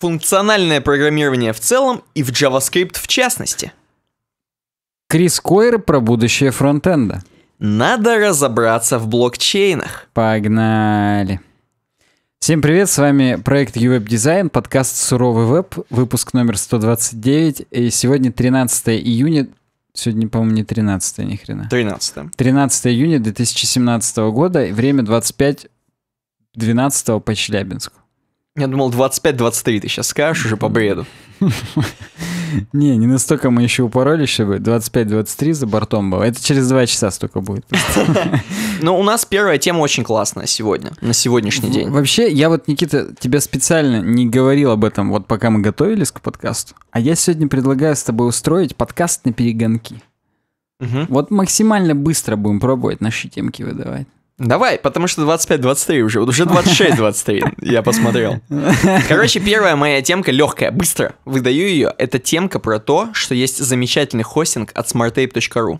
Функциональное программирование в целом и в JavaScript в частности. Крис Койер про будущее фронтенда. Надо разобраться в блокчейнах. Погнали. Всем привет, с вами проект UWeb Design, подкаст «Суровый веб», выпуск номер 129, и сегодня 13 июня, сегодня, по-моему, не 13 ни хрена. 13. 13 июня 2017 года, время 25 12 по Челябинску. Я думал, 25-23 ты сейчас скажешь уже по бреду. Не, не настолько мы еще упороли, чтобы 25-23 за бортом было. Это через два часа столько будет. Но у нас первая тема очень классная сегодня, на сегодняшний день. Вообще, я вот, Никита, тебя специально не говорил об этом, вот пока мы готовились к подкасту. А я сегодня предлагаю с тобой устроить подкаст на перегонки. Вот максимально быстро будем пробовать наши темки выдавать. Давай, потому что 25-23 уже, уже 26-23, я посмотрел. Короче, первая моя темка легкая, быстро выдаю ее. Это темка про то, что есть замечательный хостинг от smartape.ru.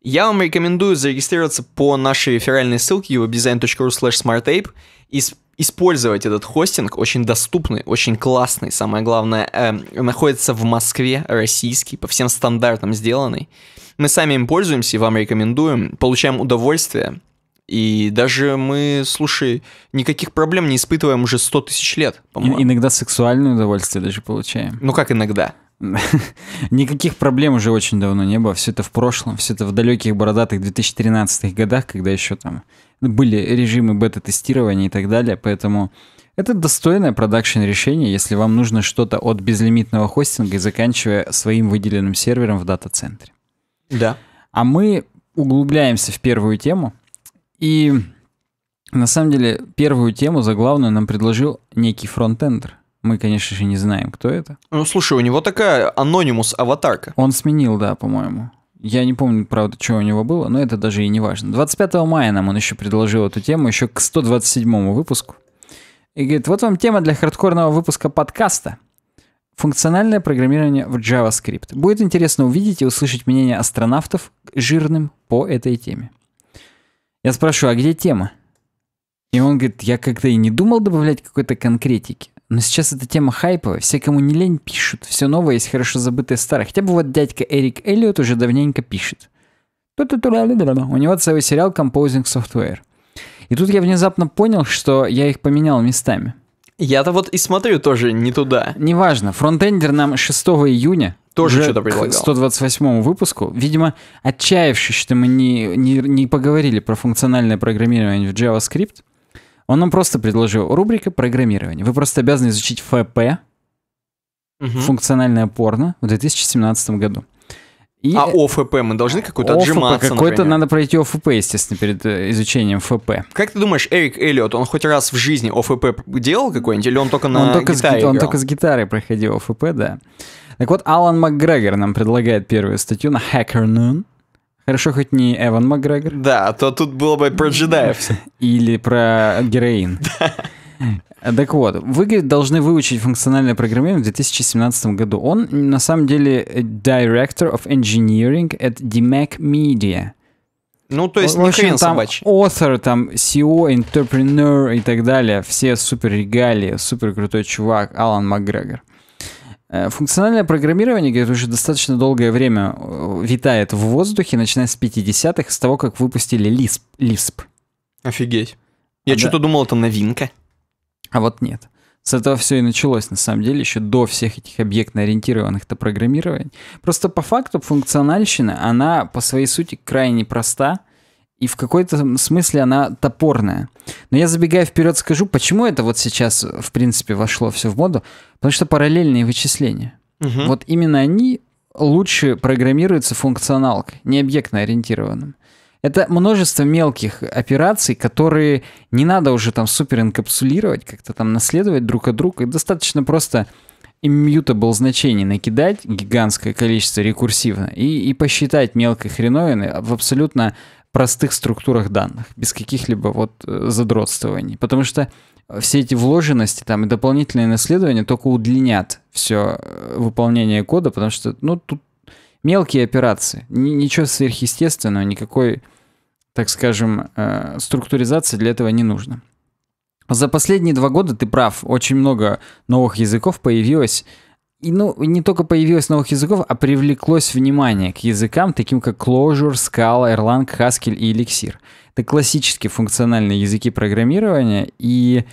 Я вам рекомендую зарегистрироваться по нашей реферальной ссылке webdesign.ru slash smartape и использовать этот хостинг, очень доступный, очень классный, самое главное, эм, находится в Москве, российский, по всем стандартам сделанный. Мы сами им пользуемся и вам рекомендуем, получаем удовольствие, и даже мы, слушай, никаких проблем не испытываем уже 100 тысяч лет, по-моему. иногда сексуальное удовольствие даже получаем. Ну как иногда? Никаких проблем уже очень давно не было. Все это в прошлом, все это в далеких бородатых 2013 годах, когда еще там были режимы бета-тестирования и так далее. Поэтому это достойное продакшн решение, если вам нужно что-то от безлимитного хостинга и заканчивая своим выделенным сервером в дата-центре. Да. А мы углубляемся в первую тему. И на самом деле первую тему заглавную нам предложил некий фронтендер. Мы, конечно же, не знаем, кто это. Ну слушай, у него такая анонимус аватарка. Он сменил, да, по-моему. Я не помню, правда, что у него было, но это даже и не важно. 25 мая нам он еще предложил эту тему, еще к 127 выпуску. И говорит, вот вам тема для хардкорного выпуска подкаста. Функциональное программирование в JavaScript. Будет интересно увидеть и услышать мнение астронавтов жирным по этой теме. Я спрашиваю, а где тема? И он говорит, я как-то и не думал добавлять какой-то конкретики. Но сейчас эта тема хайповая, все, кому не лень, пишут. Все новое есть хорошо забытое старое. Хотя бы вот дядька Эрик Эллиот уже давненько пишет. У него целый сериал Composing Software. И тут я внезапно понял, что я их поменял местами. Я-то вот и смотрю тоже не туда. Неважно, фронтендер нам 6 июня Тоже что-то к предлагал. 128 выпуску, видимо, отчаявшись, что мы не, не, не поговорили про функциональное программирование в JavaScript, он нам просто предложил рубрика программирования. Вы просто обязаны изучить ФП, Мгм. функциональное порно, в 2017 году. И А ОФП мы должны какой-то ОФП, отжиматься, какой-то надо пройти ОФП, естественно, перед э, изучением ФП. Как ты думаешь, Эрик Эллиот, он хоть раз в жизни ОФП делал какой-нибудь, или он только на он, только с, гитаре ги- он играл? только с гитарой проходил ОФП, да. Так вот, Алан МакГрегор нам предлагает первую статью на HackerNoon. Хорошо, хоть не Эван МакГрегор. Да, а то тут было бы про джедаев. Или про героин. Так вот, вы, должны выучить функциональное программирование в 2017 году. Он, на самом деле, э, Director of Engineering at DMAC Media. Ну, то есть В не общем, хрен там собачий. author, там CEO, entrepreneur и так далее. Все супер регалии, супер крутой чувак, Алан МакГрегор. Э, Функциональное программирование, говорит, уже достаточно долгое время э, витает в воздухе, начиная с 50-х, с того, как выпустили Lisp. Lisp. Офигеть. Я А, да. что-то думал, это новинка. А вот нет. С этого все и началось, на самом деле, еще до всех этих объектно-ориентированных-то программирований. Просто по факту функциональщина, она по своей сути крайне проста, и в какой-то смысле она топорная. Но я забегая вперед скажу, почему это вот сейчас, в принципе, вошло все в моду. Потому что параллельные вычисления. Мгм. Вот именно они лучше программируются функционалкой, не объектно-ориентированным. Это множество мелких операций, которые не надо уже там супер инкапсулировать, как-то там наследовать друг от друга. И достаточно просто immutable значений накидать, гигантское количество рекурсивно, и, и посчитать мелкой хреновины в абсолютно простых структурах данных, без каких-либо вот э, задротствований. Потому что все эти вложенности там и дополнительные наследования только удлинят все выполнение кода, потому что, ну, тут мелкие операции, ни- ничего сверхъестественного, никакой, так скажем, э, структуризации для этого не нужно. За последние два года ты прав, очень много новых языков появилось. И ну, не только появилось новых языков, а привлеклось внимание к языкам, таким как Clojure, Scala, Erlang, Haskell и Elixir. Это классические функциональные языки программирования, и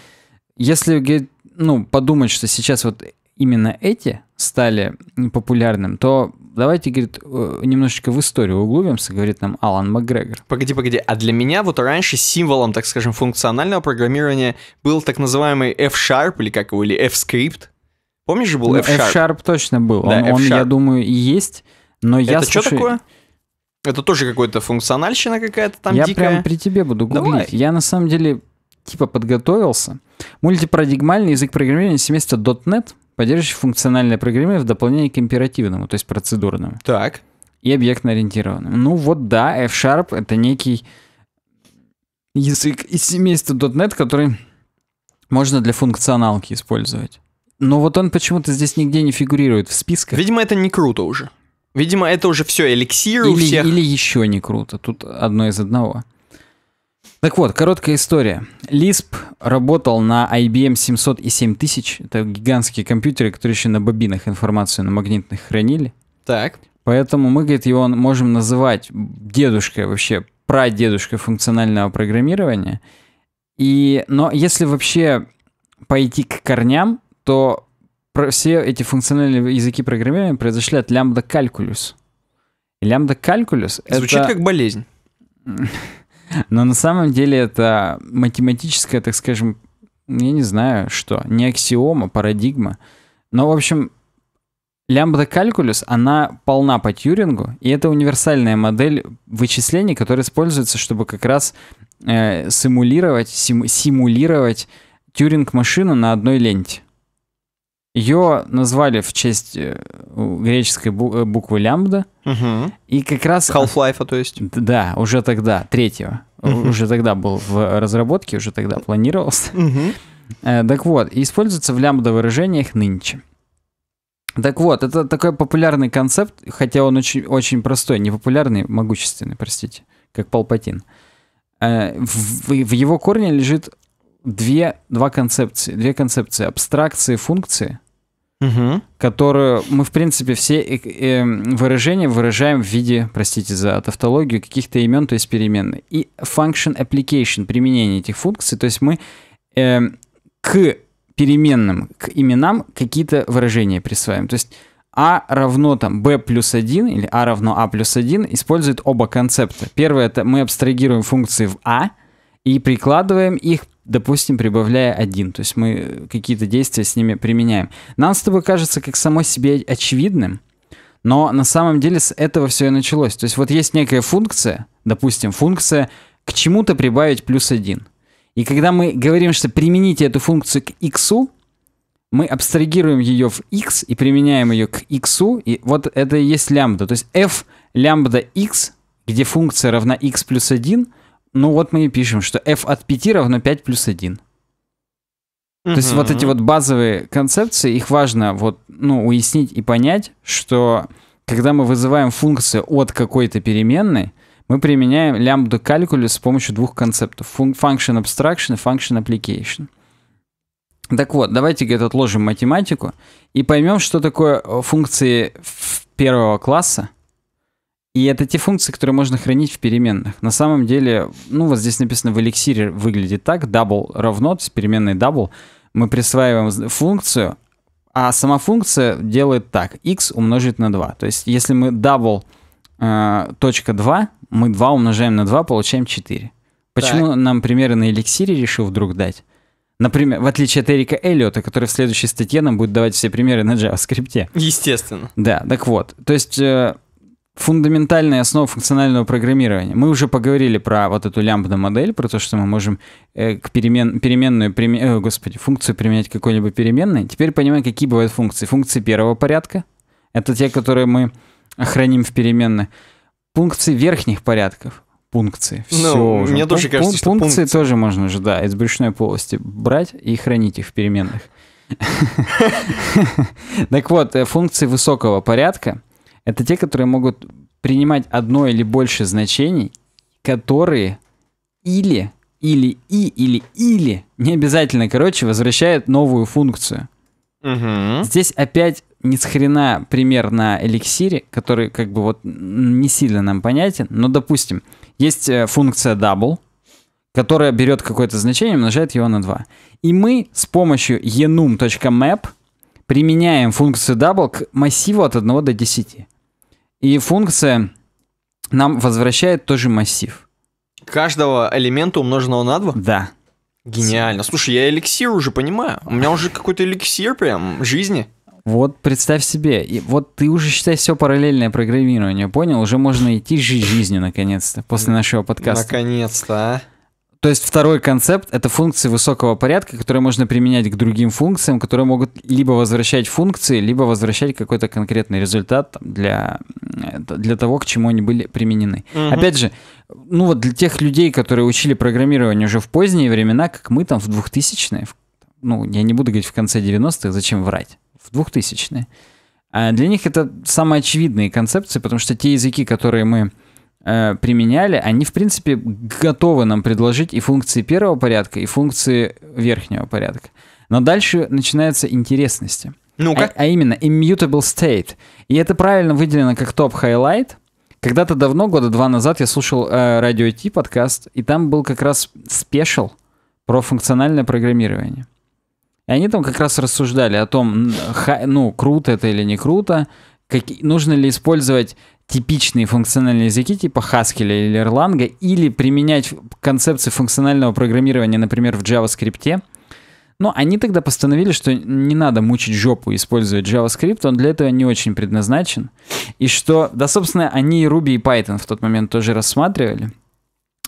если ну, подумать, что сейчас вот именно эти стали популярным, то давайте, говорит, э, немножечко в историю углубимся, говорит нам Алан Макгрегор. Погоди, погоди, а для меня вот раньше символом, так скажем, функционального программирования был так называемый F-Sharp, или как его, или F-Script. Помнишь же был Ну, F-Sharp? F-Sharp точно был. Да, он, он, я думаю, и есть, но я, Это что слушай, такое? Это тоже какой-то функциональщина какая-то там я дикая? прям при тебе буду гуглить. Давай. Я на самом деле типа подготовился. Мультипарадигмальный язык программирования семейства .NET, поддерживающий функциональное программирование в дополнение к императивному, то есть процедурному, Так. и объектно-ориентированному. Ну вот да, F-Sharp — это некий язык из семейства .NET, который можно для функционалки использовать. Но вот он почему-то здесь нигде не фигурирует в списках. Видимо, это не круто уже. Видимо, это уже все эликсир у Или, всех. или еще не круто. Тут одно из одного. Так вот, короткая история. Lisp работал на IBM 700 и 7000. Это гигантские компьютеры, которые еще на бобинах информацию на магнитных хранили. Так. Поэтому мы, говорит, его можем называть дедушкой вообще, прадедушкой функционального программирования. И, но если вообще пойти к корням, то все эти функциональные языки программирования произошли от лямбда калькулюс. И лямбда калькулюс Звучит это... как болезнь. Но на самом деле это математическая, так скажем, я не знаю что, не аксиома, парадигма. Но, в общем, лямбда калькулюс, она полна по Тьюрингу, и это универсальная модель вычислений, которая используется, чтобы как раз э, симулировать, сим- симулировать Тьюринг-машину на одной ленте. Ее назвали в честь э, греческой э, буквы лямбда, Угу. и как раз... Half-Life, то есть. Да, уже тогда, третьего. Мгм. Уже тогда был в разработке, уже тогда планировался. Э, Так вот, используется в лямбда выражениях нынче. Так вот, это такой популярный концепт, хотя он очень, очень простой, не популярный, могущественный, простите, как Палпатин. В, в его корне лежит две, два концепции. Две концепции. Абстракции функции, Мгм. которую мы, в принципе, все э, э, выражения выражаем в виде, простите за тавтологию, каких-то имен, то есть переменных. И function application, применение этих функций, то есть мы э, к переменным, к именам какие-то выражения присваиваем. То есть а равно там b плюс 1 или а равно а плюс 1 использует оба концепта. Первое это мы абстрагируем функции в а и прикладываем их, допустим, прибавляя 1. То есть мы какие-то действия с ними применяем. Нам с тобой кажется как само себе очевидным, но на самом деле с этого все и началось. То есть вот есть некая функция, допустим, функция к чему-то прибавить плюс 1. И когда мы говорим, что примените эту функцию к x, мы абстрагируем ее в x и применяем ее к x, и вот это и есть лямбда. То есть f лямбда x, где функция равна x плюс 1, ну вот мы и пишем, что f от 5 равно 5 плюс 1. То есть вот эти вот базовые концепции, их важно вот, ну, уяснить и понять, что когда мы вызываем функцию от какой-то переменной, мы применяем лямбду калькулюс с помощью двух концептов. Function abstraction и function application. Так вот, давайте, говорит, отложим математику и поймем, что такое э, функции первого класса. И это те функции, которые можно хранить в переменных. На самом деле, ну вот здесь написано в эликсире выглядит так, double равно, то есть переменной double, мы присваиваем функцию, а сама функция делает так, x умножить на 2. То есть если мы double э, точка 2, мы 2 умножаем на 2, получаем 4. Почему нам примеры на эликсире решил вдруг дать? Например, в отличие от Эрика Эллиота, который в следующей статье нам будет давать все примеры на JavaScript. Естественно. Да, так вот. То есть э, фундаментальная основа функционального программирования. Мы уже поговорили про вот эту лямбда-модель, про то, что мы можем э, к перемен, переменную, приме- э, господи, функцию применять к какой-либо переменной. Теперь понимаем, какие бывают функции. Функции первого порядка — это те, которые мы храним в переменных. Функции верхних порядков пункции. Ну, Все уже. мне тоже Пун- кажется, что пункции пункции. тоже можно уже, да, из брюшной полости брать и хранить их в переменных. Так вот, э, функции высокого порядка — это те, которые могут принимать одно или больше значений, которые или или и, или или, не обязательно, короче, возвращает новую функцию. Мгм. Здесь опять ни с хрена пример на эликсире, который как бы вот не сильно нам понятен, но, допустим, есть э, функция double, которая берет какое-то значение и умножает его на 2. И мы с помощью enum.map применяем функцию double к массиву от 1 до 10. И функция нам возвращает тоже массив. Каждого элемента умноженного на 2? Да. Гениально. Слушай, я эликсир уже понимаю. У меня уже какой-то эликсир прям жизни. Вот представь себе, и вот ты уже считай все параллельное программирование, понял? Уже можно идти жить жизнью наконец-то после нашего подкаста. Наконец-то, а. То есть второй концепт — это функции высокого порядка, которые можно применять к другим функциям, которые могут либо возвращать функции, либо возвращать какой-то конкретный результат там, для, э, для того, к чему они были применены. Мгм. Опять же, ну вот для тех людей, которые учили программирование уже в поздние времена, как мы там в 2000-е, в- ну, я не буду говорить в конце 90-х, зачем врать, в 2000-е, а для них это самые очевидные концепции, потому что те языки, которые мы э, применяли, они, в принципе, готовы нам предложить и функции первого порядка, и функции верхнего порядка. Но дальше начинаются интересности. Ну-ка. А, а именно, immutable state. И это правильно выделено как top highlight. Когда-то давно, года два назад, я слушал э, радио Ти подкаст, и там был как раз special про функциональное программирование. И они там как раз рассуждали о том, ну, круто это или не круто, каки- нужно ли использовать типичные функциональные языки типа Haskell или Erlang, или применять концепции функционального программирования, например, в JavaScript. Но они тогда постановили, что не надо мучить жопу использовать JavaScript, он для этого не очень предназначен. И что, да, собственно, они и Ruby и Python в тот момент тоже рассматривали.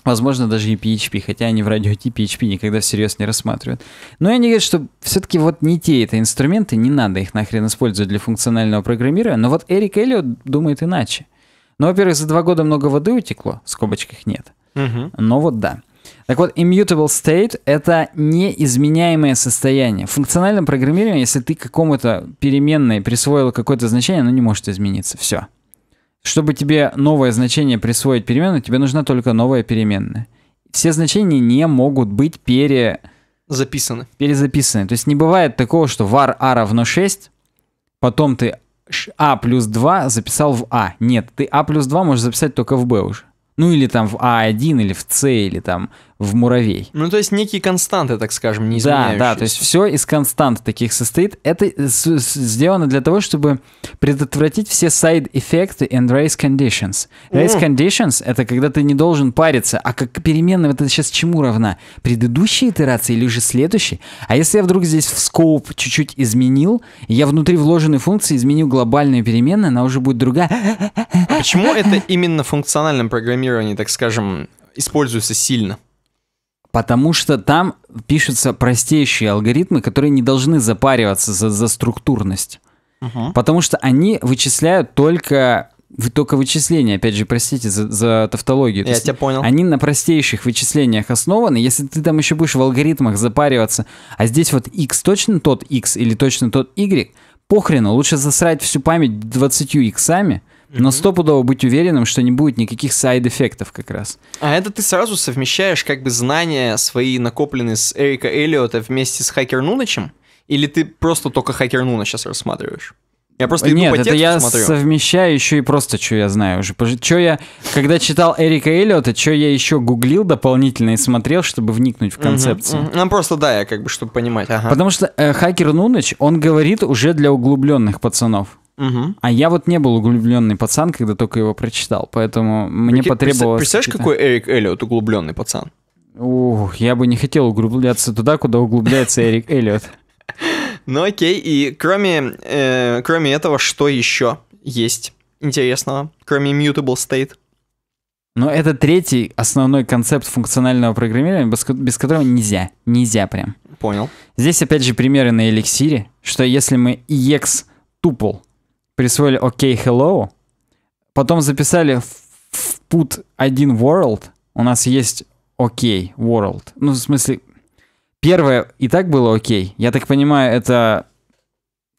Возможно, даже и PHP, хотя они в радио Ти PHP никогда всерьез не рассматривают. Но они говорят, что все-таки вот не те это инструменты, не надо их нахрен использовать для функционального программирования. Но вот Эрик Эллиот думает иначе. Ну, во-первых, за два года много воды утекло, в скобочках нет. Мгм. Но вот да. Так вот, immutable state — это неизменяемое состояние. В функциональном программировании, если ты какому-то переменной присвоил какое-то значение, оно не может измениться. Все. Чтобы тебе новое значение присвоить переменной, тебе нужна только новая переменная. Все значения не могут быть пере, Записаны. перезаписаны. То есть не бывает такого, что var a равно 6, потом ты a плюс 2 записал в a. Нет, ты a плюс 2 можешь записать только в b уже. Ну или там в a1, или в c, или там в муравей. Ну, то есть некие константы, так скажем, не Да, да, то есть все из констант таких состоит. Это сделано для того, чтобы предотвратить все side-эффекты and race conditions. Race О. conditions — это когда ты не должен париться, а как переменная это сейчас чему равна? Предыдущей итерации или же следующей? А если я вдруг здесь в scope чуть-чуть изменил, я внутри вложенной функции изменил глобальную переменную, она уже будет другая. Почему это именно в функциональном программировании, так скажем, используется сильно? Потому что там пишутся простейшие алгоритмы, которые не должны запариваться за, за структурность. Потому что они вычисляют только, вы- только вычисления. Опять же, простите за, за тавтологию. То Я есть тебя понял. Они на простейших вычислениях основаны. Если ты там еще будешь в алгоритмах запариваться, а здесь вот x точно тот x или точно тот y, похрену, лучше засрать всю память 20 иксами, но стопудово быть уверенным, что не будет никаких сайд-эффектов как раз. А это ты сразу совмещаешь как бы знания свои, накопленные с Эрика Эллиота вместе с Хакер Нуночем? Или ты просто только Хакер Нуна сейчас рассматриваешь? Я просто иду Нет, по это я смотрю. совмещаю еще и просто, что я знаю уже. Что я, когда читал Эрика Эллиота, что я еще гуглил дополнительно и смотрел, чтобы вникнуть в концепцию. мгм. Ну, просто да, я как бы, чтобы понимать. Ага. Потому что э, Хакер Нуныч, он говорит уже для углубленных пацанов. Мгм. А я вот не был углубленный пацан, когда только его прочитал, поэтому мне Прики- потребовалось... Представляешь, какой Эрик Эллиот углубленный пацан? Ух, я бы не хотел углубляться туда, куда углубляется Эрик Эллиот. Ну окей, и кроме, э, кроме этого, что еще есть интересного, кроме Immutable State? Но это третий основной концепт функционального программирования, без ко- без которого нельзя, нельзя прям. Понял. Здесь опять же примеры на эликсире, что если мы ex tuple присвоили OK hello, потом записали в в put один world, у нас есть OK world. Ну, в смысле, первое и так было OK. Я так понимаю, это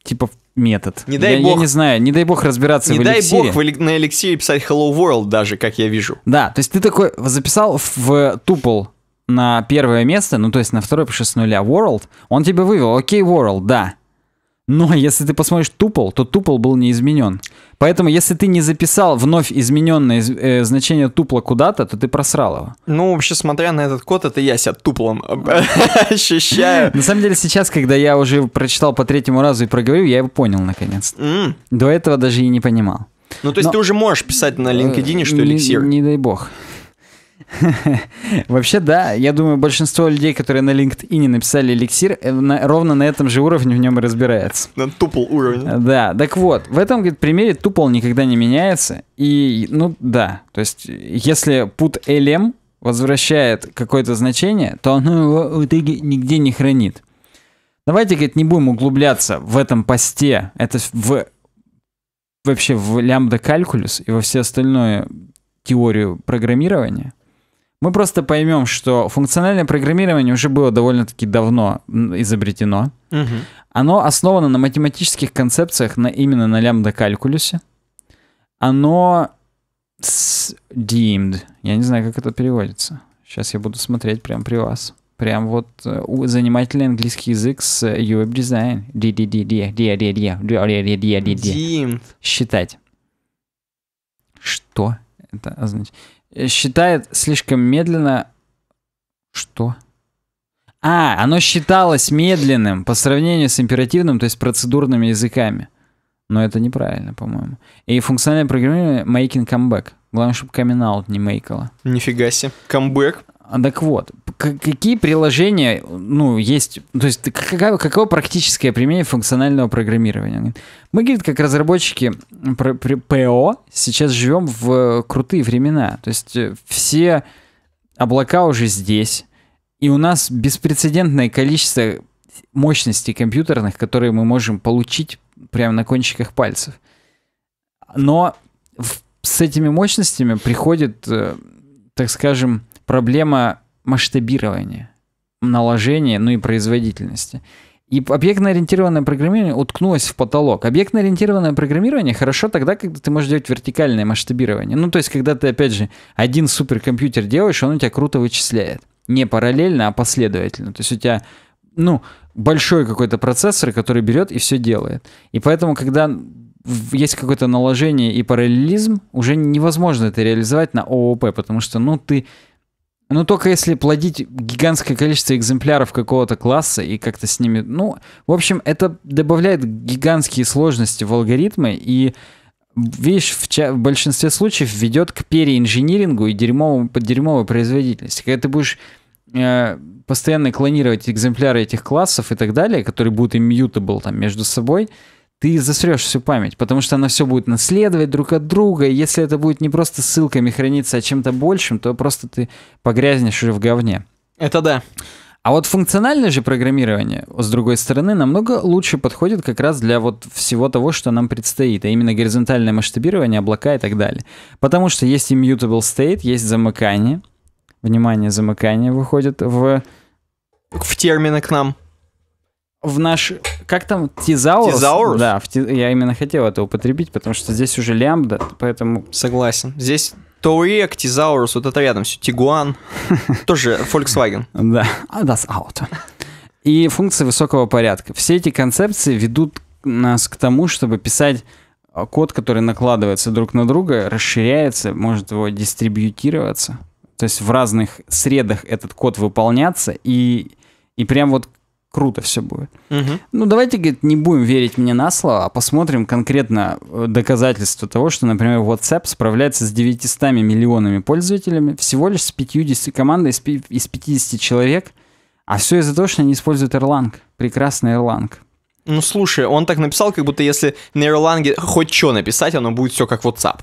типа метод. Не дай я, бог. Я не знаю, не дай бог разбираться Не в дай эликсире. бог в элик- на эликсире писать Hello World даже, как я вижу. Да, то есть ты такой записал в tuple на первое место, ну то есть на второе пишешь с нуля world, он тебе вывел, окей, world, да. Но если ты посмотришь тупол, то тупол был не изменен. Поэтому, если ты не записал вновь измененное э, значение тупла куда-то, то ты просрал его. Ну, вообще, смотря на этот код, это я себя туплом ощущаю. На самом деле, сейчас, когда я уже прочитал по третьему разу и проговорил, я его понял наконец. До этого даже и не понимал. Ну, то есть Но- ты уже можешь писать на LinkedIn, что Не- эликсир. Не, дай бог. Вообще, да, я думаю, большинство людей, которые на LinkedIn написали эликсир, э, на- ровно на этом же уровне в нем и разбирается. На тупл уровне. Да, так вот, в этом говорит, примере тупол никогда не меняется. И, ну да, то есть, если put lm возвращает какое-то значение, то оно его в итоге нигде не хранит. Давайте, говорит, не будем углубляться в этом посте, это в вообще в лямбда калькулюс и во все остальное теорию программирования. Мы просто поймем, что функциональное программирование уже было довольно-таки давно изобретено. Мгм. Оно основано на математических концепциях, на, именно на лямбда-калькулюсе. Оно с- deemed. Я не знаю, как это переводится. Сейчас я буду смотреть прямо при вас. Прям вот э, занимательный английский язык с UX дизайн. Дим. Считать. Что это означает? Э, Считает слишком медленно. Что? А, оно считалось медленным по сравнению с императивным, то есть процедурными языками. Но это неправильно, по-моему. И функциональное программирование making comeback. Главное, чтобы out не мейкало. Нифига себе. Камбэк. А, Так вот, какие приложения, ну, есть, то есть какая- каково практическое применение функционального программирования? Мы, говорит, как разработчики ПО сейчас живем в крутые времена. То есть э, все облака уже здесь, и у нас беспрецедентное количество мощностей компьютерных, которые мы можем получить прямо на кончиках пальцев. Но в- с этими мощностями приходит, э, так скажем, проблема масштабирования, наложения, ну и производительности. И объектно-ориентированное программирование уткнулось в потолок. Объектно-ориентированное программирование хорошо тогда, когда ты можешь делать вертикальное масштабирование. Ну, то есть, когда ты, опять же, один суперкомпьютер делаешь, он у тебя круто вычисляет. Не параллельно, а последовательно. То есть у тебя, ну, большой какой-то процессор, который берет и все делает. И поэтому, когда есть какое-то наложение и параллелизм, уже невозможно это реализовать на ООП, потому что, ну, ты... Ну, только если плодить гигантское количество экземпляров какого-то класса и как-то с ними... Ну, в общем, это добавляет гигантские сложности в алгоритмы и, видишь, в, ча- в большинстве случаев ведет к переинжинирингу и дерьмовому, под дерьмовой производительности. Когда ты будешь э, постоянно клонировать экземпляры этих классов и так далее, которые будут immutable там между собой, ты засрешь всю память, потому что она все будет наследовать друг от друга, и если это будет не просто ссылками храниться, а чем-то большим, то просто ты погрязнешь уже в говне. Это да. А вот функциональное же программирование, с другой стороны, намного лучше подходит как раз для вот всего того, что нам предстоит, а именно горизонтальное масштабирование, облака и так далее. Потому что есть immutable state, есть замыкание. Внимание, замыкание выходит в, В термины к нам. В наш... Как там? Тизаурус? Тезаурус? Да, в ти- я именно хотел это употребить, потому что здесь уже лямбда, поэтому... Согласен. Здесь Таурек, Тизаурус, вот это рядом все. Тигуан. Тоже Volkswagen. Да, а das Auto. И функции высокого порядка. Все эти концепции ведут нас к тому, чтобы писать а, код, который накладывается друг на друга, расширяется, может его дистрибьютироваться. То есть в разных средах этот код выполняться, и, и прям вот круто все будет. Мгм. Ну, давайте, говорит, не будем верить мне на слово, а посмотрим конкретно э, доказательства того, что, например, WhatsApp справляется с 900 миллионами пользователями всего лишь с 50 командой из 50 человек, а все из-за того, что они используют Erlang. Прекрасный Erlang. Ну слушай, он так написал, как будто если на Erlang хоть что написать, оно будет все как WhatsApp.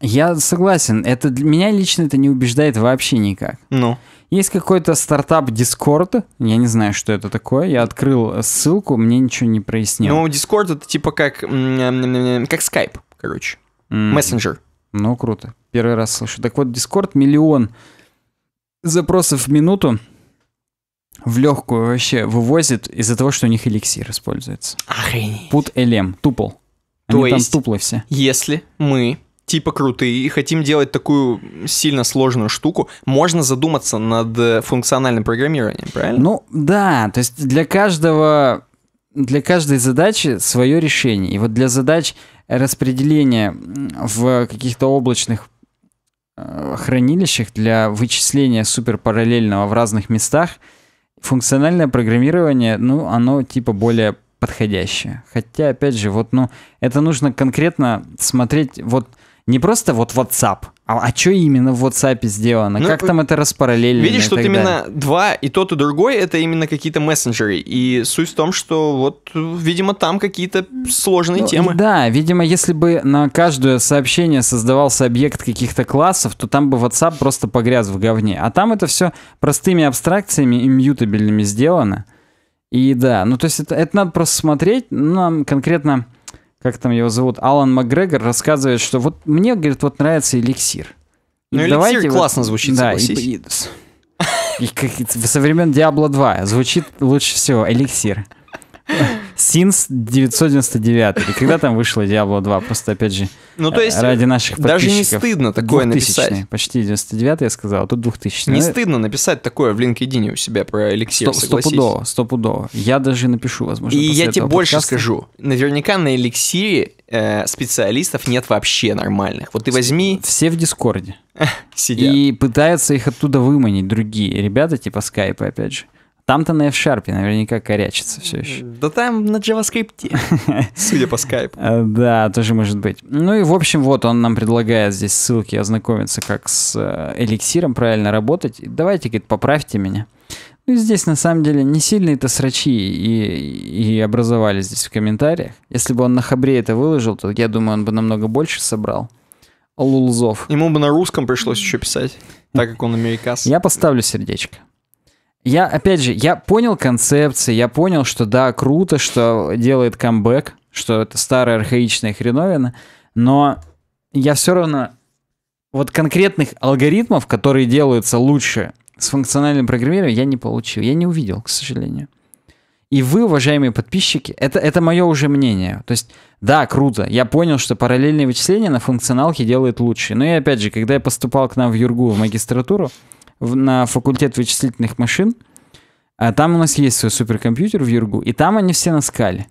Я согласен, это для меня лично это не убеждает вообще никак. Ну. Есть какой-то стартап Discord, я не знаю, что это такое, я открыл ссылку, мне ничего не прояснило. Ну, Discord это типа как, как Skype, короче. Мессенджер. Ну, круто. Первый раз слышу. Так вот, Discord миллион запросов в минуту в легкую вообще вывозит из-за того, что у них эликсир используется. Охренеть. Put LM, тупл. То Они там есть- туплы все. Если мы типа крутые и хотим делать такую сильно сложную штуку, можно задуматься над э, функциональным программированием, правильно? Ну, да, то есть для каждого, для каждой задачи свое решение. И вот для задач распределения в каких-то облачных э, хранилищах для вычисления суперпараллельного в разных местах функциональное программирование, ну, оно типа более подходящее. Хотя, опять же, вот, ну, это нужно конкретно смотреть, вот, не просто вот WhatsApp, а, а что именно в WhatsApp сделано, Ну, как там это распараллелено Видишь, и тут так именно далее. два, и тот, и другой, это именно какие-то мессенджеры. И суть в том, что вот, видимо, там какие-то сложные Ну, темы. и Да, видимо, если бы на каждое сообщение создавался объект каких-то классов, то там бы WhatsApp просто погряз в говне. А там это все простыми абстракциями, иммьютабельными сделано. И да, ну то есть это, это надо просто смотреть. Нам конкретно, как там его зовут, Алан Макгрегор рассказывает, что вот мне, говорит, вот нравится эликсир. И Ну, эликсир давайте вот- классно звучит, да, и- согласись. и- и как это со времен Diablo 2 звучит лучше всего эликсир. Since 999. И когда там вышло Diablo 2? Просто, опять же, Ну, то есть, ради наших даже не подписчиков. стыдно такое 2000-й. написать. Почти 99 я сказал, а тут 2000 Не Ну, стыдно написать такое в LinkedIn у себя про эликсир, сто-. Стопудово, стопудово. Я даже напишу, возможно, И я тебе больше подкаста. скажу. Наверняка на эликсире э, специалистов нет вообще нормальных. Вот ты возьми, Все в Дискорде. сидят. И пытаются их оттуда выманить другие ребята, типа скайпа, опять же. Там-то на F-Sharp наверняка корячится все еще. Да там на JavaScript, судя по скайпу. Э, Да, тоже может быть. Ну и, в общем, вот он нам предлагает здесь ссылки ознакомиться, как с э, эликсиром правильно работать. Давайте, говорит, поправьте меня. Ну и здесь, на самом деле, не сильные-то срачи и, и образовались здесь в комментариях. Если бы он на хабре это выложил, то, я думаю, он бы намного больше собрал. Лулзов. Ему бы на русском пришлось еще писать, так как он америкас. Я поставлю сердечко. Я, опять же, я понял концепции, я понял, что да, круто, что делает камбэк, что это старая архаичная хреновина, но я все равно вот конкретных алгоритмов, которые делаются лучше с функциональным программированием, я не получил, я не увидел, к сожалению. И вы, уважаемые подписчики, это, это мое уже мнение. То есть, да, круто. Я понял, что параллельные вычисления на функционалке делают лучше. Но и опять же, когда я поступал к нам в Юргу в магистратуру, в- на факультет вычислительных машин, а там у нас есть свой суперкомпьютер в Юргу, и там они все на скале.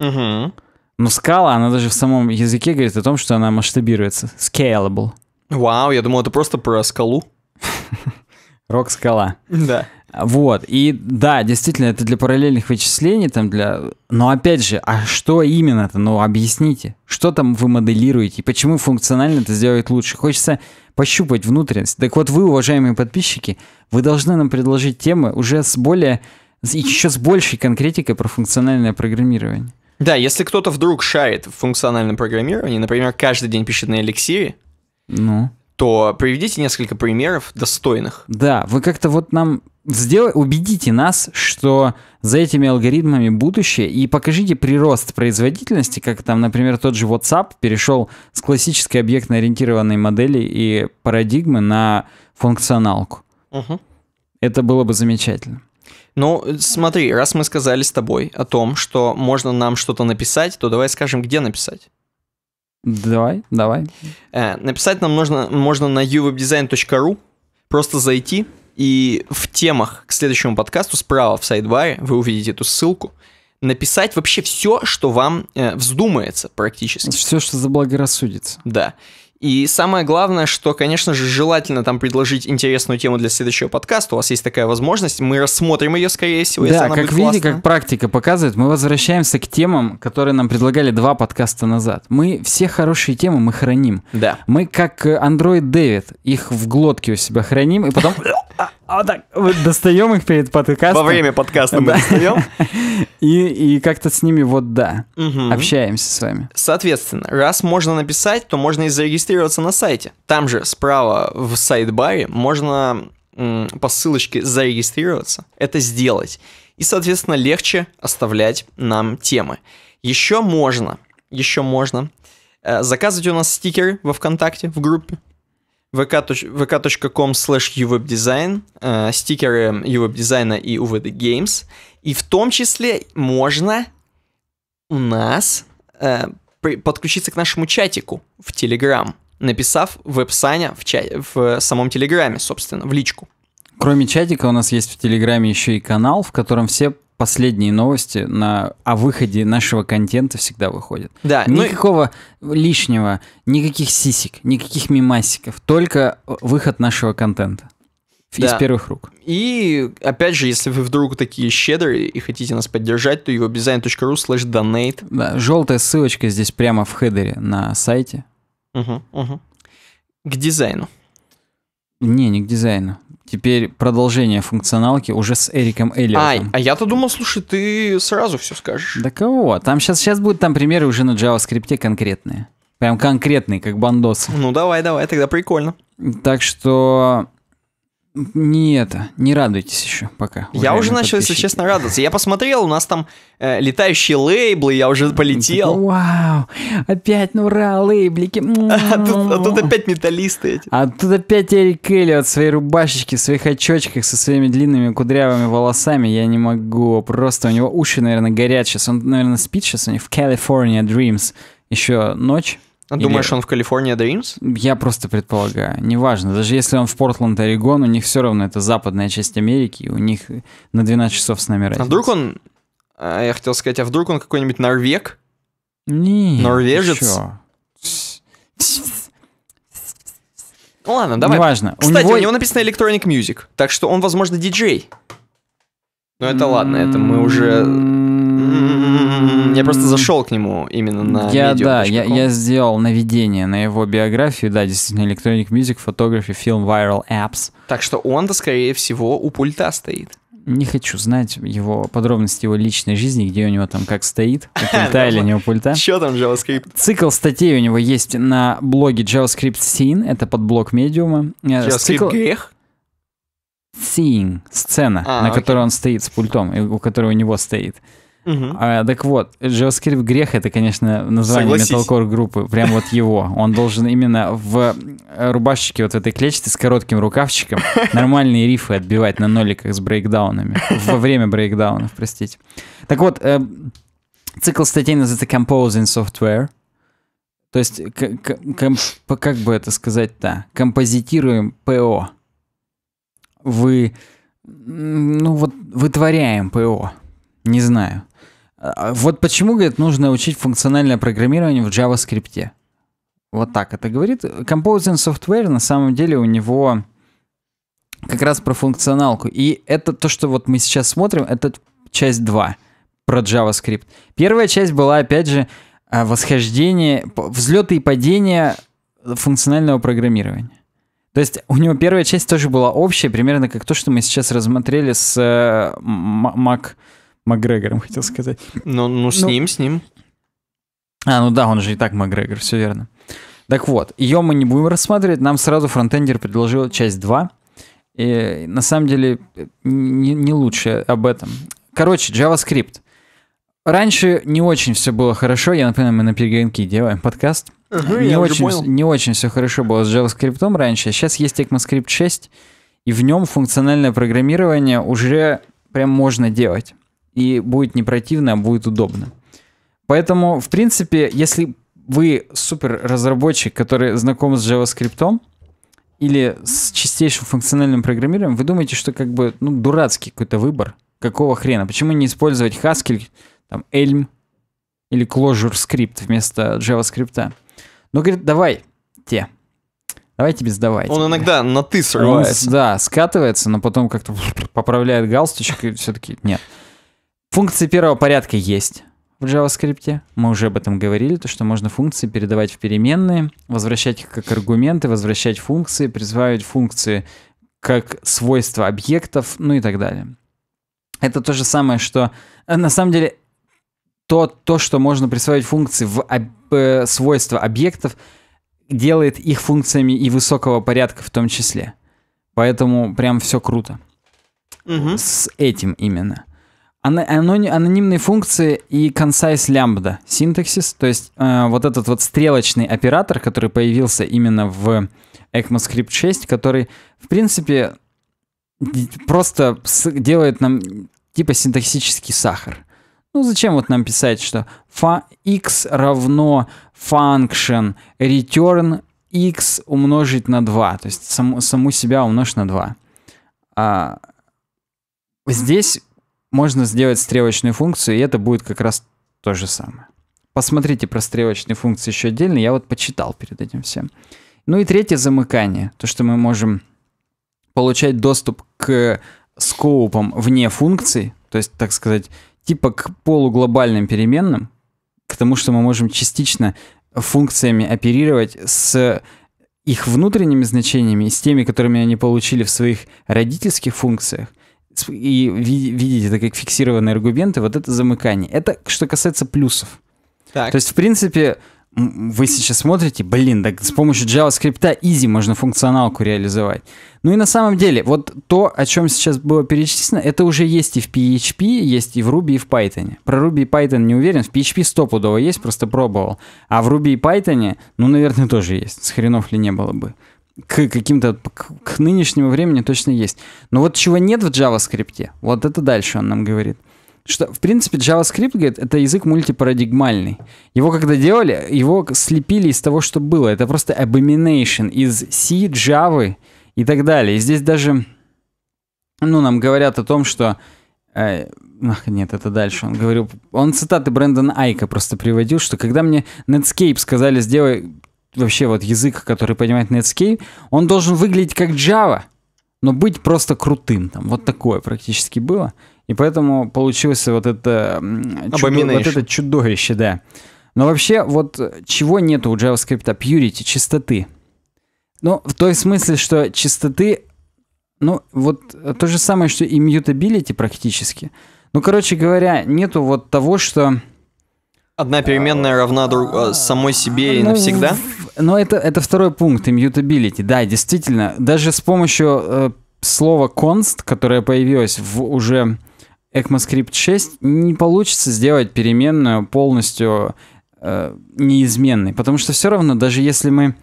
Мгм. Но скала, она даже в самом языке говорит о том, что она масштабируется. Scalable. Вау, я думал, это просто про скалу. Рок-скала. Да. Вот, и да, действительно, это для параллельных вычислений, там для... Но опять же, а что именно-то? Ну, объясните. Что там вы моделируете? И почему функционально это сделать лучше? Хочется пощупать внутренность. Так вот, вы, уважаемые подписчики, вы должны нам предложить темы уже с более... еще с большей конкретикой про функциональное программирование. Да, если кто-то вдруг шарит в функциональном программировании, например, каждый день пишет на эликсире, Ну, то приведите несколько примеров достойных. да, вы как-то вот нам сделай, убедите нас, что за этими алгоритмами будущее, и покажите прирост производительности, как там, например, тот же WhatsApp перешел с классической объектно-ориентированной модели и парадигмы на функционалку. Мгм. Это было бы замечательно. Ну, смотри, раз мы сказали с тобой о том, что можно нам что-то написать, то давай скажем, где написать. Давай, давай. Э, написать нам нужно, можно на uwebdesign.ru, просто зайти, и в темах к следующему подкасту справа в сайдбаре вы увидите эту ссылку, написать вообще все, что вам э, вздумается практически. Все, что заблагорассудится. Да. И самое главное, что, конечно же, желательно там предложить интересную тему для следующего подкаста. У вас есть такая возможность. Мы рассмотрим ее, скорее всего, Да, как видите, классная. как практика показывает, мы возвращаемся к темам, которые нам предлагали два подкаста назад. Мы все хорошие темы мы храним. Да. Мы как э, Android Дэвид, их в глотке у себя храним, и потом а, вот так вот достаем их перед подкастом. Во время подкаста мы достаем. И, и как-то с ними вот да, Мгм. общаемся с вами. Соответственно, раз можно написать, то можно и зарегистрироваться на сайте. Там же справа в сайт-баре можно по ссылочке зарегистрироваться, это сделать. И, соответственно, легче оставлять нам темы. Еще можно, еще можно э, заказывать у нас стикеры во ВКонтакте, в группе vk.com slash uwebdesign, э, стикеры uwebдизайна и UVD Games. И в том числе можно у нас э, при- подключиться к нашему чатику в Telegram. написав веб-саня в, ча- в самом Телеграме, собственно, в личку. Кроме чатика у нас есть в Телеграме еще и канал, в котором все последние новости на, о выходе нашего контента всегда выходят. Да, ну Никакого лишнего, никаких сисек, никаких мимасиков, только выход нашего контента. Из Да. первых рук. И, опять же, если вы вдруг такие щедрые и хотите нас поддержать, то eurodesign.ru slash donate. Да, желтая ссылочка здесь прямо в хедере на сайте. Мгм, мгм. К дизайну. Не, не к дизайну. Теперь продолжение функционалки уже с Эриком Ай, Эллиотом. а я-то думал, слушай, ты сразу все скажешь. Да кого? Там сейчас, сейчас будут там примеры уже на JavaScript конкретные. Прям конкретные, как бандосы. Ну давай, давай, тогда прикольно. Так что не это, не радуйтесь еще пока. я уже начал, если честно, радоваться. Я посмотрел, у нас там э, летающие лейблы, я уже полетел. Такой, Вау, опять, ну ура, лейблики. А тут, а тут опять металлисты эти. А тут опять Эрик Эллиот в своей рубашечке, в своих очочках со своими длинными кудрявыми волосами. Я не могу. Просто у него уши, наверное, горят сейчас. Он, наверное, спит сейчас у них в California Dreams. Еще ночь. А Думаешь, он в Калифорния Dreams? Я просто предполагаю. Неважно. Даже если он в Портленд, Орегон, у них все равно это западная часть Америки. У них на 12 часов с нами разница. А вдруг он... а, Я хотел сказать, а вдруг он какой-нибудь норвег? Не, Норвежец? Ну ладно, давай. Неважно. Кстати, у, него... него написано Electronic Music, так что он, возможно, диджей. Но это ладно, это мы уже... Я просто зашел к нему именно на Я, да, medium.com. я, я сделал наведение на его биографию, да, действительно, Electronic Music, Photography, Film, Viral Apps. Так что он-то, скорее всего, у пульта стоит. Не хочу знать его подробности его личной жизни, где у него там как стоит, у пульта или не у пульта. Че там JavaScript? Цикл статей у него есть на блоге JavaScript Scene, это под блок медиума. Э, JavaScript грех? Scene, сцена, А, на которой он стоит с пультом, у которой у него стоит. Мгм. А, так вот, JavaScript грех это, конечно, название металкор группы. Прям вот его. Он должен именно в э, рубашечке вот этой клетчатой с коротким рукавчиком нормальные рифы отбивать на ноликах с брейкдаунами. Во время брейкдаунов, простите. Так вот, э, цикл статей называется Composing Software. То есть, как бы это сказать-то? Композитируем ПО. Вы, ну вот, вытворяем ПО. Не знаю. А Вот почему, говорит, нужно учить функциональное программирование в JavaScript. Вот так это говорит. Composing Software на самом деле у него как раз про функционалку. И это то, что вот мы сейчас смотрим, это часть 2 про JavaScript. Первая часть была, опять же, а, восхождение, взлеты и падения функционального программирования. То есть у него первая часть тоже была общая, примерно как то, что мы сейчас рассмотрели с э, Мак Макгрегором, хотел сказать. Ну, ну, с Ну, ним, с ним. А, ну да, он же и так Макгрегор, все верно. Так вот, ее мы не будем рассматривать, нам сразу фронтендер предложил часть 2. И на самом деле э, не, не лучше об этом. Короче, JavaScript. Раньше не очень все было хорошо. Я напоминаю, мы на перегонки делаем подкаст. Ага, не, я уже очень, понял. не очень все хорошо было с JavaScript раньше. Сейчас есть ECMAScript 6, и в нем функциональное программирование уже прям можно делать. И будет не противно, а будет удобно. Поэтому, в принципе, если вы супер разработчик, который знаком с JavaScript или с чистейшим функциональным программированием, вы думаете, что как бы ну, дурацкий какой-то выбор. Какого хрена? Почему не использовать Haskell, там, Elm или Clojure Script вместо JavaScript? Ну, говорит, давай, те. Давайте без давайте. Он иногда на ты Он, срывается. да, скатывается, но потом как-то поправляет галстучек и все-таки нет. Функции первого порядка есть в JavaScript. Мы уже об этом говорили, то, что можно функции передавать в переменные, возвращать их как аргументы, возвращать функции, присваивать функции как свойства объектов, ну и так далее. Это то же самое, что э, на самом деле то, то что можно присваивать функции в об- э, свойства объектов, делает их функциями и высокого порядка в том числе. Поэтому прям все круто. Мгм. С этим именно. Анонимные функции и concise lambda синтаксис, то есть э, вот этот вот стрелочный оператор, который появился именно в ECMAScript 6, который, в принципе, просто делает нам типа синтаксический сахар. Ну зачем вот нам писать, что x равно function return x умножить на 2, то есть саму, саму себя умножить на 2. А, здесь можно сделать стрелочную функцию, и это будет как раз то же самое. Посмотрите про стрелочные функции еще отдельно, я вот почитал перед этим всем. Ну и третье замыкание, то, что мы можем получать доступ к скоупам вне функций, то есть, так сказать, типа к полуглобальным переменным, к тому, что мы можем частично функциями оперировать с их внутренними значениями и с теми, которыми они получили в своих родительских функциях, и видите это как фиксированные аргументы, вот это замыкание. Это что касается плюсов. Так. То есть, в принципе, вы сейчас смотрите, блин, так с помощью JavaScript easy можно функционалку реализовать. Ну и на самом деле, вот то, о чем сейчас было перечислено, это уже есть и в PHP, есть и в Ruby, и в Python. Про Ruby и Python не уверен, в PHP стопудово есть, просто пробовал. А в Ruby и Python, ну, наверное, тоже есть, с хренов ли не было бы. К каким-то, к, к нынешнему времени точно есть. Но вот чего нет в JavaScript, вот это дальше он нам говорит что, в принципе, JavaScript, говорит, это язык мультипарадигмальный. Его когда делали, его слепили из того, что было. Это просто abomination из C, Java и так далее. И здесь даже, ну, нам говорят о том, что... Э, ах, нет, это дальше. Он говорил... Он цитаты Брэндона Айка просто приводил, что когда мне Netscape сказали, сделай вообще вот язык, который понимает Netscape, он должен выглядеть как Java, но быть просто крутым. Там вот такое практически было. И поэтому получилось вот это, чудо, вот это чудовище, да. Но вообще, вот чего нету у JavaScript? Purity, чистоты. Ну, в той смысле, что чистоты, ну, вот то же самое, что и mutability практически. Ну, короче говоря, нету вот того, что... Одна переменная равна друг, э, самой себе и ну, навсегда? Но это, это второй пункт, immutability. Да, действительно, даже с помощью э, слова const, которое появилось в уже ECMAScript 6 не получится сделать переменную полностью э, неизменной, потому что все равно, даже если мы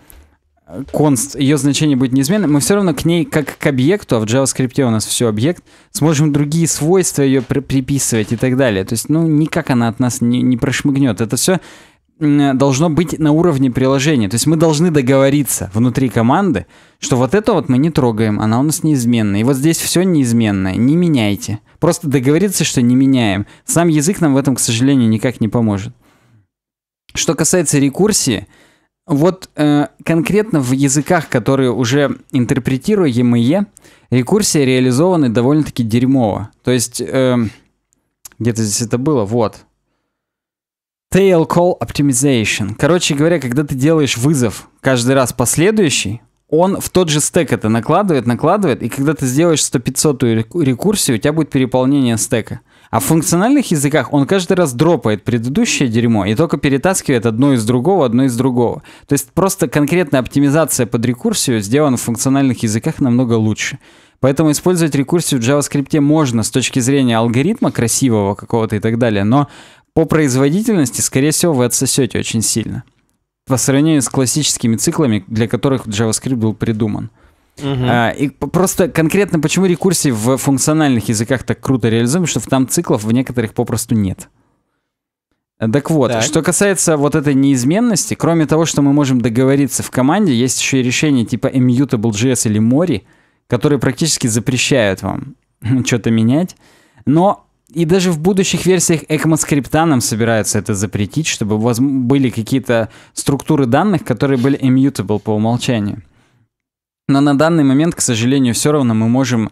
const, ее значение будет неизменным, мы все равно к ней, как к объекту, а в JavaScript у нас все объект, сможем другие свойства ее при приписывать и так далее. То есть, ну, никак она от нас не, не прошмыгнет. Это все должно быть на уровне приложения. То есть мы должны договориться внутри команды, что вот это вот мы не трогаем, она у нас неизменная. И вот здесь все неизменное, не меняйте. Просто договориться, что не меняем. Сам язык нам в этом, к сожалению, никак не поможет. Что касается рекурсии, вот э, конкретно в языках, которые уже интерпретируемые, рекурсия реализованы довольно-таки дерьмово. То есть, э, где-то здесь это было, вот. Tail Call Optimization. Короче говоря, когда ты делаешь вызов каждый раз последующий, он в тот же стек это накладывает, накладывает, и когда ты сделаешь 100-500 рекурсию, у тебя будет переполнение стека. А в функциональных языках он каждый раз дропает предыдущее дерьмо и только перетаскивает одно из другого, одно из другого. То есть просто конкретная оптимизация под рекурсию сделана в функциональных языках намного лучше. Поэтому использовать рекурсию в JavaScript можно с точки зрения алгоритма красивого какого-то и так далее, но по производительности, скорее всего, вы отсосете очень сильно по сравнению с классическими циклами, для которых JavaScript был придуман. Угу. А, и просто конкретно почему рекурсии в функциональных языках так круто реализуем, что там циклов в некоторых попросту нет. Так вот, так. что касается вот этой неизменности, кроме того, что мы можем договориться в команде, есть еще и решения типа Immutable.js или Mori, которые практически запрещают вам что-то менять. Но и даже в будущих версиях ECMAScript нам собираются это запретить, чтобы у вас были какие-то структуры данных, которые были immutable по умолчанию. Но на данный момент, к сожалению, все равно мы можем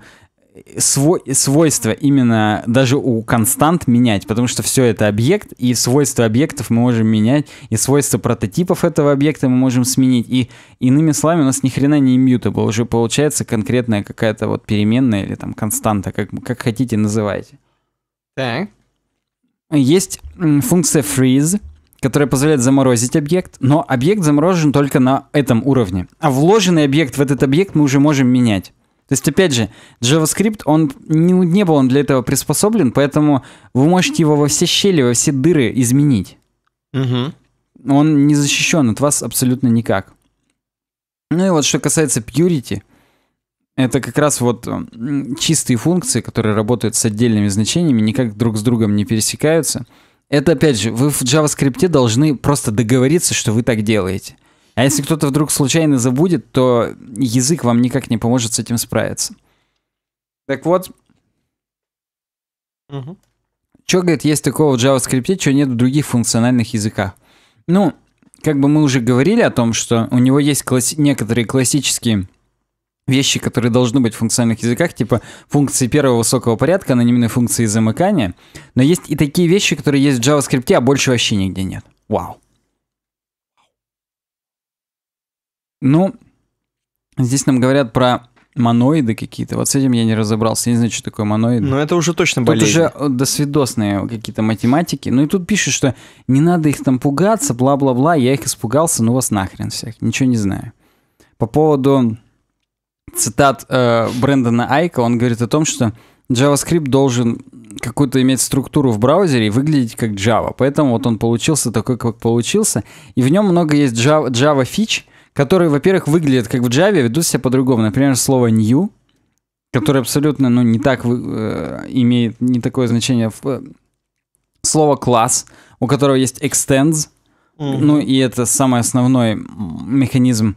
свой, свойства именно даже у констант менять, потому что все это объект, и свойства объектов мы можем менять, и свойства прототипов этого объекта мы можем сменить, и иными словами у нас ни хрена не immutable, уже получается конкретная какая-то вот переменная или там константа, как, как хотите называйте. Так. Есть функция freeze, которая позволяет заморозить объект, но объект заморожен только на этом уровне. А вложенный объект в этот объект мы уже можем менять. То есть, опять же, JavaScript, он не, не был он для этого приспособлен, поэтому вы можете его во все щели, во все дыры изменить. Угу. Он не защищен от вас абсолютно никак. Ну и вот что касается Purity, это как раз вот чистые функции, которые работают с отдельными значениями, никак друг с другом не пересекаются. Это, опять же, вы в JavaScript должны просто договориться, что вы так делаете. А если кто-то вдруг случайно забудет, то язык вам никак не поможет с этим справиться. Так вот, Мгм. что, говорит, есть такого в JavaScript, чего нет в других функциональных языках? Ну, как бы мы уже говорили о том, что у него есть класси- некоторые классические вещи, которые должны быть в функциональных языках, типа функции первого высокого порядка, анонимные функции замыкания. Но есть и такие вещи, которые есть в JavaScript, а больше вообще нигде нет. Вау. Ну, здесь нам говорят про моноиды какие-то. Вот с этим я не разобрался. Я не знаю, что такое моноиды. Но это уже точно Тут болезнь. уже э, досвидосные какие-то математики. Ну и тут пишет, что не надо их там пугаться, бла-бла-бла. Я их испугался, ну вас нахрен всех. Ничего не знаю. По поводу цитат э, Брэндона Айка, он говорит о том, что JavaScript должен какую-то иметь структуру в браузере и выглядеть как Java. Поэтому вот он получился такой, как получился. И в нем много есть Java, Java фич, которые, во-первых, выглядят как в Java, ведут себя по-другому. Например, слово new, которое абсолютно ну, не так э, имеет не такое значение. В- э, Слово класс, у которого есть extends, Мгм. ну и это самый основной механизм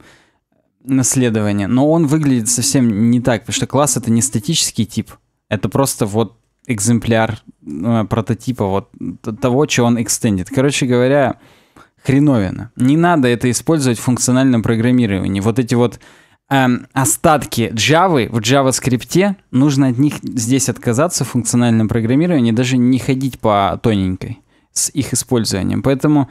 наследования. Но он выглядит совсем не так, потому что класс это не статический тип. Это просто вот экземпляр э, прототипа вот того, что он экстендит. Короче говоря, хреновина. Не надо это использовать в функциональном программировании. Вот эти вот эм, остатки Java в JavaScript, нужно от них здесь отказаться в функциональном программировании, даже не ходить по тоненькой с их использованием. Поэтому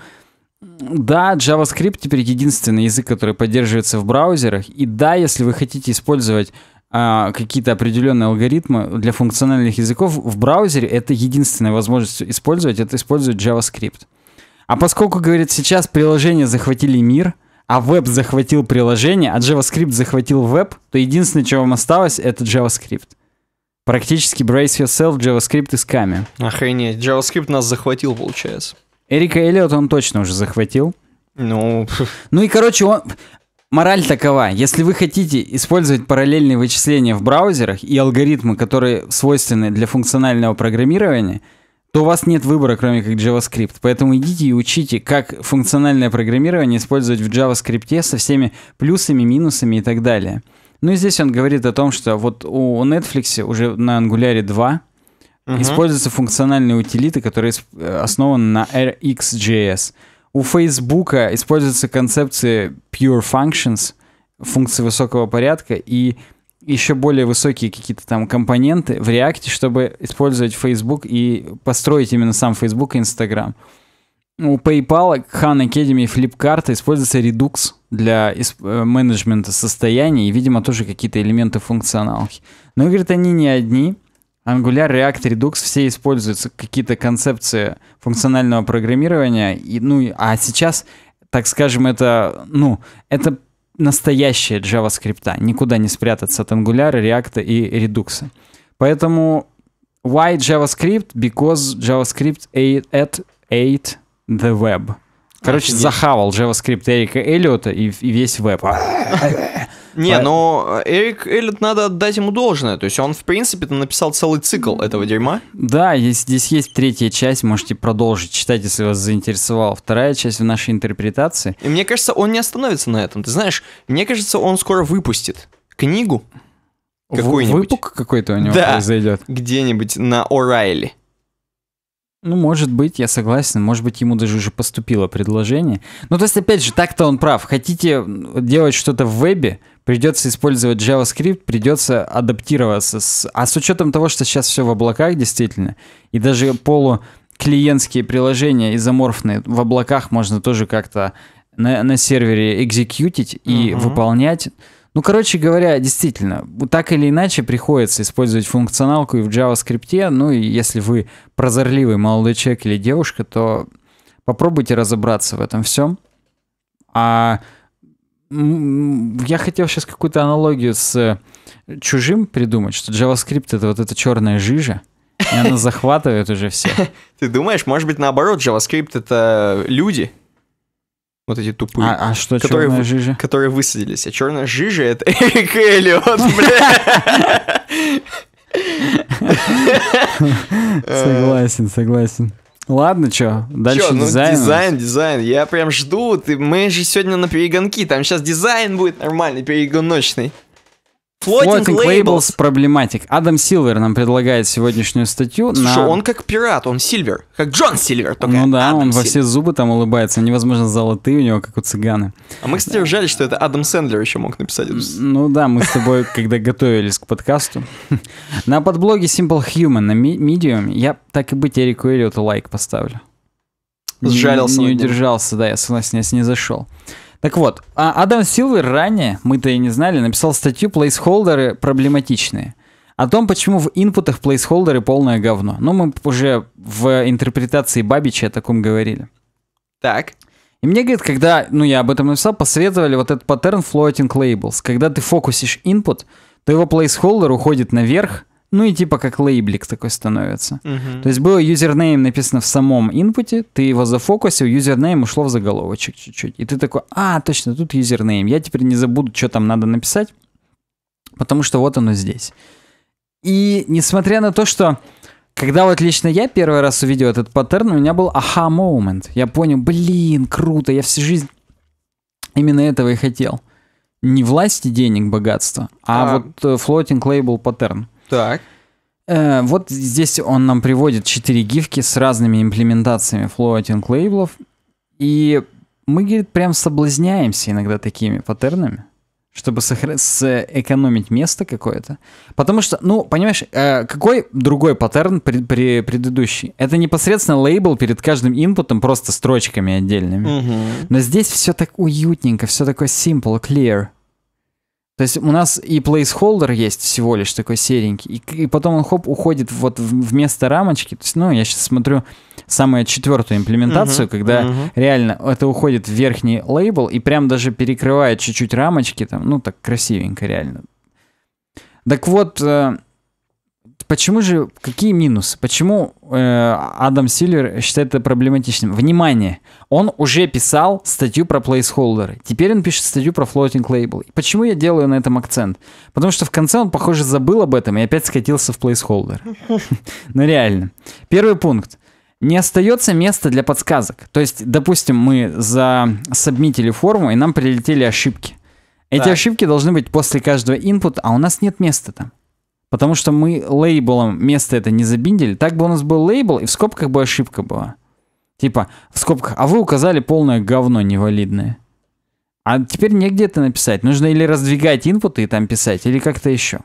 да, JavaScript теперь единственный язык, который поддерживается в браузерах. И да, если вы хотите использовать а, какие-то определенные алгоритмы для функциональных языков в браузере, это единственная возможность использовать, это использовать JavaScript. А поскольку, говорит, сейчас приложения захватили мир, а веб захватил приложение, а JavaScript захватил веб, то единственное, что вам осталось, это JavaScript. Практически brace yourself, JavaScript is coming. Охренеть, JavaScript нас захватил, получается. Эрика Эллиот он точно уже захватил. Ну, Ну и, короче, он... Мораль такова. Если вы хотите использовать параллельные вычисления в браузерах и алгоритмы, которые свойственны для функционального программирования, то у вас нет выбора, кроме как JavaScript. Поэтому идите и учите, как функциональное программирование использовать в JavaScript со всеми плюсами, минусами и так далее. Ну и здесь он говорит о том, что вот у Netflix уже на Angular 2 мгм. Используются функциональные утилиты, которые э, основаны на RxJS. У Facebook используются концепции Pure Functions, функции высокого порядка, и еще более высокие какие-то там компоненты в React, чтобы использовать Facebook и построить именно сам Facebook и Instagram. У PayPal, Khan Academy и Flipkart используется Redux для э, менеджмента состояний и, видимо, тоже какие-то элементы функционалки. Но, говорит, они не одни. Angular, React, Redux, все используются какие-то концепции функционального программирования. И, ну, а сейчас, так скажем, это, ну, это настоящее JavaScript. Никуда не спрятаться от Angular, React и Redux. Поэтому why JavaScript? Because JavaScript ate, ate the web. Короче, Офигеть. захавал JavaScript Эрика Эллиота и, и весь веб. Не, По- но Эрик Эллиот, надо отдать ему должное. То есть он, в принципе, написал целый цикл этого дерьма. Да, здесь есть третья часть, можете продолжить читать, если вас заинтересовала вторая часть в нашей интерпретации. И мне кажется, он не остановится на этом. Ты знаешь, мне кажется, он скоро выпустит книгу какой-нибудь. Выпук какой-то у него Да. произойдет. где-нибудь на О'Райли. Ну, может быть, я согласен. Может быть, ему даже уже поступило предложение. Ну, то есть, опять же, так-то он прав. Хотите делать что-то в вебе, придется использовать JavaScript, придется адаптироваться. С... А с учетом того, что сейчас все в облаках действительно, и даже полуклиентские приложения изоморфные в облаках можно тоже как-то на, на сервере экзекьютить и Мгм. выполнять. Ну, короче говоря, действительно, так или иначе приходится использовать функционалку и в JavaScript. Ну, и если вы прозорливый молодой человек или девушка, то попробуйте разобраться в этом всем. А я хотел сейчас какую-то аналогию с чужим придумать, что JavaScript это вот эта черная жижа, и она захватывает уже все. Ты думаешь, может быть, наоборот, JavaScript это люди? Вот эти тупые. А, а что Которые черная жижа? которые высадились, а черная жижа это Эрик Эллиот, бля. Согласен, согласен. Ладно, что, дальше Чё, ну, дизайн. дизайн, дизайн. Я прям жду. Ты, мы же сегодня на перегонки. Там сейчас дизайн будет нормальный, перегоночный. Floating, Floating labels. Labels Problematic. Адам Силвер нам предлагает сегодняшнюю статью Слушай, на... он как пират, он Сильвер. Как Джон Сильвер, только Ну да, Адам он во Сильвер. все зубы там улыбается. Невозможно золотые у него, как у цыгана. А мы, кстати, ржали, что это Адам Сэндлер еще мог написать. Ну да, мы с тобой, когда готовились к подкасту. На подблоге Simple Human на Medium я так и быть Эрику Эллиоту лайк поставлю. Не- Сжалился Не удержался, да, я согласен, я с ней зашел. Так вот, а Адам Силвер ранее, мы-то и не знали, написал статью «Плейсхолдеры проблематичные». О том, почему в инпутах плейсхолдеры полное говно. Ну, мы уже в интерпретации Бабича о таком говорили. Так. И мне, говорит, когда, ну, я об этом написал, посоветовали вот этот паттерн floating labels. Когда ты фокусишь input, то его placeholder уходит наверх, ну и типа как лейблик такой становится. Мгм. То есть было username написано в самом инпуте, ты его зафокусил, username ушло в заголовочек чуть-чуть. И ты такой, а, точно, тут username. Я теперь не забуду, что там надо написать, потому что вот оно здесь. И несмотря на то, что когда вот лично я первый раз увидел этот паттерн, у меня был аха момент. Я понял, блин, круто, я всю жизнь именно этого и хотел. Не власти, денег, богатства, а, А. вот э, floating label паттерн. Так. Э, вот здесь он нам приводит 4 гифки с разными имплементациями floating лейблов. И мы, говорит, прям соблазняемся иногда такими паттернами, чтобы сохра- сэкономить место какое-то. Потому что, ну, понимаешь, э, какой другой паттерн при, при- предыдущий? Это непосредственно лейбл перед каждым инпутом просто строчками отдельными. Мгм. Но здесь все так уютненько, все такое simple, clear. То есть у нас и placeholder есть всего лишь такой серенький, и, и потом он хоп уходит вот вместо рамочки. То есть, ну, я сейчас смотрю самую четвертую имплементацию, Мгм, когда мгм. реально это уходит в верхний лейбл и прям даже перекрывает чуть-чуть рамочки там, ну, так красивенько реально. Так вот, э, почему же, какие минусы? Почему э, Адам Сильвер считает это проблематичным? Внимание, он уже писал статью про плейсхолдеры. Теперь он пишет статью про floating label. Почему я делаю на этом акцент? Потому что в конце он, похоже, забыл об этом и опять скатился в плейсхолдер. Ну реально. Первый пункт. Не остается места для подсказок. То есть, допустим, мы засабмитили форму, и нам прилетели ошибки. Эти Так. ошибки должны быть после каждого инпута, а у нас нет места там. Потому что мы лейблом место это не забиндили. Так бы у нас был лейбл, и в скобках бы ошибка была. Типа, в скобках, а вы указали полное говно невалидное. А теперь негде это написать. Нужно или раздвигать инпуты и там писать, или как-то еще.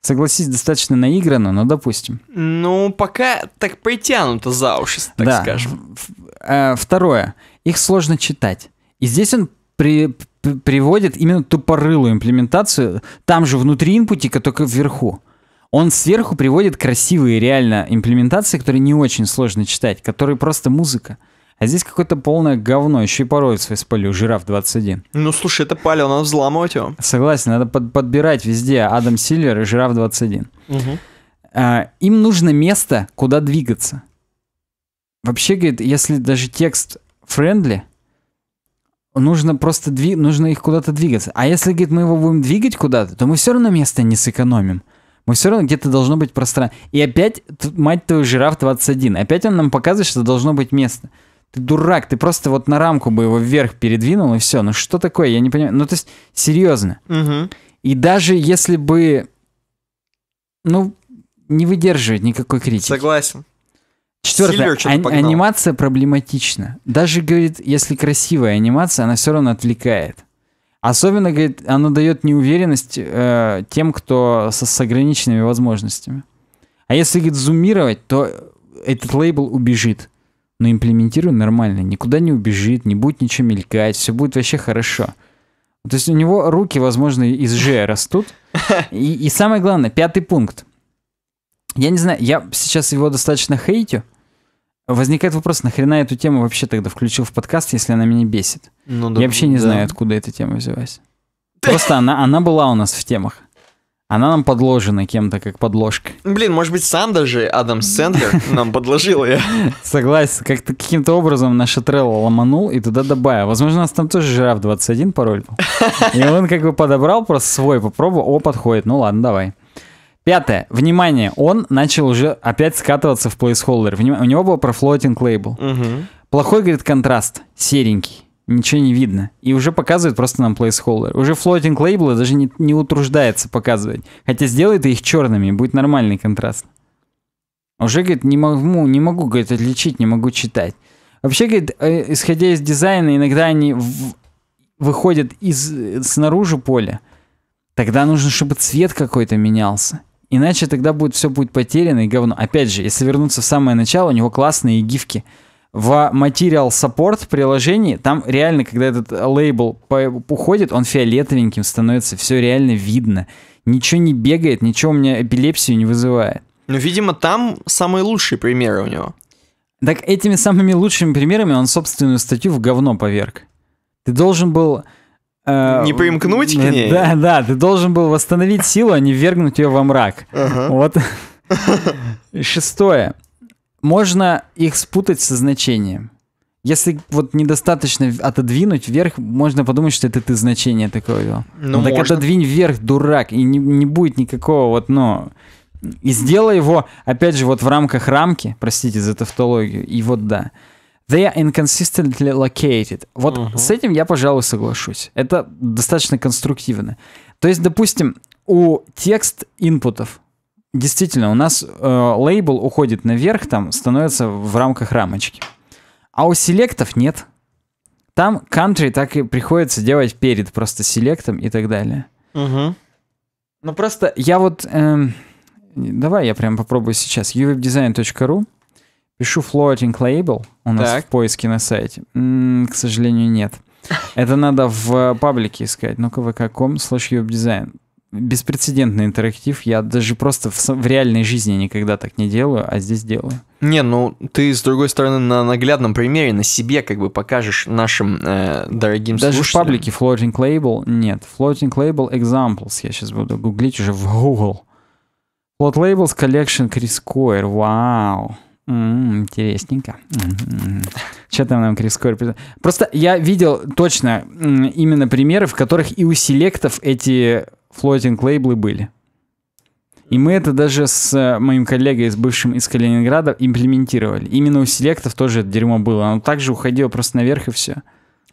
Согласись, достаточно наигранно, но допустим. Ну, пока так притянуто за уши, так да. скажем. Э, второе. Их сложно читать. И здесь он при- приводит именно тупорылую имплементацию, там же внутри инпутика, только вверху. Он сверху приводит красивые реально имплементации, которые не очень сложно читать, которые просто музыка. А здесь какое-то полное говно, еще и пароль свой спалю, жираф 21. Ну, слушай, это палево, надо взламывать его. Согласен, надо под- подбирать везде Адам Сильвер и жираф 21. Мгм. А, им нужно место, куда двигаться. Вообще, говорит, если даже текст friendly, нужно просто дви... нужно их куда-то двигаться. А если, говорит, мы его будем двигать куда-то, то мы все равно место не сэкономим. Мы все равно где-то должно быть пространство. И опять, тут, мать твою, жираф 21. Опять он нам показывает, что должно быть место. Ты дурак, ты просто вот на рамку бы его вверх передвинул, и все. Ну что такое? Я не понимаю. Ну, то есть, серьезно. Мгм. И даже если бы, ну, не выдерживает никакой критики. Согласен. Четвертое. Погнал. анимация проблематична. Даже, говорит, если красивая анимация, она все равно отвлекает. Особенно, говорит, она дает неуверенность э, тем, кто со, с ограниченными возможностями. А если, говорит, зумировать, то этот лейбл убежит. Но имплементируй нормально, никуда не убежит, не будет ничего мелькать, все будет вообще хорошо. То есть у него руки, возможно, из Ж растут. И, и самое главное, пятый пункт. Я не знаю, я сейчас его достаточно хейтю. Возникает вопрос, нахрена эту тему вообще тогда включил в подкаст, если она меня бесит? Ну, да, я вообще не да. знаю, откуда эта тема взялась. Просто она, она была у нас в темах. Она нам подложена кем-то, как подложка. Блин, может быть, сам даже Адам Сэндлер нам подложил ее. Согласен, как-то каким-то образом наш Трелло ломанул и туда добавил. Возможно, у нас там тоже жираф 21 пароль был. И он как бы подобрал просто свой, попробовал, о, подходит. Ну ладно, давай. Пятое. Внимание, он начал уже опять скатываться в placeholder. Вним- У него был профлотинг лейбл. Мгм. Плохой, говорит, контраст. Серенький. Ничего не видно. И уже показывает просто нам placeholder. Уже флотинг лейблы даже не, не утруждается показывать. Хотя сделает их черными, будет нормальный контраст. Уже, говорит, не могу, не могу, говорит, отличить, не могу читать. Вообще, говорит, э, исходя из дизайна, иногда они в- выходят из, э, снаружи поля. Тогда нужно, чтобы цвет какой-то менялся. Иначе тогда будет все будет потеряно и говно. Опять же, если вернуться в самое начало, у него классные гифки. В Material Support приложении, там реально, когда этот лейбл уходит, он фиолетовеньким становится, все реально видно. Ничего не бегает, ничего у меня эпилепсию не вызывает. Ну, видимо, там самые лучшие примеры у него. Так этими самыми лучшими примерами он собственную статью в говно поверг. Ты должен был... э, Не примкнуть к э, ней? Да, да, ты должен был восстановить силу, а не ввергнуть ее во мрак. Вот. Шестое. Можно их спутать со значением. Если вот недостаточно отодвинуть вверх, можно подумать, что это ты значение такое вел. Ну, Ну, так можно. отодвинь вверх, дурак, и не, не будет никакого вот, ну... И сделай его, опять же, вот в рамках рамки, простите за тавтологию, и вот да. They are inconsistently located. Вот Мгм. с этим я, пожалуй, соглашусь. Это достаточно конструктивно. То есть, допустим, у текст инпутов действительно у нас э, лейбл уходит наверх, там становится в рамках рамочки. А у селектов нет. Там country так и приходится делать перед просто селектом и так далее. Мгм. Ну просто я вот... эм, давай я прям попробую сейчас. uwebdesign.ru Пишу floating label у нас Так. в поиске на сайте. М, к сожалению, нет. Это надо в паблике искать. Ну-ка, vk.com slash uwebdesign. Беспрецедентный интерактив. Я даже просто в, в реальной жизни никогда так не делаю, а здесь делаю. Не, ну ты с другой стороны на наглядном примере на себе как бы покажешь нашим э, дорогим Даже в слушателям. паблике floating label нет. Floating label examples. Я сейчас буду гуглить уже в Google. Float labels collection Chris Coyer. Вау. М, интересненько. Что там нам Крис пред- Просто я видел точно именно примеры, в которых и у селектов эти флотинг лейблы были. И мы это даже с э, моим коллегой, с бывшим из Калининграда, имплементировали. Именно у селектов тоже это дерьмо было. Оно также уходило просто наверх и все.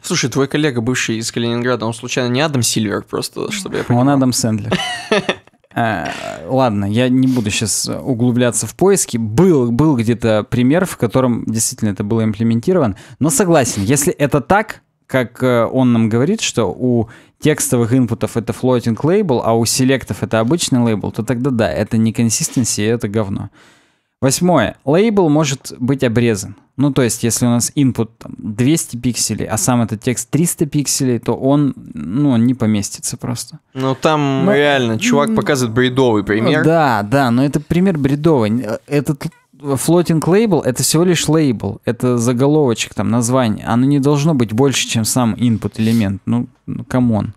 Слушай, твой коллега, бывший из Калининграда, он случайно не Адам Сильвер, просто, чтобы я понимал? Он Адам Сэндлер. Э, Ладно, я не буду сейчас углубляться в поиски. Был, был где-то пример, в котором действительно это было имплементировано. Но согласен, если это так, как э, он нам говорит, что у текстовых инпутов это floating label, а у селектов это обычный лейбл, то тогда да, это не консистенси, это говно. Восьмое. Лейбл может быть обрезан. Ну, то есть, если у нас input там, 200 пикселей, а сам этот текст 300 пикселей, то он, ну, он не поместится просто. Ну там Ну, реально, чувак показывает бредовый пример. Да, да, но это пример бредовый. Э, Этот floating label это всего лишь лейбл, это заголовочек, там, название. Оно не должно быть больше, чем сам input элемент. Ну, ну, come on.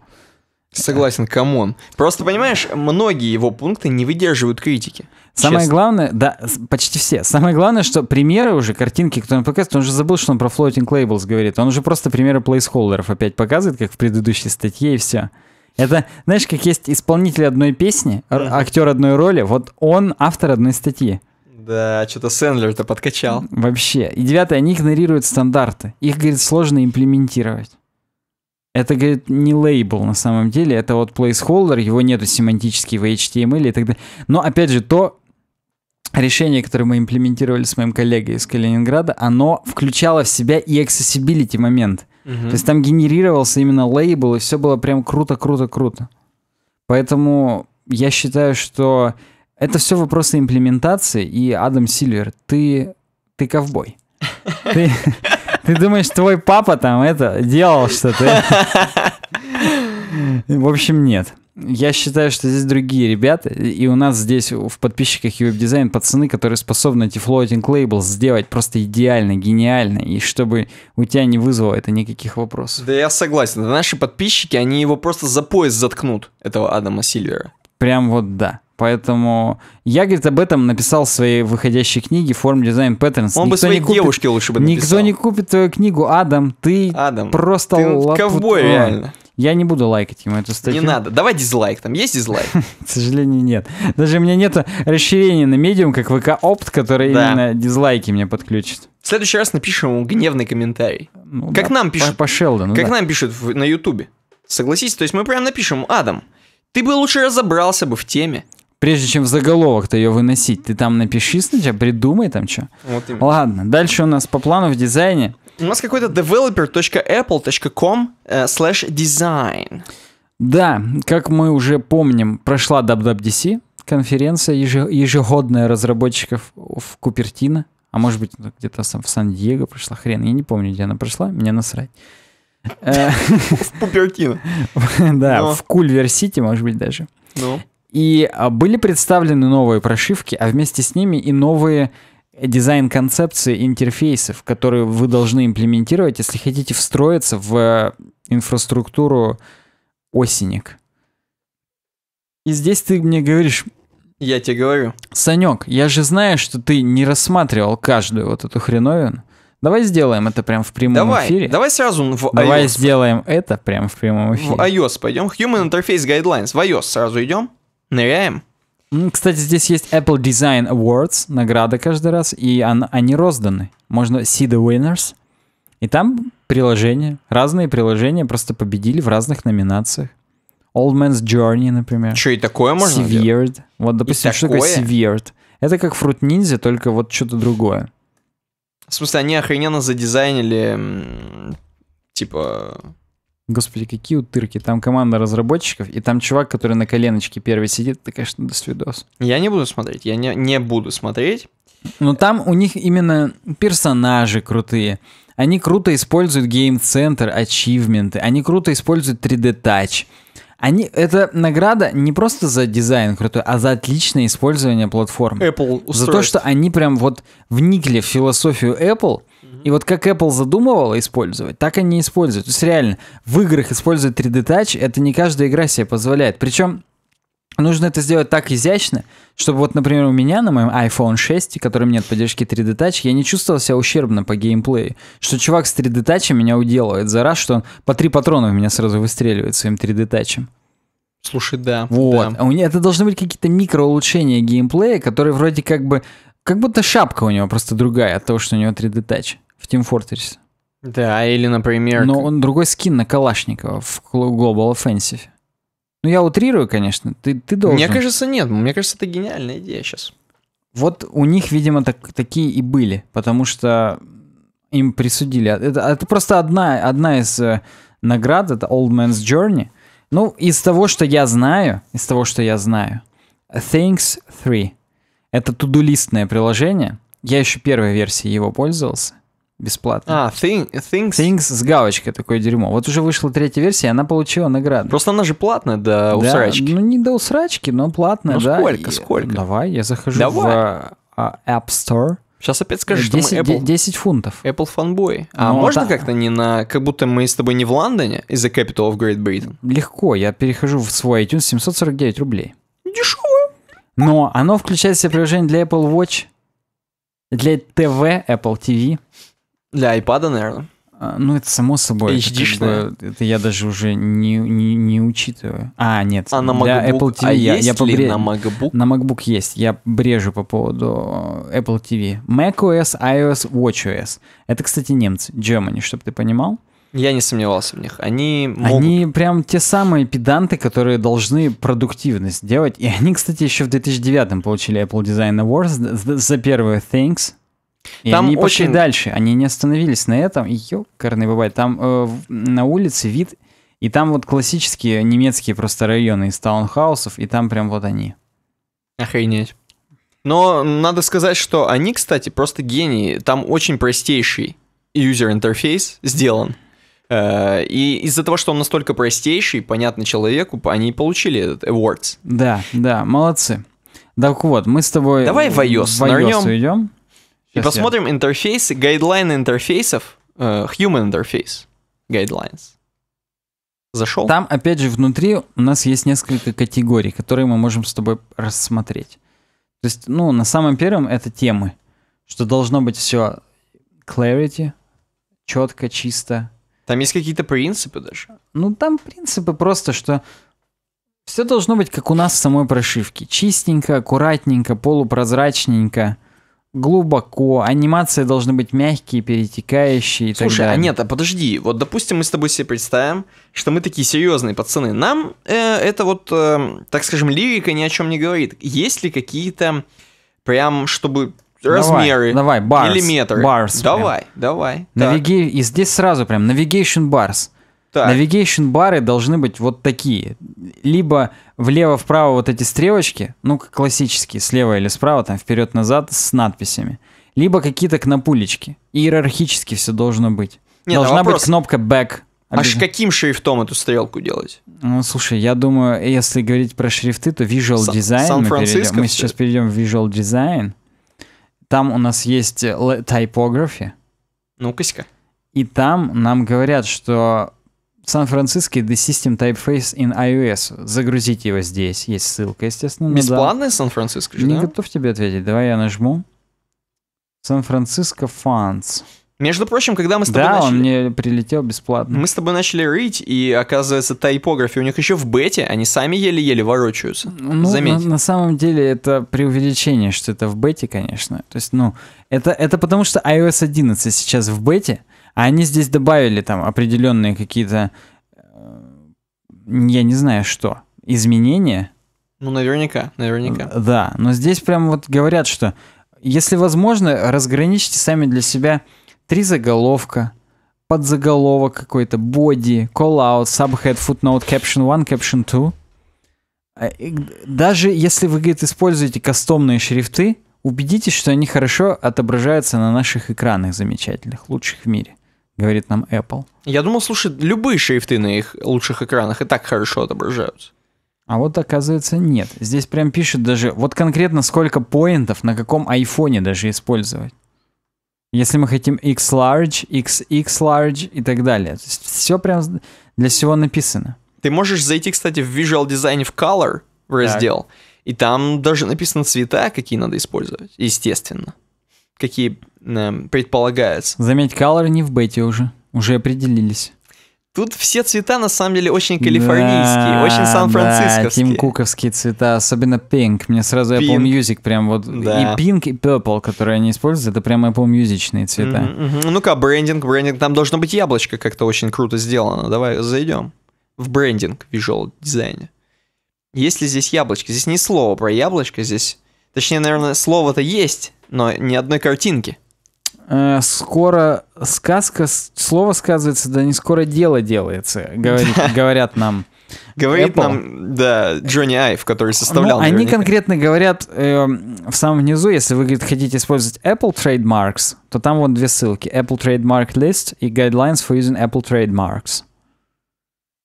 Согласен, come on. Просто, понимаешь, многие его пункты не выдерживают критики. Самое Честно. главное, да, почти все. Самое главное, что примеры уже, картинки, кто он показывает, он уже забыл, что он про floating labels говорит. Он уже просто примеры плейсхолдеров опять показывает, как в предыдущей статье, и все. Это, знаешь, как есть исполнитель одной песни, актер одной роли, вот он автор одной статьи. Да, что-то Сэндлер-то подкачал. Вообще. И девятое, они игнорируют стандарты. Их, говорит, сложно имплементировать. Это, говорит, не лейбл на самом деле, это вот placeholder, его нету семантически в HTML и так далее. Но, опять же, то решение, которое мы имплементировали с моим коллегой из Калининграда, оно включало в себя и accessibility момент. То есть там генерировался именно лейбл, и все было прям круто-круто-круто. Поэтому я считаю, что это все вопросы имплементации, и Адам Сильвер, ты, ты ковбой. Ты, ты думаешь, твой папа там это делал что-то? В общем, нет. Я считаю, что здесь другие ребята, и у нас здесь в подписчиках и веб-дизайн пацаны, которые способны эти floating labels сделать просто идеально, гениально, и чтобы у тебя не вызвало это никаких вопросов. Да я согласен. Наши подписчики, они его просто за пояс заткнут, этого Адама Сильвера. Прям вот да. Поэтому я, говорит, об этом написал в своей выходящей книге Form Design Patterns. Он бы Никто своей не купит- девушке лучше бы Никто написал. не купит твою книгу, Адам. Ты Адам, просто ты лапут- ковбой Ой. реально. Я не буду лайкать ему эту статью. Не надо. Давай дизлайк. Там есть дизлайк? К сожалению, нет. Даже у меня нет расширения на медиум, как ВК Опт, который Да. именно дизлайки мне подключит. В следующий раз напишем ему гневный комментарий. Ну Как да, нам по- пишут. По, Шелдону, как да. нам пишут в- на Ютубе. Согласитесь? То есть мы прям напишем, Адам, ты бы лучше разобрался бы в теме. Прежде чем в заголовок-то ее выносить, ты там напиши сначала, придумай там что. Вот именно. Ладно, дальше у нас по плану в дизайне. У нас какой-то developer.apple.com э, slash design. Да, как мы уже помним, прошла WWDC, конференция еже- ежегодная разработчиков в Купертино, а может быть где-то сам- в Сан-Диего прошла, хрен, я не помню, где она прошла, меня насрать. Э, Пупертино. Да, Но. в Кульвер-Сити, может быть, даже. Ну, И а, были представлены новые прошивки, а вместе с ними и новые дизайн-концепции интерфейсов, которые вы должны имплементировать, если хотите встроиться в э, инфраструктуру осенник. И здесь ты мне говоришь, я тебе говорю. Санек, я же знаю, что ты не рассматривал каждую вот эту хреновину. Давай сделаем это прям в прямом Давай, эфире. давай сразу в Давай iOS. сделаем это прям в прямом эфире. В iOS пойдем. Human Interface Guidelines. В iOS сразу идем. Ныряем. Кстати, здесь есть Apple Design Awards, награда каждый раз, и он- они розданы. Можно see the winners. И там приложения, разные приложения просто победили в разных номинациях. Old Man's Journey, например. Что и такое можно делать? Severed. Вот, допустим, что такое? Severed? Это как Fruit Ninja, только вот что-то другое. В смысле, они охрененно задизайнили, типа... Господи, какие утырки. Там команда разработчиков, и там чувак, который на коленочке первый сидит, ты, конечно, до свидос. Я не буду смотреть, я не, не буду смотреть. Но там у них именно персонажи крутые. Они круто используют гейм-центр, ачивменты. Они круто используют 3D Touch. Они, это награда не просто за дизайн крутой, а за отличное использование платформы. Apple За то, что они прям вот вникли в философию Apple, и вот как Apple задумывала использовать, так они используют. То есть реально, в играх использовать 3D Touch, это не каждая игра себе позволяет. Причем нужно это сделать так изящно, чтобы вот, например, у меня на моем iPhone 6, которым нет поддержки 3D Touch, я не чувствовал себя ущербно по геймплею. Что чувак с 3D Touch меня уделывает за раз, что он по три патрона в меня сразу выстреливает своим 3D Touch. Слушай, да. Вот. да. А у это должны быть какие-то микроулучшения геймплея, которые вроде как бы... Как будто шапка у него просто другая от того, что у него 3D Touch в Team Fortress. Да, или, например... Но он другой скин на Калашникова в Glo- Global Offensive. Ну, я утрирую, конечно. Ты, ты должен. Мне кажется, нет. Мне кажется, это гениальная идея сейчас. Вот у них, видимо, так, такие и были, потому что им присудили. Это, это просто одна, одна из э, наград, это Old Man's Journey. Ну, из того, что я знаю, из того, что я знаю, Things 3. Это тудулистное приложение. Я еще первой версии его пользовался. Бесплатно. А, thing, things... Things с галочкой такое дерьмо. Вот уже вышла третья версия, и она получила награду. Просто она же платная до Да, усрачки. Ну, не до усрачки, но платная, Ну, да. сколько, И- сколько? Давай, я захожу Давай. в а, App Store. Сейчас опять скажешь, что 10, мы Apple, 10 фунтов. Apple фанбой. А Ну, можно та- как-то не на... Как будто мы с тобой не в Лондоне из-за Capital of Great Britain? Легко, я перехожу в свой iTunes 749 рублей. Дешево. Но оно включает в себя приложение для Apple Watch, для ТВ, Apple TV. Для iPad, наверное. А, Ну, это само собой. это, как бы- это я даже уже не, не, не учитываю. А, нет. А на для MacBook? Apple TV а я, есть я ли побре- на MacBook? На MacBook есть. Я брежу по поводу Apple TV. macOS, iOS, WatchOS. Это, кстати, немцы. Germany, чтобы ты понимал. Я не сомневался в них. Они могут... Они прям те самые педанты, которые должны продуктивность делать. И они, кстати, еще в 2009 получили Apple Design Awards за первые Things. И Там они пошли очень- дальше. Они не остановились на этом. Ёкарный бывает. Там э, на улице вид... И там вот классические немецкие просто районы из таунхаусов. И там прям вот они. Охренеть. Но надо сказать, что они, кстати, просто гении. Там очень простейший юзер-интерфейс сделан. Э, И из-за того, что он настолько простейший, понятный человеку, они получили этот awards. Да, да, молодцы. Так вот, мы с тобой... Давай в iOS в iOS нырнем. уйдем. И Щас я- посмотрим интерфейсы, гайдлайны интерфейсов, э, human interface guidelines. Зашел? Там, опять же, внутри у нас есть несколько категорий, которые мы можем с тобой рассмотреть. То есть, ну, на самом первом это темы, что должно быть все clarity, четко, чисто. Там есть какие-то принципы даже. Ну, там принципы просто, что все должно быть как у нас в самой прошивке. Чистенько, аккуратненько, полупрозрачненько, глубоко. Анимации должны быть мягкие, перетекающие и Слушай, так а далее. нет, а подожди, вот допустим мы с тобой себе представим, что мы такие серьезные пацаны. Нам э, это вот, э, так скажем, лирика ни о чем не говорит. Есть ли какие-то прям, чтобы Давай, размеры, давай, bars, миллиметры? bars прям. давай, давай. Так, Навиге- И здесь сразу прям navigation bars. так. Navigation бары должны быть вот такие. Либо влево-вправо вот эти стрелочки, ну, как классические, слева или справа, там, вперед-назад с надписями. Либо какие-то кнопулечки. Иерархически все должно быть. Нет, а Должна быть кнопка back. Аж Обязательно. каким шрифтом эту стрелку делать? Ну, слушай, я думаю, если говорить про шрифты, то Visual Сан- Design мы, перейдем. мы сейчас перейдем в Visual Design. Там у нас есть э, typography. Ну-ка-ка. И там нам говорят, что Сан-Франциско The System Typeface in iOS. Загрузите его здесь. Есть ссылка, естественно. да. Бесплатный Сан-Франциско Не да? готов тебе ответить. Давай я нажму. Сан-Франциско Фанс. Между прочим, когда мы с тобой Да, начали... он мне прилетел бесплатно. Мы с тобой начали рыть, и оказывается, тайпография у них еще в бете, они сами еле-еле ворочаются. Ну, Заметь. На, на самом деле это преувеличение, что это в бете, конечно. То есть, ну, это, это потому что iOS 11 сейчас в бете, а они здесь добавили там определенные какие-то, э, я не знаю что, изменения. Ну, наверняка, наверняка. Да, но здесь прям вот говорят, что если возможно, разграничьте сами для себя три заголовка, подзаголовок какой-то, body, call-out, subhead, footnote, caption 1, caption 2. А, Даже если вы, говорит, используете кастомные шрифты, убедитесь, что они хорошо отображаются на наших экранах замечательных, лучших в мире, говорит нам Apple. Я думал, слушай, любые шрифты на их лучших экранах и так хорошо отображаются. А вот оказывается нет. Здесь прям пишет даже, вот конкретно сколько поинтов на каком айфоне даже использовать. Если мы хотим X large, XX large и так далее. То есть все прям для всего написано. Ты можешь зайти, кстати, в Visual Design в Color в раздел, и там даже написано цвета, какие надо использовать, естественно. Какие эм, предполагаются. Заметь, color не в бете уже. Уже определились. Тут все цвета на самом деле очень калифорнийские, Да, очень Да, сан-францисковские. Тим Куковские цвета, особенно Pink. Мне сразу Apple Pink. Music прям вот... Да. И Pink, и Purple, которые они используют, это прям Apple Musicные цвета. Мгм, мгм. Ну-ка, брендинг, брендинг. Там должно быть яблочко как-то очень круто сделано. Давай зайдем в брендинг Visual дизайне. Есть ли здесь яблочко? Здесь ни слова про яблочко, здесь... Точнее, наверное, слово-то есть, но ни одной картинки. Э, скоро сказка, слово сказывается, да не скоро дело делается, говорит- говорят нам. Говорит Apple. нам, да, Джонни Айв, который Ну, составлял они наверняка. конкретно говорят э, в самом низу, если вы говорит, хотите использовать Apple Trademarks, то там вот две ссылки. Apple Trademark List и Guidelines for using Apple Trademarks.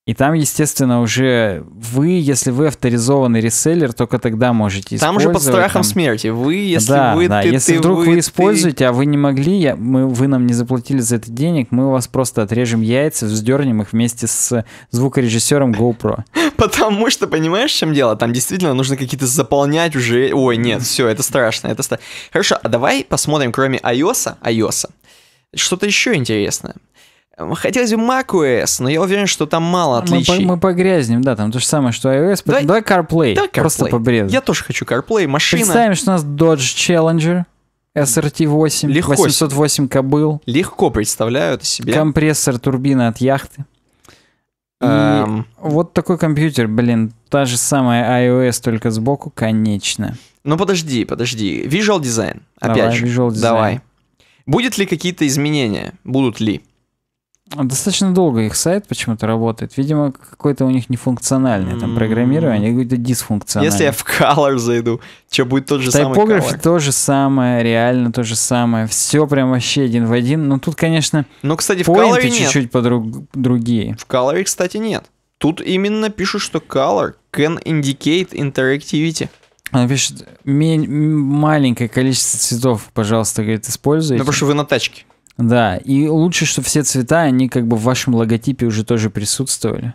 И там, естественно, уже вы, если вы авторизованный реселлер, только тогда можете Там использовать. уже под страхом там. смерти. Вы, если да, вы, да. ты, если ты, вдруг вы, ты- используете, а вы не могли, я, мы, вы нам не заплатили за это денег, мы у вас просто отрежем яйца, вздернем их вместе с звукорежиссером GoPro. Потому что, понимаешь, в чем дело? Там действительно нужно какие-то заполнять уже... Ой, нет, все, это страшно, это страшно. Хорошо, а давай посмотрим, кроме iOS, iOS, что-то еще интересное. Эм, Хотелось бы macOS, но я уверен, что там мало Мы, по- отличий. мы погрязнем, да, там то же самое, что iOS. Давай- Давай, CarPlay, Давай просто CarPlay. побрезать. Я тоже хочу CarPlay, машина. Представим, что у нас Dodge Challenger SRT8, Легко 808 кобыл, Легко представляю это себе. компрессор турбина от яхты. Эм, вот такой компьютер, блин, та же самая iOS, только сбоку, конечно. ну подожди, подожди. Visual Design, опять Давай, же. Visual Design. Давай. Будет ли какие-то изменения? Будут ли? Достаточно долго их сайт почему-то работает. Видимо, какой-то у них нефункциональный там программирование, какой-то дисфункциональный. Если я в Color зайду, что будет тот же В самый Color? то же самое, реально то же самое. Все прям вообще один в один. Но тут, конечно, Ну, кстати, в Color чуть-чуть подруг- другие. В Color, кстати, нет. Тут именно пишут, что Color can indicate interactivity. Она пишет, «Мень- м- маленькое количество цветов, пожалуйста, говорит, Ну, используйте. потому что вы на тачке. Да, и лучше, что все цвета, они как бы в вашем логотипе уже тоже присутствовали.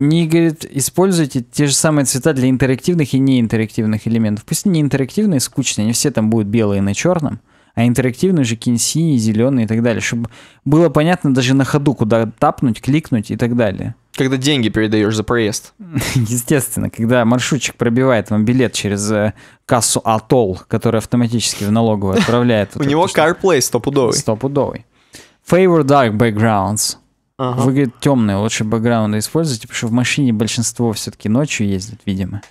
Не, говорит, используйте те же самые цвета для интерактивных и неинтерактивных элементов. Пусть не интерактивные, скучные, не все там будут белые на черном, А интерактивный же кинь синий, зеленый и так далее, чтобы было понятно даже на ходу, куда тапнуть, кликнуть и так далее. Когда деньги передаешь за проезд. Естественно, когда маршрутчик пробивает вам билет через э, кассу Атол, которая автоматически в налоговую отправляет. У него CarPlay стопудовый. Стопудовый. Favor dark backgrounds. Ага. Вы, говорит, темные лучше бэкграунды используйте, потому что в машине большинство все-таки ночью ездит, видимо.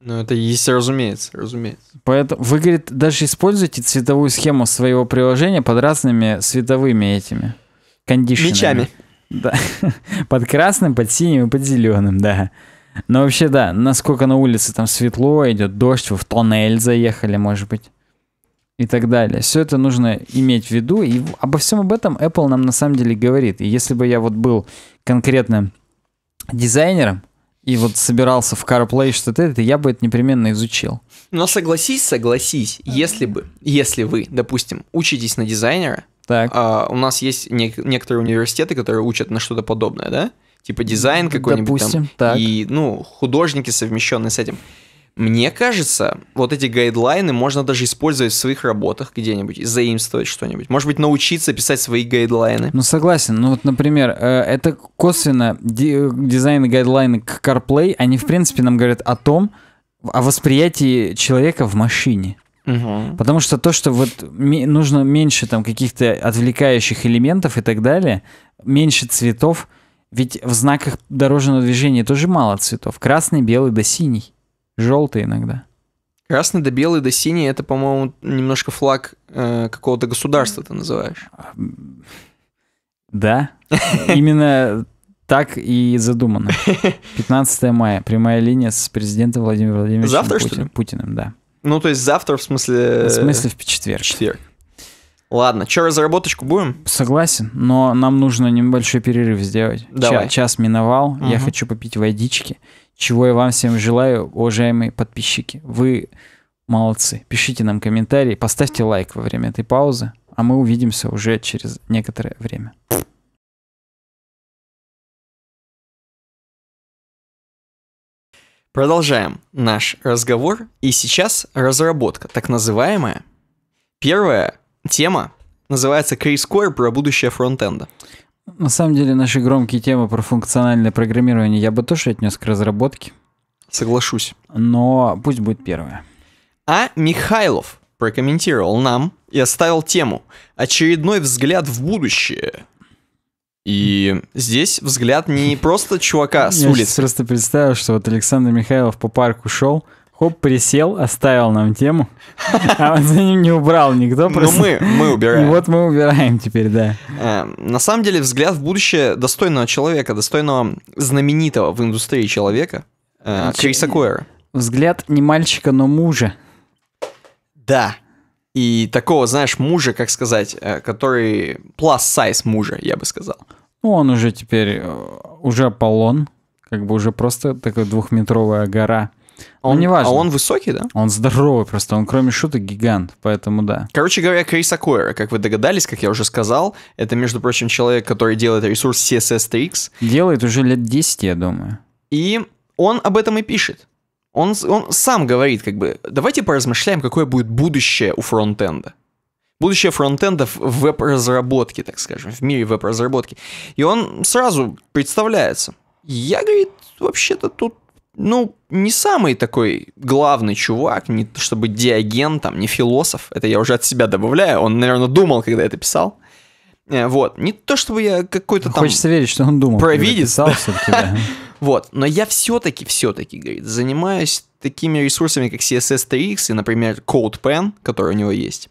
Ну, это есть, разумеется, разумеется. Поэтому вы, говорит, даже используйте цветовую схему своего приложения под разными световыми этими кондишнерами. Мечами. Да. Под красным, под синим и под зеленым, да. Но вообще, да, насколько на улице там светло, идет дождь, вы в тоннель заехали, может быть. И так далее. Все это нужно иметь в виду. И обо всем об этом Apple нам на самом деле говорит. И если бы я вот был конкретно дизайнером и вот собирался в CarPlay что-то это, я бы это непременно изучил. Но согласись, согласись, если бы, если вы, допустим, учитесь на дизайнера, Так. а, у нас есть нек- некоторые университеты, которые учат на что-то подобное, да? Типа дизайн какой-нибудь Допустим, там. так. И, ну, художники, совмещенные с этим. Мне кажется, вот эти гайдлайны можно даже использовать в своих работах где-нибудь, и заимствовать что-нибудь. Может быть, научиться писать свои гайдлайны. Ну, согласен. Ну, вот, например, э, это косвенно ди- дизайн и гайдлайны к CarPlay, они, в принципе, нам говорят о том, о восприятии человека в машине. Мгм. Потому что то, что вот нужно меньше там каких-то отвлекающих элементов и так далее, меньше цветов, ведь в знаках дорожного движения тоже мало цветов. Красный, белый да синий. Желтый иногда. Красный да белый да синий это, по-моему, немножко флаг э, какого-то государства ты называешь. Да, именно так и задумано. 15 мая. Прямая линия с президентом Владимиром Владимировичем Завтра, что ли? Путиным, да. Ну, то есть завтра, в смысле... В смысле в четверг. четверг. Ладно, что, разработочку будем? Согласен, но нам нужно небольшой перерыв сделать. Давай. Ча- час миновал, я Мгм. хочу попить водички, чего я вам всем желаю, уважаемые подписчики. Вы молодцы. Пишите нам комментарии, поставьте лайк во время этой паузы, а мы увидимся уже через некоторое время. Продолжаем наш разговор. И сейчас разработка, так называемая. Первая тема называется Крейскор про будущее фронтенда. На самом деле наши громкие темы про функциональное программирование я бы тоже отнес к разработке, Соглашусь. но пусть будет первое. А Михайлов прокомментировал нам и оставил тему «Очередной взгляд в будущее». И здесь взгляд не просто чувака с Я улицы. просто представил, что вот Александр Михайлов по парку шел, хоп, присел, оставил нам тему, а он за ним не убрал никто Но просто. Ну, мы, мы И убираем. вот мы убираем теперь, да. Э, На самом деле взгляд в будущее достойного человека, достойного знаменитого в индустрии человека, Ч- Криса Койера. Взгляд не мальчика, но мужа. Да. И такого, знаешь, мужа, как сказать, э, который plus size мужа, я бы сказал. Ну, он уже теперь, э, уже Аполлон, как бы уже просто такая двухметровая гора. А Ну, он, неважно. А он высокий, да? Он здоровый просто, он кроме шуток гигант, поэтому да. Короче говоря, Криса Койера, как вы догадались, как я уже сказал, это, между прочим, человек, который делает ресурс CSS3X, Делает уже лет 10, я думаю. и он об этом и пишет. Он, он сам говорит, как бы, давайте поразмышляем, какое будет будущее у фронтенда. Будущее фронтенда в веб-разработке, так скажем, в мире веб-разработки. И он сразу представляется. Я, говорит, вообще-то тут, ну, не самый такой главный чувак, не то чтобы диаген, там, не философ. Это я уже от себя добавляю. Он, наверное, думал, когда это писал. Э, Вот. Не то чтобы я какой-то там... Хочется верить, что он думал. провидец, писал да. Вот, но я все-таки, все-таки, говорит, занимаюсь такими ресурсами, как CSS3X и, например, CodePen, который у него есть.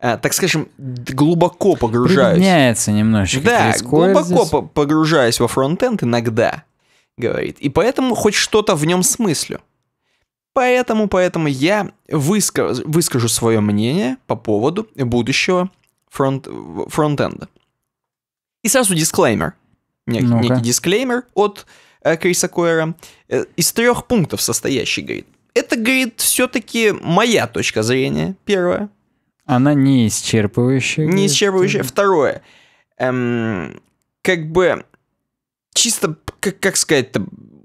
Э, так скажем, глубоко погружаюсь. Прибедняется немножечко. Да, глубоко здесь. по- погружаюсь во фронтенд иногда, говорит. И поэтому хоть что-то в нем смыслю. Поэтому, поэтому я выска- выскажу свое мнение по поводу будущего фронт, фронтенда. И сразу дисклеймер. Нек- Ну-ка. некий дисклеймер от э, Криса Койера. Э, из трех пунктов состоящий, говорит. Это, говорит, все-таки моя точка зрения, первая. Она не исчерпывающая. Не говорит. исчерпывающее. Второе. Эм, как бы чисто, как, как сказать-то,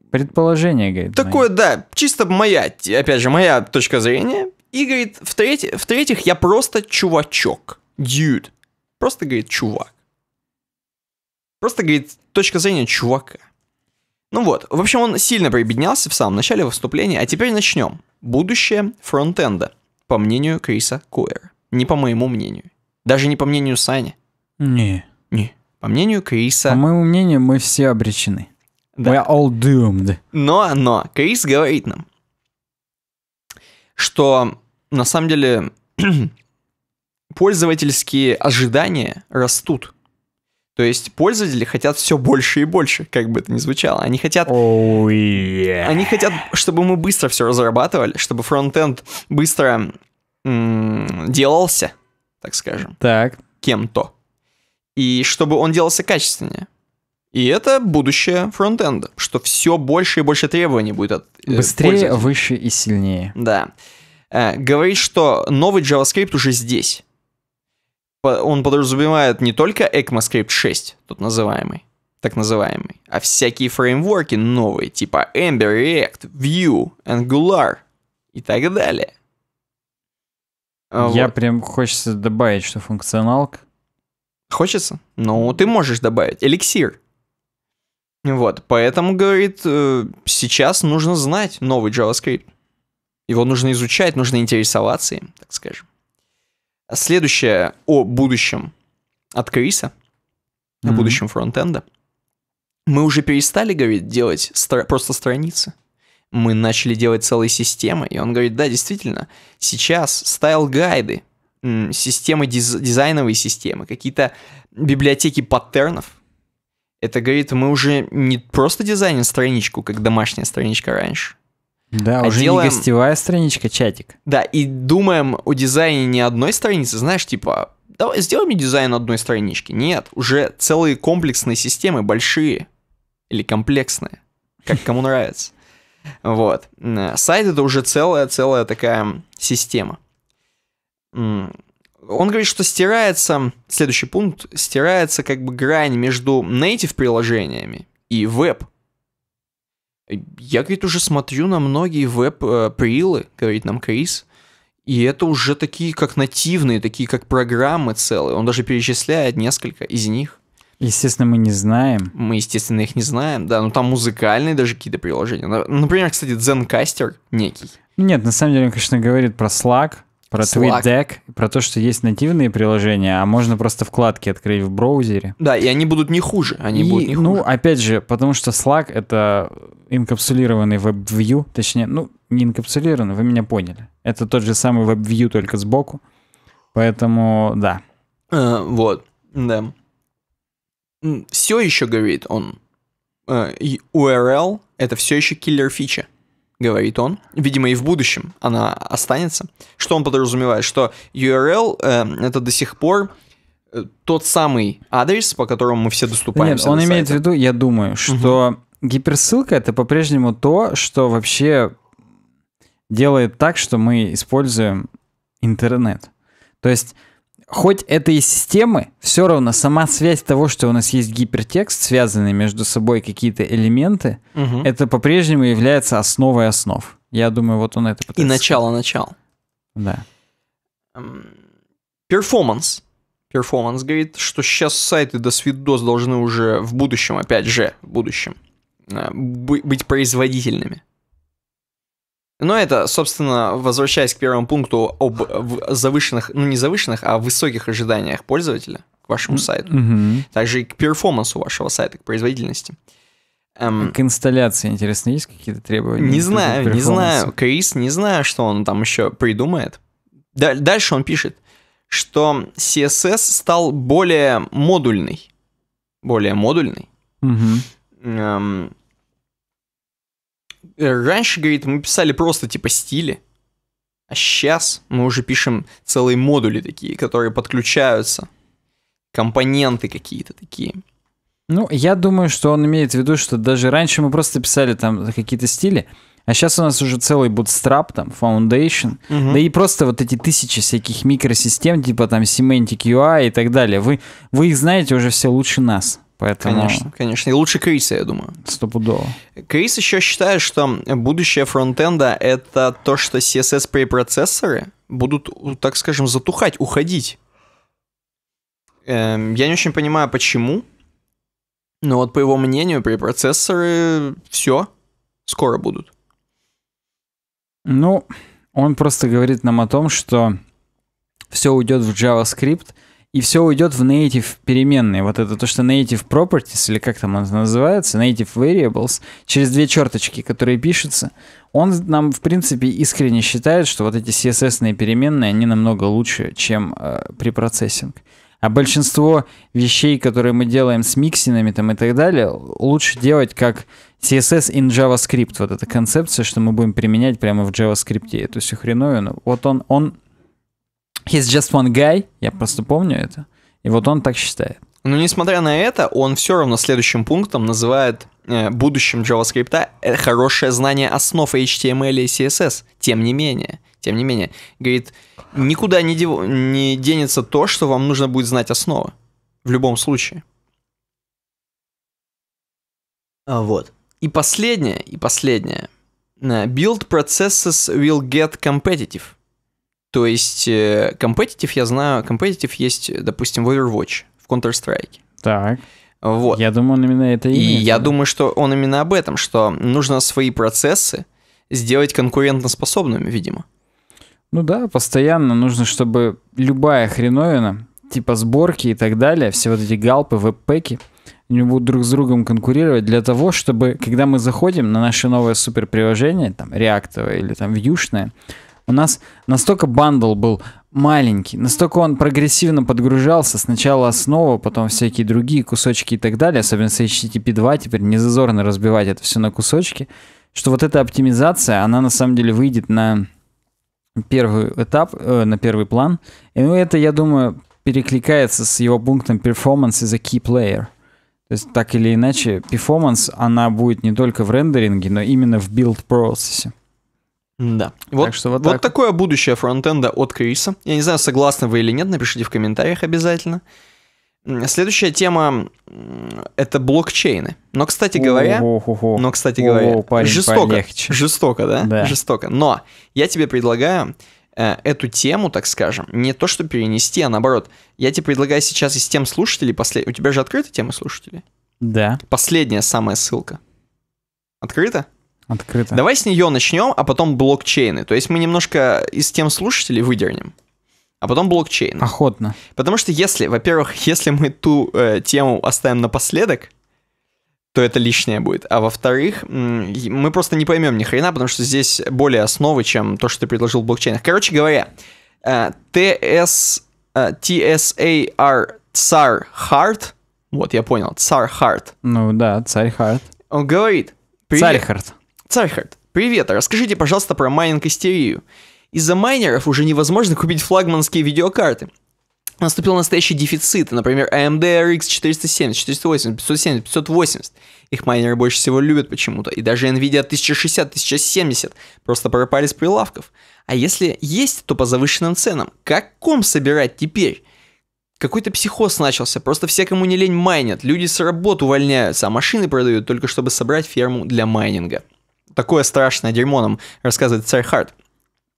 Предположение, говорит. такое, да, чисто моя, опять же, моя точка зрения. И, говорит, в-третьих, в-третьих, я просто чувачок. Dude. Просто, говорит, чувак. Просто, говорит, точка зрения чувака. Ну вот, в общем, он сильно прибеднялся в самом начале выступления, а теперь начнем. Будущее фронтенда, по мнению Криса Куэра. Не по моему мнению. Даже не по мнению Сани. Не. Не. По мнению Криса. По моему мнению, мы все обречены. Да. We are all doomed. Но, но, Крис говорит нам, что на самом деле пользовательские ожидания растут. То есть пользователи хотят все больше и больше, как бы это ни звучало. Они хотят, Oh, yeah. они хотят, чтобы мы быстро все разрабатывали, чтобы фронтенд быстро делался, так скажем, Так. кем-то. И чтобы он делался качественнее. И это будущее фронтенда, что все больше и больше требований будет от э, Быстрее, выше и сильнее. Да. Э, говорит, что новый JavaScript уже здесь. Он подразумевает не только ECMAScript 6, тот называемый, так называемый, а всякие фреймворки новые, типа Ember, React, Vue, Angular и так далее. А, Я вот. прям хочется добавить, что функционалка. Хочется? Ну, ты можешь добавить. Эликсир. Вот, поэтому, говорит, э, сейчас нужно знать новый JavaScript. Его нужно изучать, нужно интересоваться им, так скажем. А Следующее о будущем от Криса, о Мгм. будущем фронтенда. Мы уже перестали, говорит, делать стра- просто страницы. Мы начали делать целые системы. И он говорит, да, действительно, сейчас стайл-гайды, системы, диз- дизайновые системы, какие-то библиотеки паттернов. Это, говорит, мы уже не просто дизайним страничку, как домашняя страничка раньше. Да, А уже делаем- не гостевая страничка, чатик. Да, и думаем о дизайне не одной страницы, знаешь, типа, давай сделай мне дизайн одной странички. Нет, уже целые комплексные системы, большие или комплексные, как кому нравится. Вот. Сайт это уже целая-целая такая система. Он говорит, что стирается, следующий пункт, стирается как бы грань между native приложениями и веб. Я, говорит, уже смотрю на многие веб-прилы, говорит нам Крис, и это уже такие как нативные, такие как программы целые. Он даже перечисляет несколько из них. Естественно, мы не знаем. Мы, естественно, их не знаем, да, но там музыкальные даже какие-то приложения. На- Например, кстати, Zencaster некий. Нет, на самом деле он, конечно, говорит про Slack, про Slack. TweetDeck, про то, что есть нативные приложения, а можно просто вкладки открыть в браузере. Да, и они будут не хуже, они И, будут не ну, хуже. опять же, потому что Slack — это инкапсулированный WebView, точнее, ну, не инкапсулированный, вы меня поняли. Это тот же самый WebView, только сбоку. Поэтому, да. Э, вот, да. Все еще, говорит он, э, URL — это все еще киллер фича, говорит он. Видимо, и в будущем она останется. Что он подразумевает? Что URL э, — это до сих пор э, тот самый адрес, по которому мы все Да доступаемся. Нет, он имеет в виду, я думаю, что гиперссылка — это по-прежнему то, что вообще делает так, что мы используем интернет. То есть хоть это и системы, все равно сама связь того, что у нас есть гипертекст, связанные между собой какие-то элементы, Мгм. это по-прежнему является основой основ. Я думаю, вот он это И начало-начало. сказать. Да. Performance. Performance говорит, что сейчас сайты до свидос должны уже в будущем, опять же, в будущем, э, бы- быть производительными. Но это, собственно, возвращаясь к первому пункту об завышенных, ну не завышенных, а высоких ожиданиях пользователя к вашему сайту. Мгм. Также и к перформансу вашего сайта, к производительности. Эм, К инсталляции, интересно, есть какие-то требования? не знаю, не знаю. Крис, не знаю, что он там еще придумает. Да- Дальше он пишет, что CSS стал более модульный. Более модульный. Мгм. Эм, Раньше, говорит, мы писали просто типа стили, а сейчас мы уже пишем целые модули такие, которые подключаются. Компоненты какие-то такие. Ну, я думаю, что он имеет в виду, что даже раньше мы просто писали там какие-то стили, а сейчас у нас уже целый bootstrap, там, foundation, да и просто вот эти тысячи всяких микросистем, типа там Semantic UI и так далее. Вы, вы их знаете уже все лучше нас. Поэтому Конечно, конечно. И лучше Криса, я думаю. стопудово. Крис еще считает, что будущее фронтенда — это то, что CSS-препроцессоры будут, так скажем, затухать, уходить. Эм, я не очень понимаю, почему. Но вот по его мнению, препроцессоры все скоро будут. Ну, он просто говорит нам о том, что все уйдет в JavaScript, и все уйдет в native переменные. Вот это то, что native properties, или как там это называется, native variables, через две черточки, которые пишутся, он нам, в принципе, искренне считает, что вот эти CSS-ные переменные, они намного лучше, чем э, препроцессинг. А большинство вещей, которые мы делаем с миксинами там и так далее, лучше делать как CSS in JavaScript. Вот эта концепция, что мы будем применять прямо в JavaScript эту всю хреновину. Вот он, он He's just one guy, я просто помню это. И вот он так считает. Но несмотря на это, он все равно следующим пунктом называет э, будущим JavaScript э, хорошее знание основ HTML и CSS. Тем не менее, тем не менее, говорит, никуда не, дев... не денется то, что вам нужно будет знать основы. В любом случае. А, вот. И последнее, и последнее. Э, Build processes will get competitive. То есть э, competitive, я знаю, competitive есть, допустим, в Overwatch, в Counter-Strike. Так. Вот. Я думаю, он именно это И имеет. я думаю, что он именно об этом, что нужно свои процессы сделать конкурентоспособными, видимо. Ну да, постоянно нужно, чтобы любая хреновина, типа сборки и так далее, все вот эти галпы, веб-пеки, они будут друг с другом конкурировать для того, чтобы, когда мы заходим на наше новое суперприложение, там, реактовое или там вьюшное, у нас настолько бандл был маленький, настолько он прогрессивно подгружался, сначала основа, потом всякие другие кусочки и так далее, особенно с HTTP 2, теперь не зазорно разбивать это все на кусочки, что вот эта оптимизация, она на самом деле выйдет на первый этап, э, на первый план. И ну, это, я думаю, перекликается с его пунктом performance is a key player. То есть так или иначе, performance, она будет не только в рендеринге, но именно в build процессе. Да. Вот, что вот вот так. такое будущее фронтенда от Криса. Я не знаю, согласны вы или нет, напишите в комментариях обязательно. Следующая тема это блокчейны. Но, кстати говоря, но, кстати О, говоря, парень, жестоко, полегче. жестоко, да? Да. Жестоко. Но я тебе предлагаю э, эту тему, так скажем, не то что перенести, а наоборот. Я тебе предлагаю сейчас из тем слушателей, послед... у тебя же открыта тема слушателей? Да, Последняя самая ссылка. Открыта? Открыто. Давай с нее начнем, а потом блокчейны. То есть мы немножко из тем слушателей выдернем, а потом блокчейны. Охотно. Потому что если, во-первых, если мы ту э, тему оставим напоследок, то это лишнее будет. А во-вторых, мы просто не поймем ни хрена, потому что здесь более основы, чем то, что ты предложил в блокчейнах. Короче говоря, TS, TSAR Tsar Hart, вот я понял, Tsar Hart, Ну да, царь Харт. он говорит, Царь «Привет, Харт. Цархард, привет, а расскажите, пожалуйста, про майнинг-истерию. Из-за майнеров уже невозможно купить флагманские видеокарты. Наступил настоящий дефицит, например, AMD RX 470, 480, 570, 580. Их майнеры больше всего любят почему-то. И даже Nvidia 1060, 1070 просто пропали с прилавков. А если есть, то по завышенным ценам. Как ком собирать теперь? Какой-то психоз начался, просто все, кому не лень, майнят. Люди с работы увольняются, а машины продают только чтобы собрать ферму для майнинга. Такое страшное дерьмо нам рассказывает царь Харт.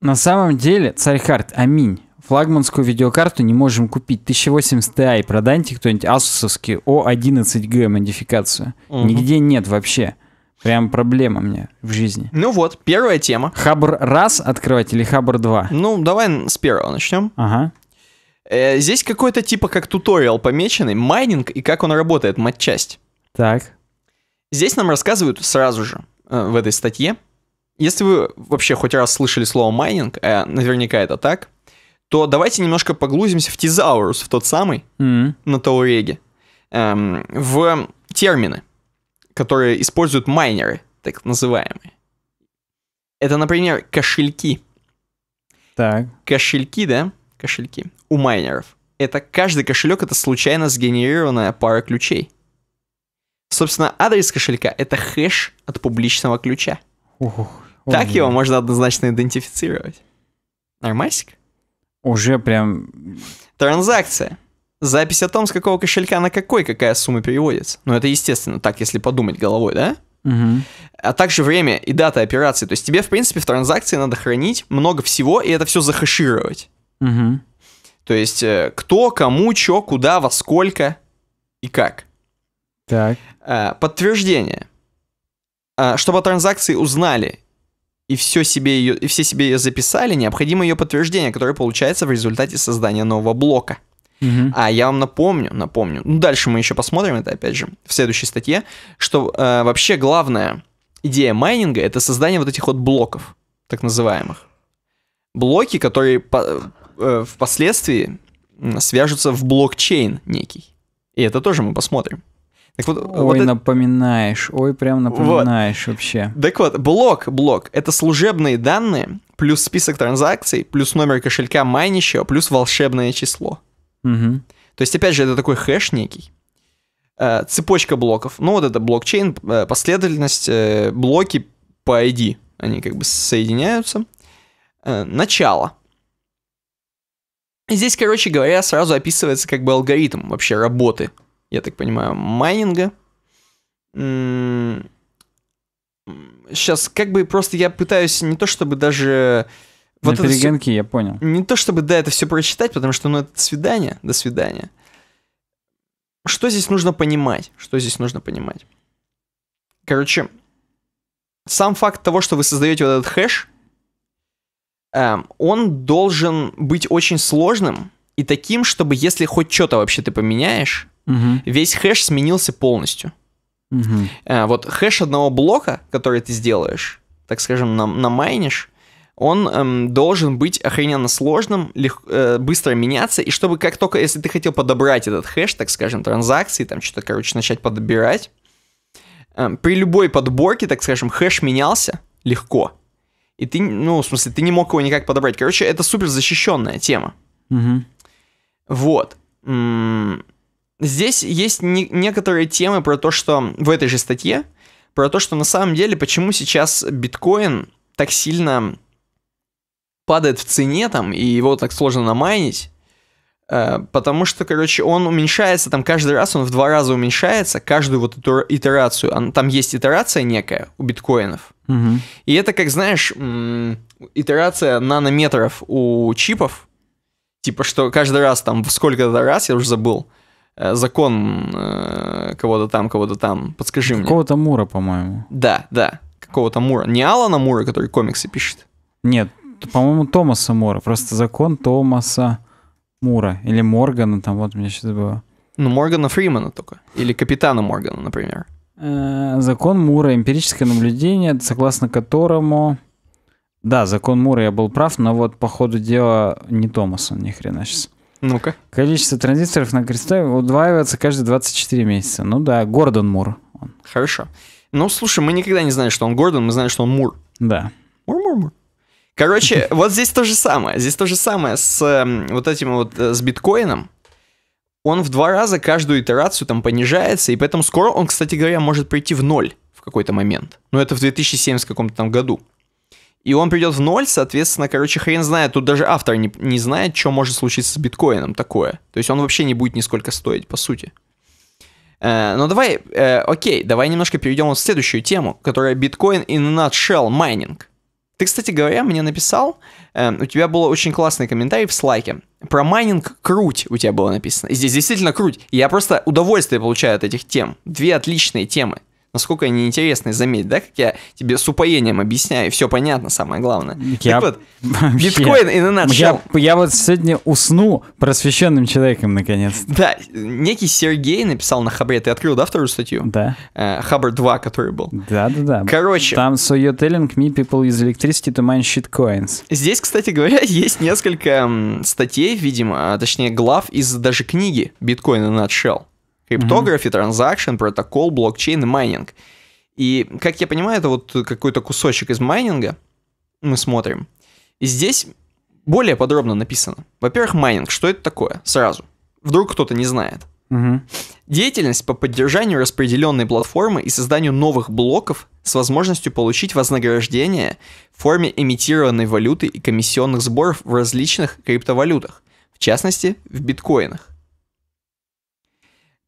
На самом деле, царь Харт, аминь. Флагманскую видеокарту не можем купить. 1080 Ti продайте кто-нибудь асусовский O11G модификацию. Мгм. Нигде нет вообще. Прям проблема мне в жизни. Ну вот, первая тема. Хабр раз открывать или Хабр 2? Ну, давай с первого начнем. Ага. Э, здесь какой-то типа как туториал помеченный, майнинг и как он работает, матчасть. Так. Здесь нам рассказывают сразу же в этой статье. Если вы вообще хоть раз слышали слово майнинг, а наверняка это так, то давайте немножко погрузимся в тезаурус, в тот самый, М. на Тауреге, эм, в термины, которые используют майнеры, так называемые. Это, например, кошельки. Так. Кошельки, да? Кошельки у майнеров. Это каждый кошелек это случайно сгенерированная пара ключей. Собственно, адрес кошелька это хэш от публичного ключа. Ух, Так его можно однозначно идентифицировать. Нормасик? Уже прям... Транзакция запись о том, с какого кошелька на какой какая сумма переводится. Ну, это естественно, так, если подумать головой, да? Мгм. А также время и дата операции. То есть тебе, в принципе, в транзакции надо хранить много всего, и это все захешировать. Мгм. То есть э, кто, кому, чё, куда, во сколько и как. Так. Э, Подтверждение. А, Чтобы транзакции узнали и, все себе ее, и все себе ее записали, необходимо ее подтверждение, которое получается в результате создания нового блока. Мгм. А я вам напомню, напомню, ну дальше мы еще посмотрим это опять же в следующей статье, что э, вообще главная идея майнинга это создание вот этих вот блоков, так называемых. Блоки, которые по- э, впоследствии свяжутся в блокчейн некий. И это тоже мы посмотрим. Так вот, вот Ой, это- напоминаешь. Ой, прям напоминаешь вообще. так вот, блок, блок — это служебные данные, плюс список транзакций, плюс номер кошелька майнищего, плюс волшебное число. Мгм. То есть, опять же, это такой хэш некий. Э, цепочка блоков. Ну, вот это блокчейн, э, последовательность, э, блоки по ID. Они как бы соединяются. Начало. Здесь, короче говоря, сразу описывается как бы алгоритм вообще работы, я так понимаю, майнинга. Сейчас как бы просто я пытаюсь не то чтобы даже... На всё- перегонки, я понял. не то чтобы, да, это все прочитать, потому что, ну, это до свидания, до свидания. Что здесь нужно понимать? Что здесь нужно понимать? Короче, сам факт того, что вы создаете вот этот хэш, эм, он должен быть очень сложным и таким, чтобы если хоть что-то вообще ты поменяешь, Мгм. весь хэш сменился полностью. Мгм. Э, вот хэш одного блока, который ты сделаешь, так скажем, на, намайнишь, он эм, должен быть охрененно сложным, лег- э, быстро меняться, и чтобы как только, если ты хотел подобрать этот хэш, так скажем, транзакции, там что-то, короче, начать подбирать, эм, при любой подборке, так скажем, хэш менялся легко. И ты, ну, в смысле, ты не мог его никак подобрать. Короче, это супер защищенная тема. Мгм. Вот. М, Здесь есть не- некоторые темы про то, что в этой же статье, про то, что на самом деле, почему сейчас биткоин так сильно падает в цене там, и его так сложно намайнить. Э, Потому что, короче, он уменьшается, там каждый раз он в два раза уменьшается, каждую вот эту итерацию. Там есть итерация некая у биткоинов. Мгм. И это, как знаешь, итерация нанометров у чипов. Типа, что каждый раз там в сколько-то раз, я уже забыл, закон э, кого-то там, кого-то там, подскажи мне. Какого-то Мура, по-моему. Да, да, какого-то Мура. Не Алана Мура, который комиксы пишет. Нет, по-моему, Томаса Мура. Просто закон Томаса Мура. Или Моргана, там вот мне сейчас было. Ну, Моргана Фримана только. Или Капитана Моргана, например. Э, Закон Мура, эмпирическое наблюдение, согласно которому... Да, закон Мура, я был прав, но вот по ходу дела не Томас, он ни хрена сейчас. Ну-ка. Количество транзисторов на кресте удваивается каждые 24 месяца. Ну да, Гордон Мур. он. Хорошо. Ну, слушай, мы никогда не знали, что он Гордон, мы знали, что он Мур. Да. Мур-мур-мур. Короче, вот здесь то же самое. Здесь то же самое с эм, вот этим вот, э, с биткоином. Он в два раза каждую итерацию там понижается, и поэтому скоро он, кстати говоря, может прийти в ноль в какой-то момент. Но это в 2070 каком-то там году. И он придет в ноль, соответственно, короче, хрен знает, тут даже автор не, не знает, что может случиться с биткоином такое. То есть он вообще не будет нисколько стоить, по сути. Э, ну давай, э, окей, давай немножко перейдем в следующую тему, которая Bitcoin in a nutshell mining. Ты, кстати говоря, мне написал, э, у тебя был очень классный комментарий в Slack е. Про майнинг круть у тебя было написано. И здесь действительно круть. Я просто удовольствие получаю от этих тем. Две отличные темы. Насколько они интересные, заметь, да, как я тебе с упоением объясняю, все понятно, самое главное. Я- Так вот, Вообще. биткоин nutshell. Я, я вот сегодня усну просвещенным человеком, наконец. Да, некий Сергей написал на Хабре, ты открыл, да, вторую статью? Да. Э, Хабр 2, который был. Да, да, да. Короче, Там so you're telling me people use electricity to mine shitcoins. Здесь, кстати говоря, есть несколько статей, видимо, а точнее глав из даже книги in a Nutshell. Cryptography, transaction, protocol, blockchain и майнинг. И, как я понимаю, это вот какой-то кусочек из майнинга мы смотрим. И здесь более подробно написано. Во-первых, майнинг, что это такое? Сразу. Вдруг кто-то не знает. Мгм. Деятельность по поддержанию распределенной платформы и созданию новых блоков с возможностью получить вознаграждение в форме имитированной валюты и комиссионных сборов в различных криптовалютах, в частности, в биткоинах.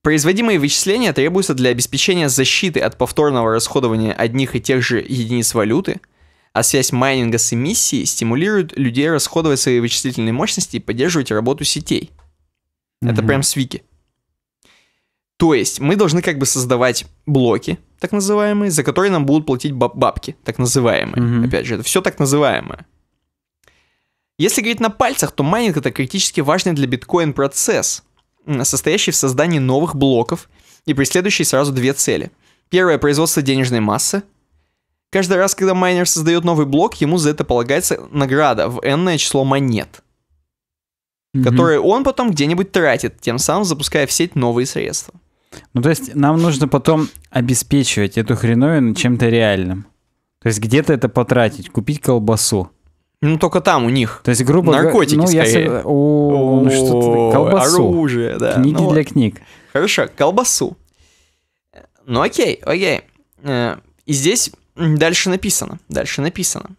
Производимые вычисления требуются для обеспечения защиты от повторного расходования одних и тех же единиц валюты, а связь майнинга с эмиссией стимулирует людей расходовать свои вычислительные мощности и поддерживать работу сетей. Это Мгм. прям с вики. То есть мы должны как бы создавать блоки, так называемые, за которые нам будут платить баб- бабки, так называемые. Мгм. Опять же, это все так называемое. Если говорить на пальцах, то майнинг это критически важный для биткоин процесс, состоящий в создании новых блоков и преследующий сразу две цели. Первое – производство денежной массы. Каждый раз, когда майнер создает новый блок, ему за это полагается награда в энное число монет, Мгм. которые он потом где-нибудь тратит, тем самым запуская в сеть новые средства. Ну, то есть нам нужно потом обеспечивать эту хреновину чем-то реальным. То есть где-то это потратить, купить колбасу. Ну, только там у них. То есть, грубо говоря... Наркотики, ну, я скорее. сог- О, ну что колбасу. Оружие, да. Книги Ну, для книг. Хорошо, колбасу. Ну окей, окей. Э, И здесь м, дальше написано, дальше написано.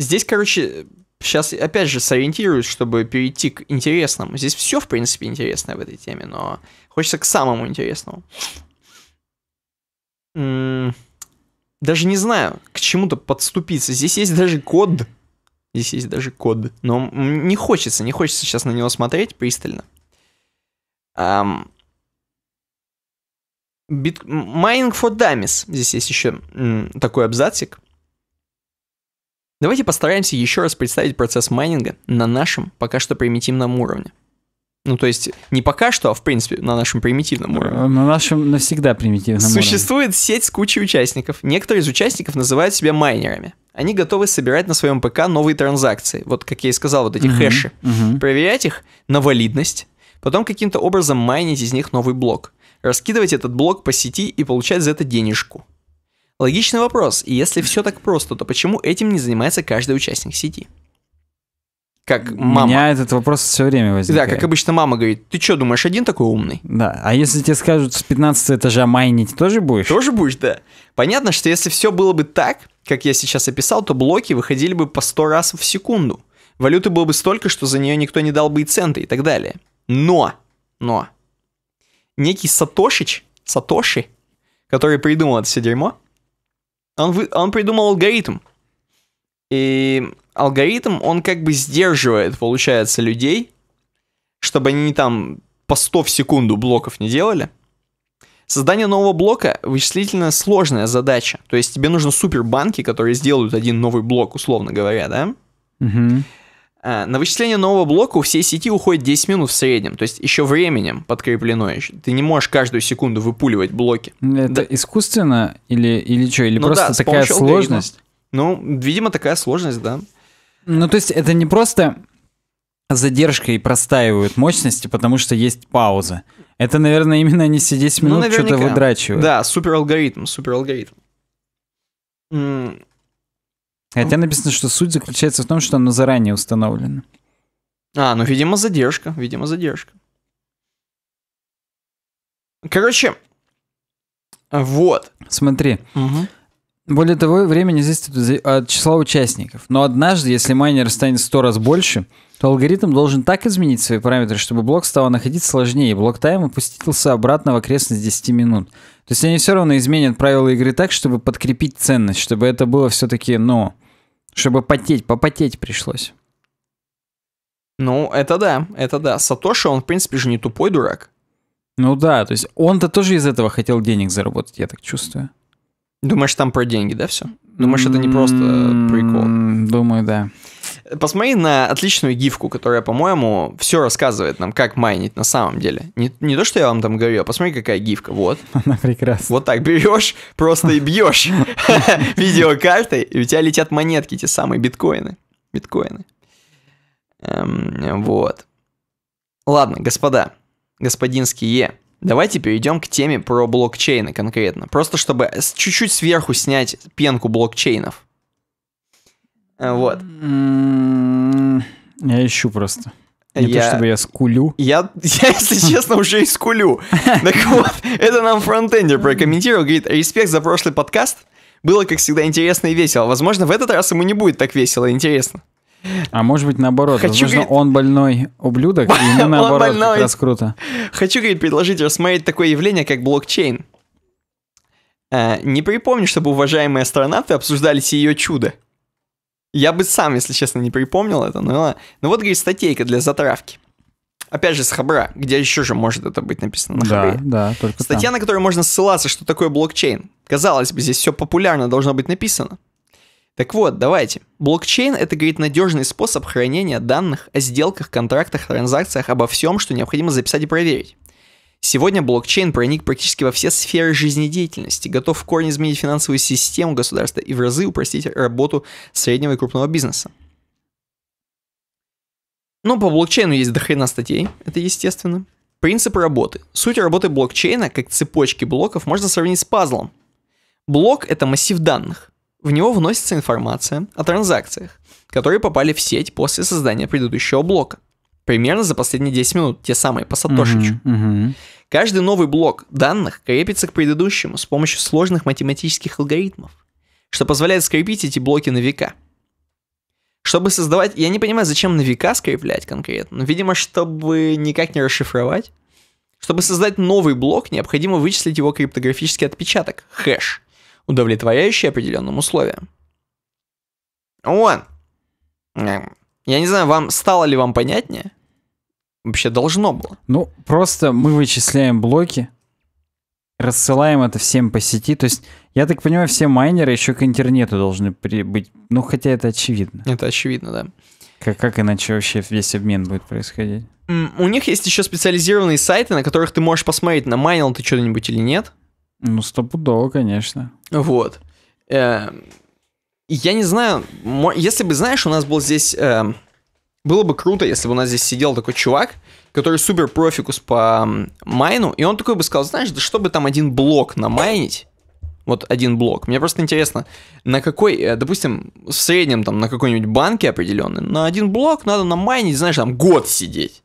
Здесь, короче, сейчас опять же сориентируюсь, чтобы перейти к интересному. Здесь все, в принципе, интересное в этой теме, но хочется к самому интересному. М, Даже не знаю, к чему-то подступиться. Здесь есть даже код. Здесь есть даже код. Но не хочется, не хочется сейчас на него смотреть пристально. Ам, Бит... Mining for Dummies. Здесь есть еще такой абзацик. Давайте постараемся еще раз представить процесс майнинга на нашем пока что примитивном уровне. Ну, то есть, не пока что, а в принципе на нашем примитивном уровне. На нашем навсегда примитивном уровне. Существует сеть с кучей участников. Некоторые из участников называют себя майнерами. Они готовы собирать на своем ПК новые транзакции. Вот, как я и сказал, вот эти Мгм, хэши. мгм. Проверять их на валидность. Потом каким-то образом майнить из них новый блок. Раскидывать этот блок по сети и получать за это денежку. Логичный вопрос. И если все так просто, то почему этим не занимается каждый участник сети? Как У мама. меня этот вопрос все время Да, возникает. как обычно мама говорит, ты что, думаешь, один такой умный? Да, а если тебе скажут с 15 этажа майнить, тоже будешь? Тоже будешь, да. Понятно, что если все было бы так, как я сейчас описал, то блоки выходили бы по 100 раз в секунду. Валюты было бы столько, что за нее никто не дал бы и цента и так далее. Но, но, некий Сатошич, Сатоши, который придумал это все дерьмо, он, вы, он придумал алгоритм. И алгоритм, он как бы сдерживает, получается, людей, чтобы они там по 100 в секунду блоков не делали. Создание нового блока вычислительно сложная задача. То есть тебе нужны супербанки, которые сделают один новый блок, условно говоря, да? А, На вычисление нового блока у всей сети уходит 10 минут в среднем, то есть еще временем подкреплено. еще. Ты не можешь каждую секунду выпуливать блоки. Это Да. искусственно или, или что? Или Ну просто да, такая помощью алгоритма. сложность? Ну, видимо, такая сложность, да. Ну, то есть это не просто задержка и простаивают мощности, потому что есть пауза. Это, наверное, именно они все 10 Ну, минут что-то наверняка. выдрачивают. Да, супер алгоритм, супер алгоритм. Хотя написано, что суть заключается в том, что оно заранее установлено. А, ну, видимо, задержка, видимо, задержка. Короче, вот. Смотри, Мгм. Более того, время не зависит от- числа участников. Но однажды, если майнер станет в 100 раз больше, то алгоритм должен так изменить свои параметры, чтобы блок стал находиться сложнее, и блок тайм опустился обратно в окрестность 10 минут. То есть они все равно изменят правила игры так, чтобы подкрепить ценность, чтобы это было все-таки, ну, чтобы потеть, попотеть пришлось. Ну, это да, это да. Сатоши, он, в принципе, же не тупой дурак. Ну да, то есть он-то тоже из этого хотел денег заработать, я так чувствую. Думаешь, там про деньги, да, все? Думаешь, это не просто прикол? Думаю, да. Посмотри на отличную гифку, которая, по-моему, все рассказывает нам, как майнить на самом деле. Не, не то, что я вам там говорил, а посмотри, какая гифка. Вот. Она прекрасна. Вот так берешь, просто и бьешь видеокартой, и у тебя летят монетки, те самые биткоины. Биткоины. Эм, вот. Ладно, господа, господинские, давайте перейдем к теме про блокчейны конкретно. Просто чтобы чуть-чуть сверху снять пенку блокчейнов. Э, Вот. М, Я ищу просто. Не Я- то, чтобы я скулю. Я, я, если честно, уже и скулю. Так вот, это нам фронтендер прокомментировал, говорит, респект за прошлый подкаст. Было, как всегда, интересно и весело. Возможно, в этот раз ему не будет так весело и интересно. А может быть наоборот, Хочу, возможно, говорит- он больной ублюдок, и ему наоборот больной. как раз круто. Хочу, говорит, предложить рассмотреть такое явление, как блокчейн. Э, не припомню, чтобы уважаемые астронавты обсуждали ее чудо. Я бы сам, если честно, не припомнил это, но, ну вот, говорит, статейка для затравки. Опять же, с Хабра, где еще же может это быть написано на Да, Хабре. да, только Статья, там. на которую можно ссылаться, что такое блокчейн. Казалось бы, здесь все популярно должно быть написано. Так вот, давайте. Блокчейн — это, говорит, надежный способ хранения данных о сделках, контрактах, транзакциях, обо всем, что необходимо записать и проверить. Сегодня блокчейн проник практически во все сферы жизнедеятельности, готов в корне изменить финансовую систему государства и в разы упростить работу среднего и крупного бизнеса. Ну, по блокчейну есть дохрена статей, это естественно. Принципы работы. Суть работы блокчейна, как цепочки блоков, можно сравнить с пазлом. Блок — это массив данных. В него вносится информация о транзакциях, которые попали в сеть после создания предыдущего блока. Примерно за последние 10 минут, те самые по Сатошичу. Мгм, мгм. Каждый новый блок данных крепится к предыдущему с помощью сложных математических алгоритмов, что позволяет скрепить эти блоки на века. Чтобы создавать... Я не понимаю, зачем на века скреплять конкретно. но, Видимо, чтобы никак не расшифровать. Чтобы создать новый блок, необходимо вычислить его криптографический отпечаток, хэш, удовлетворяющий определенным условиям. Эм, Я не знаю, вам стало ли вам понятнее? Вообще должно было. Ну, просто мы вычисляем блоки, рассылаем это всем по сети. То есть, я так понимаю, все майнеры еще к интернету должны при- быть. Ну, хотя это очевидно. Это очевидно, да. Как, как иначе вообще весь обмен будет происходить? У них есть еще специализированные сайты, на которых ты можешь посмотреть, намайнил ты что-нибудь или нет. Ну, стопудово, конечно. Вот. Э, Я не знаю, если бы, знаешь, у нас был здесь... э, Было бы круто, если бы у нас здесь сидел такой чувак, который супер профикус по майну, и он такой бы сказал, знаешь, да чтобы там один блок намайнить, вот один блок. Мне просто интересно, на какой, э, допустим, в среднем там на какой-нибудь банке определенный, на один блок надо намайнить, знаешь, там год сидеть.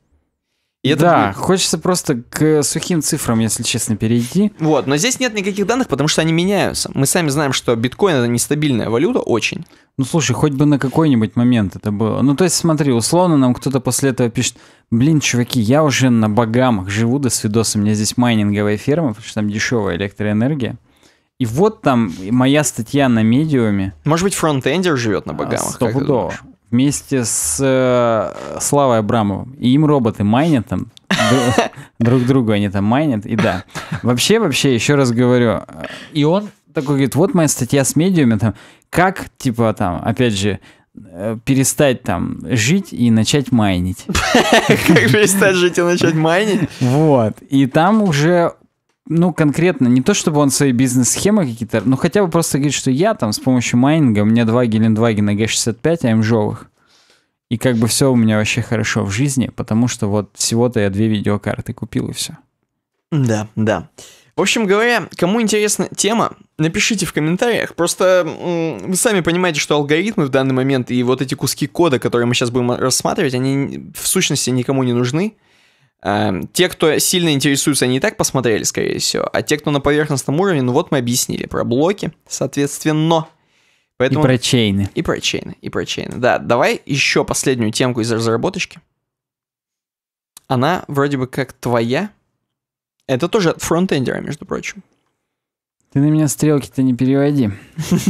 И это да, будет- хочется просто к сухим цифрам, если честно, перейти. Вот, но здесь нет никаких данных, потому что они меняются. Мы сами знаем, что биткоин это нестабильная валюта очень. Ну, слушай, хоть бы на какой-нибудь момент это было. Ну, то есть, смотри, условно нам кто-то после этого пишет, блин, чуваки, я уже на Багамах живу до свидоса, у меня здесь майнинговая ферма, потому что там дешевая электроэнергия. И вот там моя статья на медиуме. Может быть, фронтендер живет на а, богамах. ты Стопудово. Вместе с э, Славой Абрамовым. И им роботы майнят там. дру- Друг другу они там майнят. И да. Вообще, вообще, еще раз говорю. э, И он такой говорит, вот моя статья с медиуме, там, как, типа, там, опять же, э, перестать там жить и начать майнить. Как перестать жить и начать майнить? Вот. И там уже, ну, конкретно, не то чтобы он свои бизнес-схемы какие-то, ну, хотя бы просто говорит, что я там с помощью майнинга, у меня два Гелендвагена G65 АМЖовых, и как бы все у меня вообще хорошо в жизни, потому что вот всего-то я две видеокарты купил и все. Да, да. В общем говоря, кому интересна тема, напишите в комментариях. Просто вы сами понимаете, что алгоритмы в данный момент и вот эти куски кода, которые мы сейчас будем рассматривать, они в сущности никому не нужны. Эм, Те, кто сильно интересуются, они и так посмотрели, скорее всего. А те, кто на поверхностном уровне, ну вот мы объяснили про блоки, соответственно. Поэтому... И про чейны. И про чейны, и про чейны. Да, давай еще последнюю темку из разработочки. Она вроде бы как твоя. Это тоже от фронтендера, между прочим. Ты на меня стрелки-то не переводи.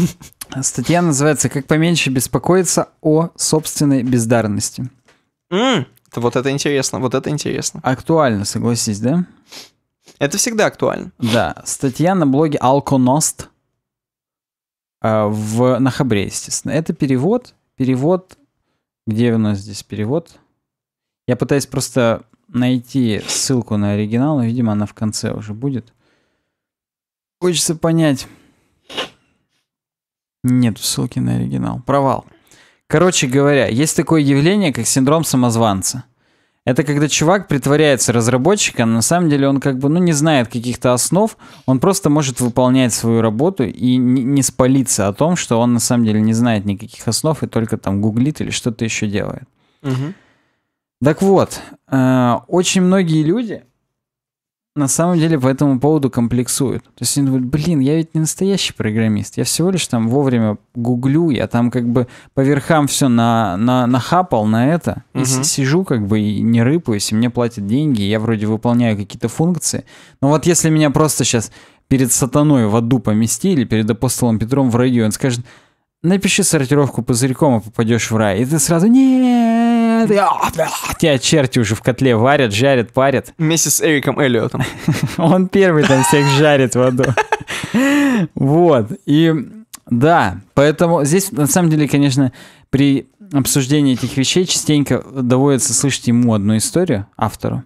Статья называется «Как поменьше беспокоиться о собственной бездарности». Вот это интересно, вот это интересно. Актуально, согласись, да? Это всегда актуально. Да, статья на блоге Alconost а, в, на Хабре, естественно. Это перевод. Перевод. Где у нас здесь перевод? Я пытаюсь просто найти ссылку на оригинал, но, видимо, она в конце уже будет. Хочется понять. Нет ссылки на оригинал. Провал. Короче говоря, есть такое явление, как синдром самозванца. Это когда чувак притворяется разработчиком, но на самом деле он как бы, ну, не знает каких-то основ, он просто может выполнять свою работу и не, не спалиться о том, что он на самом деле не знает никаких основ и только там гуглит или что-то еще делает. Мгм. Так вот, э, очень многие люди на самом деле по этому поводу комплексуют. То есть они думают, блин, я ведь не настоящий программист, я всего лишь там вовремя гуглю, я там как бы по верхам все на, на, нахапал на это, и Мгм. сижу как бы и не рыпаюсь, и мне платят деньги, и я вроде выполняю какие-то функции. Но вот если меня просто сейчас перед сатаной в аду поместили, перед апостолом Петром в раю, он скажет, напиши сортировку пузырьком, и попадешь в рай. И ты сразу, нет, тебя черти уже в котле варят, жарят, парят. Вместе с Эриком Эллиотом. Он первый там всех жарит в аду. Вот. И да, поэтому здесь на самом деле, конечно, при обсуждении этих вещей частенько доводится слышать ему одну историю, автору,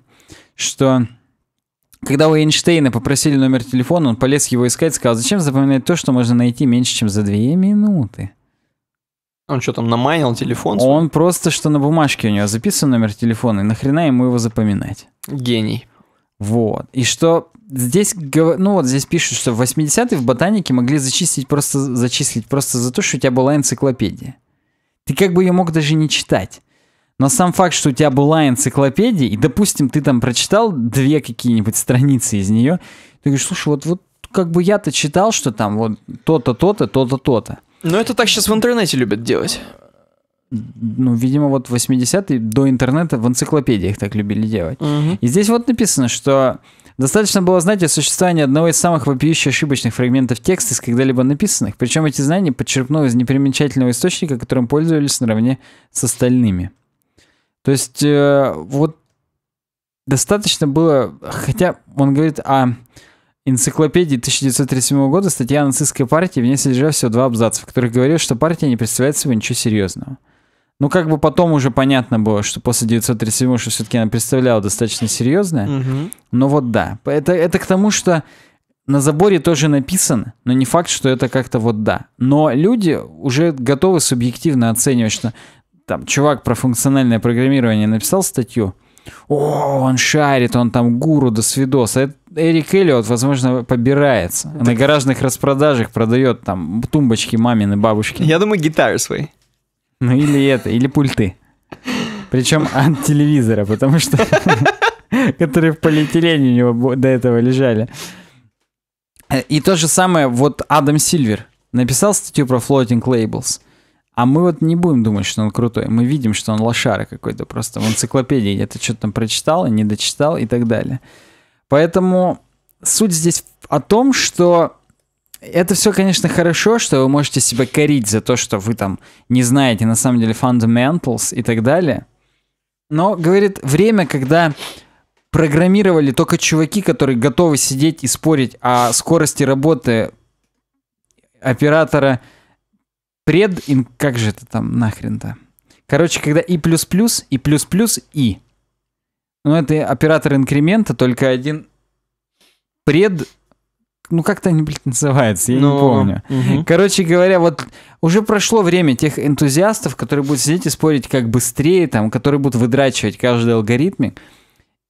что когда у Эйнштейна попросили номер телефона, он полез его искать, сказал, зачем запоминать то, что можно найти меньше, чем за две минуты. Он что там, намайнил телефон? свой? Он просто, что на бумажке у него записан номер телефона, и нахрена ему его запоминать? Гений. Вот. И что здесь, ну вот здесь пишут, что в 80-е в ботанике могли зачислить просто, зачислить просто за то, что у тебя была энциклопедия. Ты как бы ее мог даже не читать. Но сам факт, что у тебя была энциклопедия, и, допустим, ты там прочитал две какие-нибудь страницы из нее, ты говоришь, слушай, вот, вот как бы я-то читал, что там вот то-то, то-то, то-то, то-то. Но это так сейчас в интернете любят делать. Ну, видимо, вот в 80-е до интернета в энциклопедиях так любили делать. И здесь вот написано, что достаточно было знать о существовании одного из самых вопиющих ошибочных фрагментов текста из когда-либо написанных, причем эти знания подчерпнул из непримечательного источника, которым пользовались наравне с остальными. То есть э, вот достаточно было, хотя он говорит о энциклопедии 1937 года, статья о нацистской партии, в ней содержала всего два абзаца, в которых говорилось, что партия не представляет собой ничего серьезного. Ну, как бы потом уже понятно было, что после 937 что все-таки она представляла достаточно серьезное. Мгм. Но вот да. Это, это к тому, что на заборе тоже написано, но не факт, что это как-то вот да. Но люди уже готовы субъективно оценивать, что там чувак про функциональное программирование написал статью, о, он шарит, он там гуру до свидос. А это Эрик Эллиот, возможно, побирается. На гаражных распродажах продает там тумбочки мамины, бабушки. Я думаю, гитары свои. Ну или это, или пульты. Причем от телевизора, потому что... Которые в полиэтилене у него до этого лежали. Э, И то же самое, вот Адам Сильвер написал статью про floating labels. А мы вот не будем думать, что он крутой. Мы видим, что он лошара какой-то просто в энциклопедии где-то что-то там прочитал, и не дочитал и так далее. Поэтому суть здесь о том, что это все, конечно, хорошо, что вы можете себя корить за то, что вы там не знаете на самом деле fundamentals и так далее. Но, говорит, время, когда программировали только чуваки, которые готовы сидеть и спорить о скорости работы оператора пред... Как же это там нахрен-то? Короче, когда и плюс плюс, и плюс плюс, и. Ну, это оператор инкремента, только один пред... Ну, как-то они, блядь, называются, я не Ну, помню. мгм. Короче говоря, вот уже прошло время тех энтузиастов, которые будут сидеть и спорить как быстрее, там, которые будут выдрачивать каждый алгоритмик.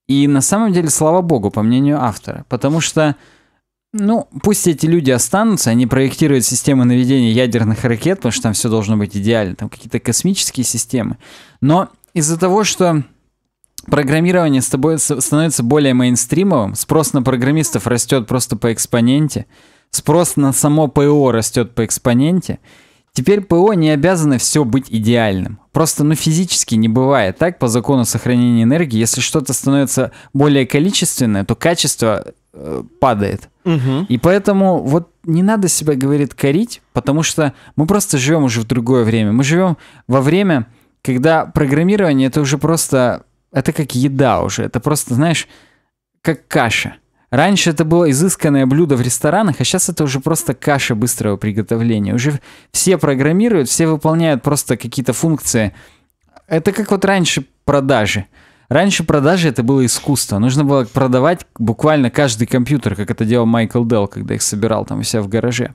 И на самом деле, слава богу, по мнению автора. Потому что, ну, пусть эти люди останутся, они проектируют системы наведения ядерных ракет, потому что там все должно быть идеально, там какие-то космические системы. Но из-за того, что программирование с тобой становится более мейнстримовым, спрос на программистов растет просто по экспоненте, спрос на само ПО растет по экспоненте, теперь ПО не обязано все быть идеальным. Просто, ну, физически не бывает так по закону сохранения энергии. Если что-то становится более количественное, то качество э, падает. Мгм. И поэтому вот не надо себя, говорит, корить, потому что мы просто живем уже в другое время. Мы живем во время, когда программирование это уже просто, это как еда уже, это просто, знаешь, как каша. Раньше это было изысканное блюдо в ресторанах, а сейчас это уже просто каша быстрого приготовления. Уже все программируют, все выполняют просто какие-то функции. Это как вот раньше продажи. Раньше продажи это было искусство. Нужно было продавать буквально каждый компьютер, как это делал Майкл Делл, когда их собирал там у себя в гараже.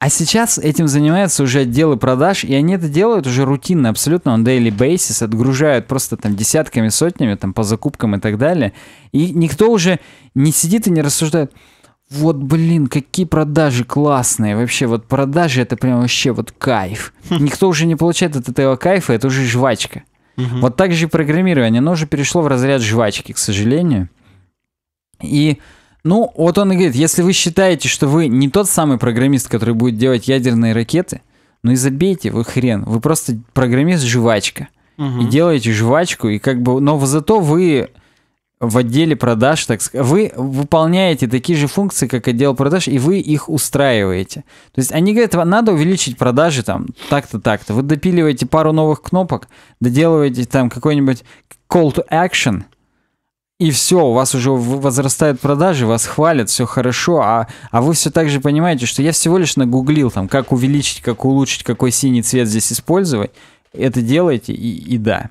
А сейчас этим занимаются уже отделы продаж, и они это делают уже рутинно, абсолютно on daily basis, отгружают просто там десятками, сотнями там по закупкам и так далее. И никто уже не сидит и не рассуждает, вот, блин, какие продажи классные. Вообще, вот продажи это прям вообще вот кайф. Никто уже не получает от этого кайфа, это уже жвачка. Вот так же и программирование, оно уже перешло в разряд жвачки, к сожалению. И, ну, вот он и говорит, если вы считаете, что вы не тот самый программист, который будет делать ядерные ракеты, ну и забейте, вы хрен. Вы просто программист-жвачка. И делаете жвачку, и как бы... Но зато вы в отделе продаж, так сказать, вы выполняете такие же функции, как отдел продаж, и вы их устраиваете. То есть они говорят, надо увеличить продажи там так-то, так-то. Вы допиливаете пару новых кнопок, доделываете там какой-нибудь call to action, и все, у вас уже возрастают продажи, вас хвалят, все хорошо, а, а вы все так же понимаете, что я всего лишь нагуглил, там, как увеличить, как улучшить, какой синий цвет здесь использовать, это делаете, и, и да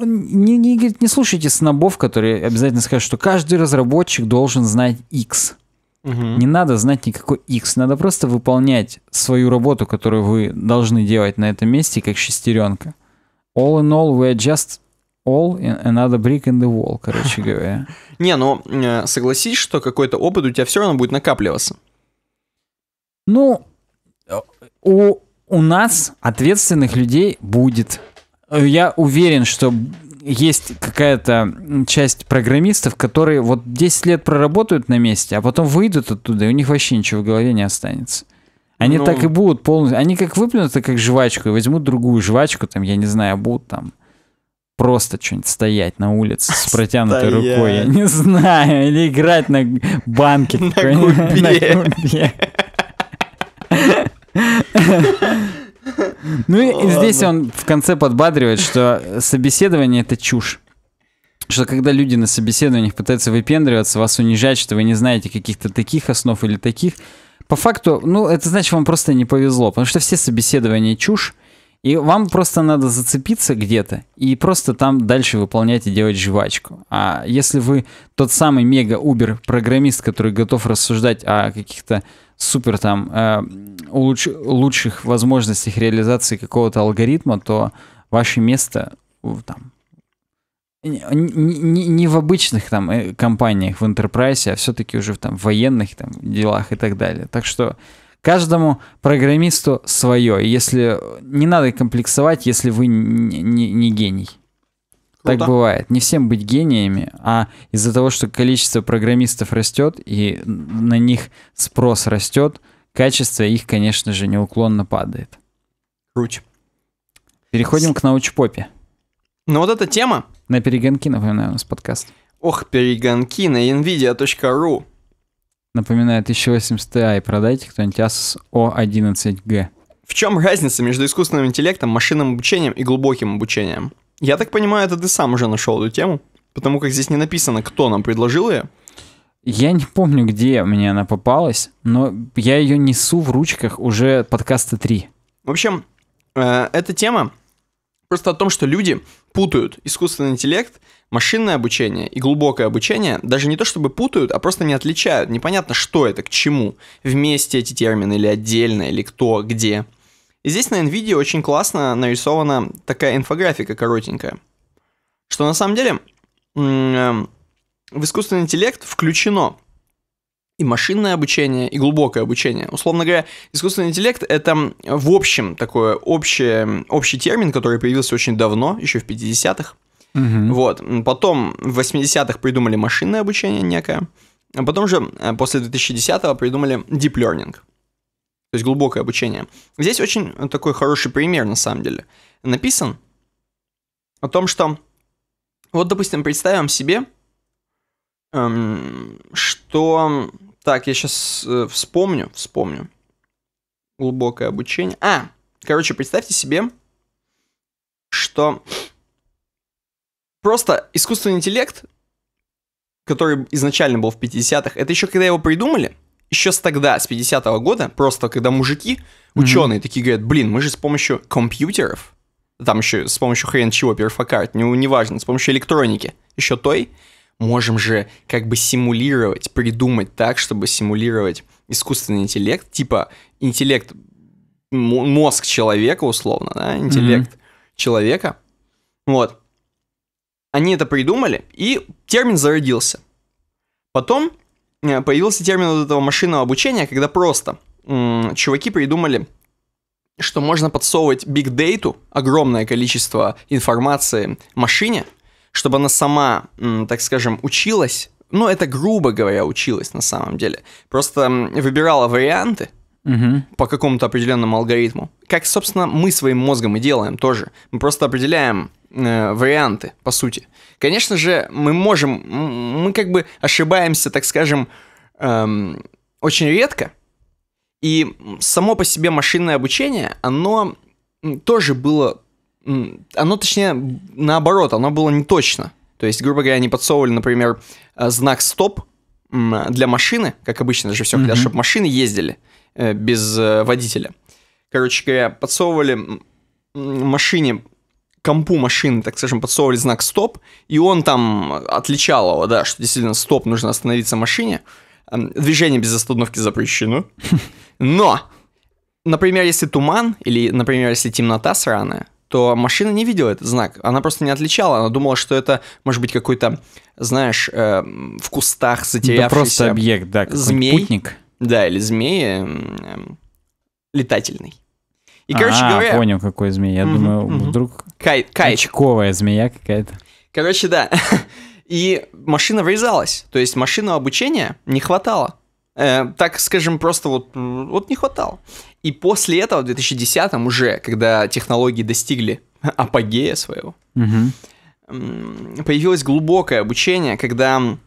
не, не, не слушайте снобов, которые обязательно скажут, что каждый разработчик должен знать X. Угу. Не надо знать никакой X, надо просто выполнять свою работу, которую вы должны делать на этом месте, как шестеренка. All in all, we're just all in another brick in the wall, короче говоря. Не, ну э, согласись, что какой-то опыт у тебя все равно будет накапливаться. Ну, у, у нас ответственных людей будет. Я уверен, что есть какая-то часть программистов, которые вот 10 лет проработают на месте, а потом выйдут оттуда, и у них вообще ничего в голове не останется. Они ну... так и будут полностью... Они как выплюнут, это как жвачку, и возьмут другую жвачку, там, я не знаю, будут там просто что-нибудь стоять на улице с протянутой стоять. рукой, я не знаю, или играть на банке. На. Ну и здесь он в конце подбадривает, что собеседование это чушь. Что когда люди на собеседованиях пытаются выпендриваться, вас унижать, что вы не знаете каких-то таких основ или таких, по факту, ну, это значит, вам просто не повезло, потому что все собеседования чушь, и вам просто надо зацепиться где-то и просто там дальше выполнять и делать жвачку. А если вы тот самый мега-убер-программист, который готов рассуждать о каких-то супер там э, луч, лучших возможностях реализации какого-то алгоритма, то ваше место там не, не, не в обычных там э, компаниях в enterprise, а все-таки уже в там военных там делах и так далее. Так что каждому программисту свое. Если не надо комплексовать, если вы не, не, не гений. Круто. Так бывает. Не всем быть гениями, а из-за того, что количество программистов растет и на них спрос растет, качество их, конечно же, неуклонно падает. Круче. Переходим С... к научпопе. Ну вот эта тема... На перегонки, напоминаю, у нас подкаст. Ох, перегонки на nvidia.ru. Напоминаю, 1080 Ti продайте кто-нибудь Asus O11G. В чем разница между искусственным интеллектом, машинным обучением и глубоким обучением? Я так понимаю, это ты сам уже нашел эту тему, потому как здесь не написано, кто нам предложил ее. Я не помню, где мне она попалась, но я ее несу в ручках уже подкаста 3. В общем, э, эта тема просто о том, что люди путают искусственный интеллект, машинное обучение и глубокое обучение, даже не то чтобы путают, а просто не отличают. Непонятно, что это, к чему. Вместе эти термины или отдельно, или кто, где. И здесь на NVIDIA очень классно нарисована такая инфографика коротенькая, что на самом деле эм, в искусственный интеллект включено и машинное обучение, и глубокое обучение. Условно говоря, искусственный интеллект — это в общем такой общий, общий термин, который появился очень давно, еще в 50-х. Угу. Вот. Потом в 80-х придумали машинное обучение некое, а потом же э, после 2010-го придумали deep learning — то есть глубокое обучение. Здесь очень такой хороший пример, на самом деле, написан о том, что, вот, допустим, представим себе, эм, что, так, я сейчас э, вспомню, вспомню, глубокое обучение. А, короче, представьте себе, что просто искусственный интеллект, который изначально был в 50-х, это еще когда его придумали, еще с тогда, с 50-го года, просто когда мужики, ученые mm-hmm. такие говорят, блин, мы же с помощью компьютеров, там еще с помощью хрен чего, перфокарт, не, неважно, с помощью электроники, еще той, можем же как бы симулировать, придумать так, чтобы симулировать искусственный интеллект, типа интеллект, мозг человека условно, да, интеллект mm-hmm. человека. Вот. Они это придумали, и термин зародился. Потом Э, появился термин вот этого машинного обучения, когда просто м- чуваки придумали, что можно подсовывать data, огромное количество информации машине, чтобы она сама, м- так скажем, училась ну, это грубо говоря, училась на самом деле. Просто выбирала варианты Мгм. по какому-то определенному алгоритму. Как, собственно, мы своим мозгом и делаем тоже. Мы просто определяем э, варианты, по сути. Конечно же, мы можем, мы как бы ошибаемся, так скажем, эм, очень редко. И само по себе машинное обучение, оно тоже было, оно точнее наоборот, оно было не точно. То есть, грубо говоря, они подсовывали, например, э, знак стоп для машины, как обычно же все Мгм. чтобы машины ездили без э, водителя. Короче говоря, подсовывали машине, компу машины, так скажем, подсовывали знак стоп, и он там отличал его, да, что действительно стоп, нужно остановиться машине, движение без остановки запрещено. Но, например, если туман, или, например, если темнота сраная, то машина не видела этот знак, она просто не отличала, она думала, что это может быть какой-то, знаешь, э, в кустах Да затерявшийся... просто объект, да, змей. путник. Да, или змеи эм, летательный. И, короче а, говоря, понял, какой змей. Я Мгм, думаю, мгм. вдруг кай, очковая змея какая-то. Короче, да. И машина врезалась. То есть машинного обучения не хватало. Э, так скажем, просто вот, вот не хватало. И после этого, в 2010 уже, когда технологии достигли апогея своего, м, появилось глубокое обучение, когда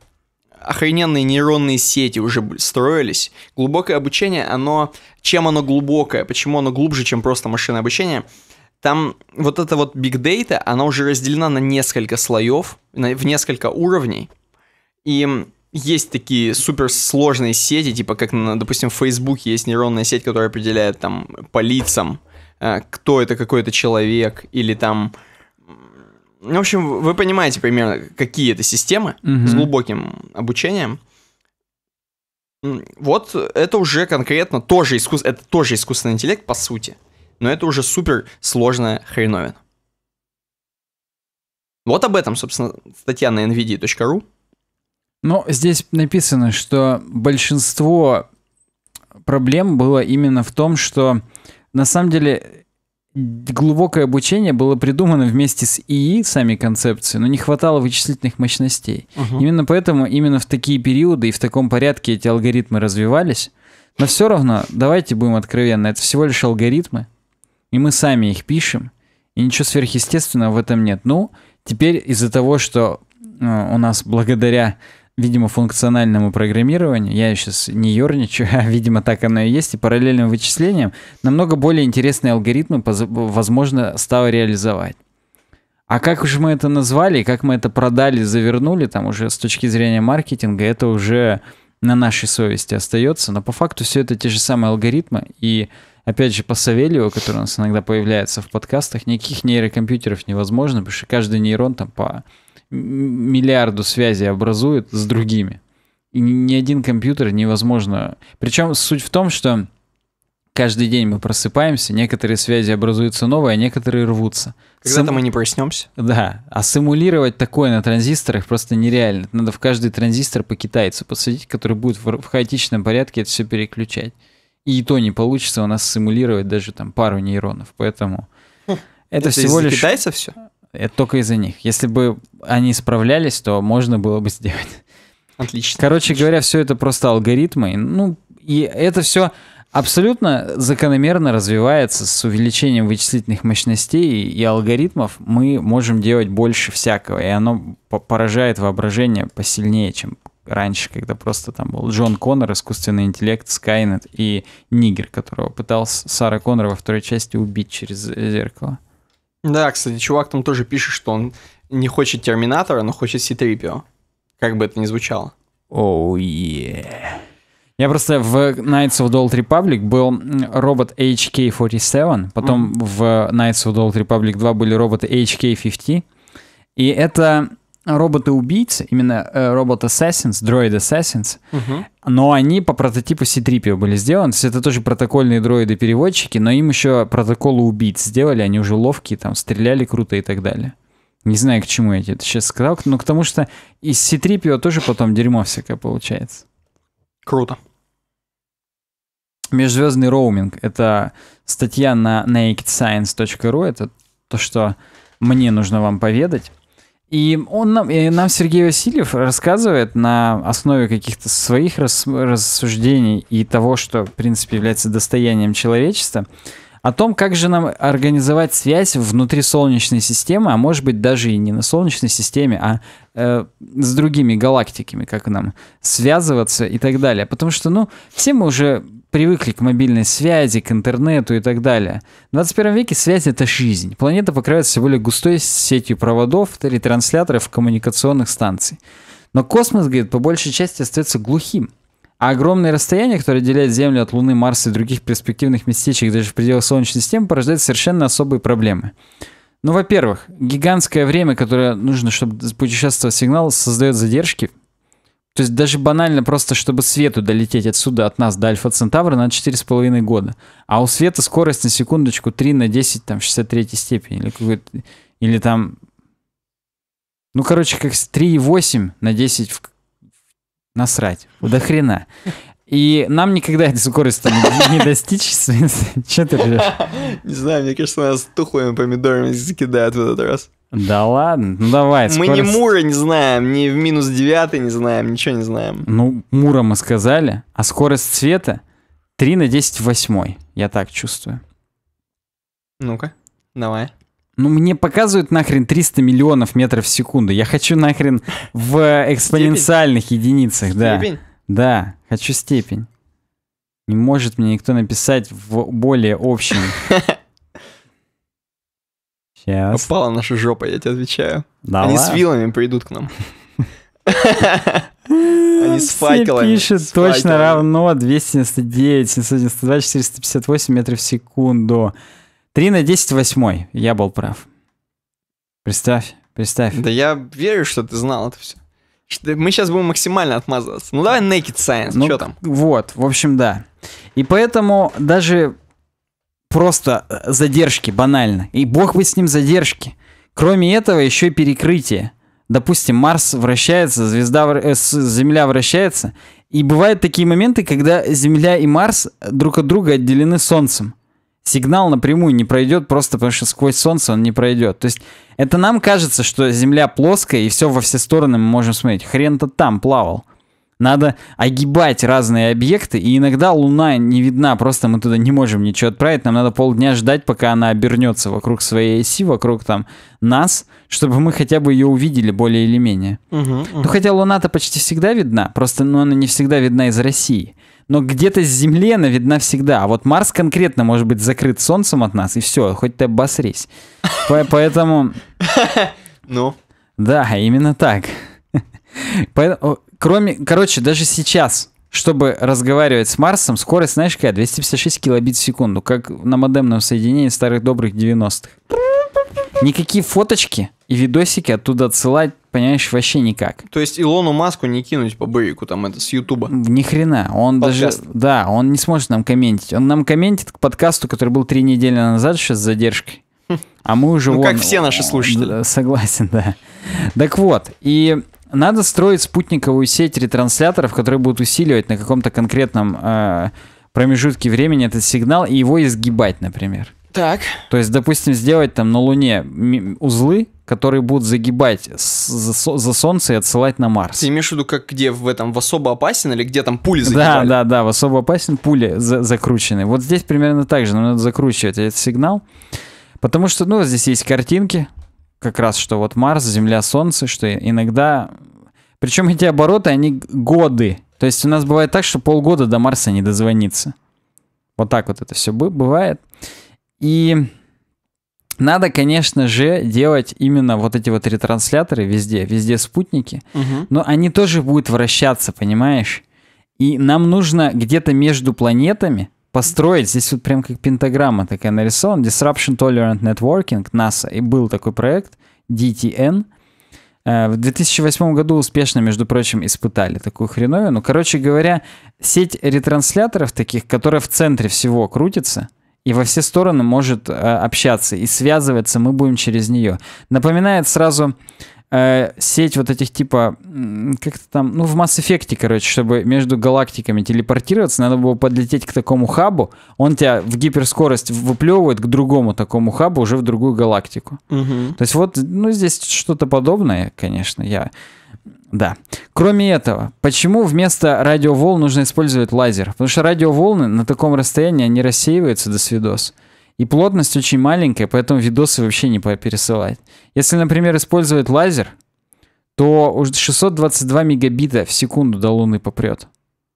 охрененные нейронные сети уже строились. Глубокое обучение, оно... Чем оно глубокое? Почему оно глубже, чем просто машинное обучение? Там вот это вот big data, она уже разделена на несколько слоев, на- в несколько уровней. И есть такие суперсложные сети, типа как, допустим, в Фейсбуке есть нейронная сеть, которая определяет там по лицам, э, кто это какой-то человек, или там... м, В общем, вы понимаете примерно, какие это системы Мгм. с глубоким обучением. Вот это уже конкретно тоже искус... это тоже искусственный интеллект, по сути. Но это уже супер сложная хреновина. Вот об этом, собственно, статья на nvidia.ru. Ну, здесь написано, что большинство проблем было именно в том, что на самом деле глубокое обучение было придумано вместе с ИИ, сами концепции, но не хватало вычислительных мощностей. Именно поэтому именно в такие периоды и в таком порядке эти алгоритмы развивались. Но все равно, давайте будем откровенны, это всего лишь алгоритмы, и мы сами их пишем, и ничего сверхъестественного в этом нет. Ну, теперь из-за того, что э, у нас благодаря, видимо, функциональному программированию, я сейчас не ерничаю, а, видимо, так оно и есть, и параллельным вычислениям, намного более интересные алгоритмы возможно стало реализовать. А как уж мы это назвали, как мы это продали, завернули, там уже с точки зрения маркетинга, это уже на нашей совести остается. Но по факту все это те же самые алгоритмы. И опять же, по Савельеву, который у нас иногда появляется в подкастах, никаких нейрокомпьютеров невозможно, потому что каждый нейрон там по миллиарду связей образует с другими. И ни, один компьютер невозможно. Причем суть в том, что каждый день мы просыпаемся, некоторые связи образуются новые, а некоторые рвутся. Когда-то Сам- мы не проснемся. да, а симулировать такое на транзисторах просто нереально. Надо в каждый транзистор по китайцу посадить, который будет в, в хаотичном порядке это все переключать. И то не получится у нас симулировать даже там пару нейронов. Поэтому это, всего из-за лишь... китайцев все? Это только из-за них. Если бы они справлялись, то можно было бы сделать. Отлично. Короче говоря, все это просто алгоритмы. Ну, и это все абсолютно закономерно развивается с увеличением вычислительных мощностей и алгоритмов. Мы можем делать больше всякого, и оно по- поражает воображение посильнее, чем раньше, когда просто там был Джон Коннор, искусственный интеллект, Скайнет и Нигер, которого пытался Сара Коннор во второй части убить через зеркало. Да, кстати, чувак там тоже пишет, что он не хочет Терминатора, но хочет C-3PO. Как бы это ни звучало. Оу, oh, Я просто в Knights of the Old Republic был робот HK-47, потом в Knights of the Old Republic 2 были роботы HK-50, и это роботы-убийцы, именно э, робот-assassins, droid-assassins, но они по прототипу C-3PO были сделаны, то есть это тоже протокольные дроиды-переводчики, но им еще протоколы убийц сделали, они уже ловкие, там, стреляли круто и так далее. Не знаю, к чему я тебе это сейчас сказал, но к тому, что из C-3PO тоже потом дерьмо всякое получается. Круто. Межзвездный роуминг — это статья на nakedscience.ru, это то, что мне нужно вам поведать. И он нам, и нам Сергей Васильев рассказывает на основе каких-то своих рас, рассуждений и того, что, в принципе, является достоянием человечества, о том, как же нам организовать связь внутри Солнечной системы, а может быть даже и не на Солнечной системе, а э, с другими галактиками, как нам связываться и так далее. Потому что, ну, все мы уже привыкли к мобильной связи, к интернету и так далее. В 21 веке связь — это жизнь. Планета покрывается более густой сетью проводов, ретрансляторов, коммуникационных станций. Но космос, говорит, по большей части остается глухим. А огромные расстояния, которые отделяют Землю от Луны, Марса и других перспективных местечек даже в пределах Солнечной системы, порождают совершенно особые проблемы. Ну, во-первых, гигантское время, которое нужно, чтобы путешествовать сигнал, создает задержки то есть даже банально просто, чтобы свету долететь отсюда от нас до Альфа Центавра, надо 4,5 года. А у света скорость на секундочку 3 на 10, там, 63 степени. Или, какой-то, или там... Ну, короче, как 3,8 на 10 в... насрать. До хрена. И нам никогда этой скорости не, не достичь. Че ты Не знаю, мне кажется, нас тухлыми помидорами закидают в этот раз. Да ладно, ну давай. Мы скорость... ни Мура не знаем, ни в минус девятый не знаем, ничего не знаем. Ну, Мура мы сказали, а скорость света 3 на 10 в 8. Я так чувствую. Ну-ка, давай. Ну, мне показывают нахрен 300 миллионов метров в секунду. Я хочу нахрен в экспоненциальных степень? единицах, да. Степень? Да, хочу степень. Не может мне никто написать в более общем Сейчас. Попала наша жопа, я тебе отвечаю. Давай. Они с вилами придут к нам. Они с факелами. Пишет точно равно 299, 792, 458 метров в секунду. 3 на 10 восьмой. Я был прав. Представь, представь. Да я верю, что ты знал это все. Мы сейчас будем максимально отмазываться. Ну давай Naked Science, ну, что там? Вот, в общем, да. И поэтому даже просто э, задержки, банально. И бог бы с ним задержки. Кроме этого, еще и перекрытие. Допустим, Марс вращается, звезда, э, Земля вращается. И бывают такие моменты, когда Земля и Марс друг от друга отделены Солнцем. Сигнал напрямую не пройдет, просто потому что сквозь Солнце он не пройдет. То есть это нам кажется, что Земля плоская, и все во все стороны мы можем смотреть. Хрен-то там плавал. Надо огибать разные объекты, и иногда Луна не видна, просто мы туда не можем ничего отправить. Нам надо полдня ждать, пока она обернется вокруг своей оси, вокруг там нас, чтобы мы хотя бы ее увидели более или менее. Угу, угу. Ну хотя Луна-то почти всегда видна, просто ну, она не всегда видна из России. Но где-то с Земли она видна всегда. А вот Марс конкретно может быть закрыт Солнцем от нас, и все, хоть ты обосрись. Поэтому... Ну? Да, именно так. Кроме, короче, даже сейчас, чтобы разговаривать с Марсом, скорость, знаешь, какая? 256 килобит в секунду, как на модемном соединении старых добрых 90-х. Никакие фоточки и видосики оттуда отсылать, понимаешь, вообще никак. То есть Илону Маску не кинуть по бейку там это с Ютуба? Ни хрена. Он Подкаст. даже... Да, он не сможет нам комментить. Он нам комментит к подкасту, который был три недели назад, сейчас с задержкой. А мы уже... Ну, вон, как все наши слушатели. Согласен, да. Так вот, и надо строить спутниковую сеть ретрансляторов, которые будут усиливать на каком-то конкретном э, промежутке времени этот сигнал и его изгибать, например. Так. То есть, допустим, сделать там на Луне узлы, которые будут загибать за, за Солнце и отсылать на Марс. Ты имеешь в виду, как где в этом в особо опасен или где там пули загибали? Да, да, да, в особо опасен пули за, закручены. Вот здесь примерно так же, нам надо закручивать этот сигнал. Потому что, ну, здесь есть картинки, как раз, что вот Марс, Земля, Солнце, что иногда... Причем эти обороты, они годы. То есть у нас бывает так, что полгода до Марса не дозвониться. Вот так вот это все бывает. И надо, конечно же, делать именно вот эти вот ретрансляторы везде, везде спутники. Угу. Но они тоже будут вращаться, понимаешь? И нам нужно где-то между планетами построить, здесь вот прям как пентаграмма такая нарисована, Disruption Tolerant Networking, NASA, и был такой проект, DTN. Э, в 2008 году успешно, между прочим, испытали такую хреновину. Короче говоря, сеть ретрансляторов таких, которая в центре всего крутится, и во все стороны может э, общаться и связываться, мы будем через нее. Напоминает сразу э, сеть вот этих типа, как-то там, ну, в Mass Effect, короче, чтобы между галактиками телепортироваться, надо было подлететь к такому хабу, он тебя в гиперскорость выплевывает к другому такому хабу, уже в другую галактику. Мгм. То есть вот, ну, здесь что-то подобное, конечно, я... Да. Кроме этого, почему вместо радиоволн нужно использовать лазер? Потому что радиоволны на таком расстоянии, они рассеиваются до свидос. И плотность очень маленькая, поэтому видосы вообще не пересылать. Если, например, использовать лазер, то уже 622 мегабита в секунду до Луны попрет.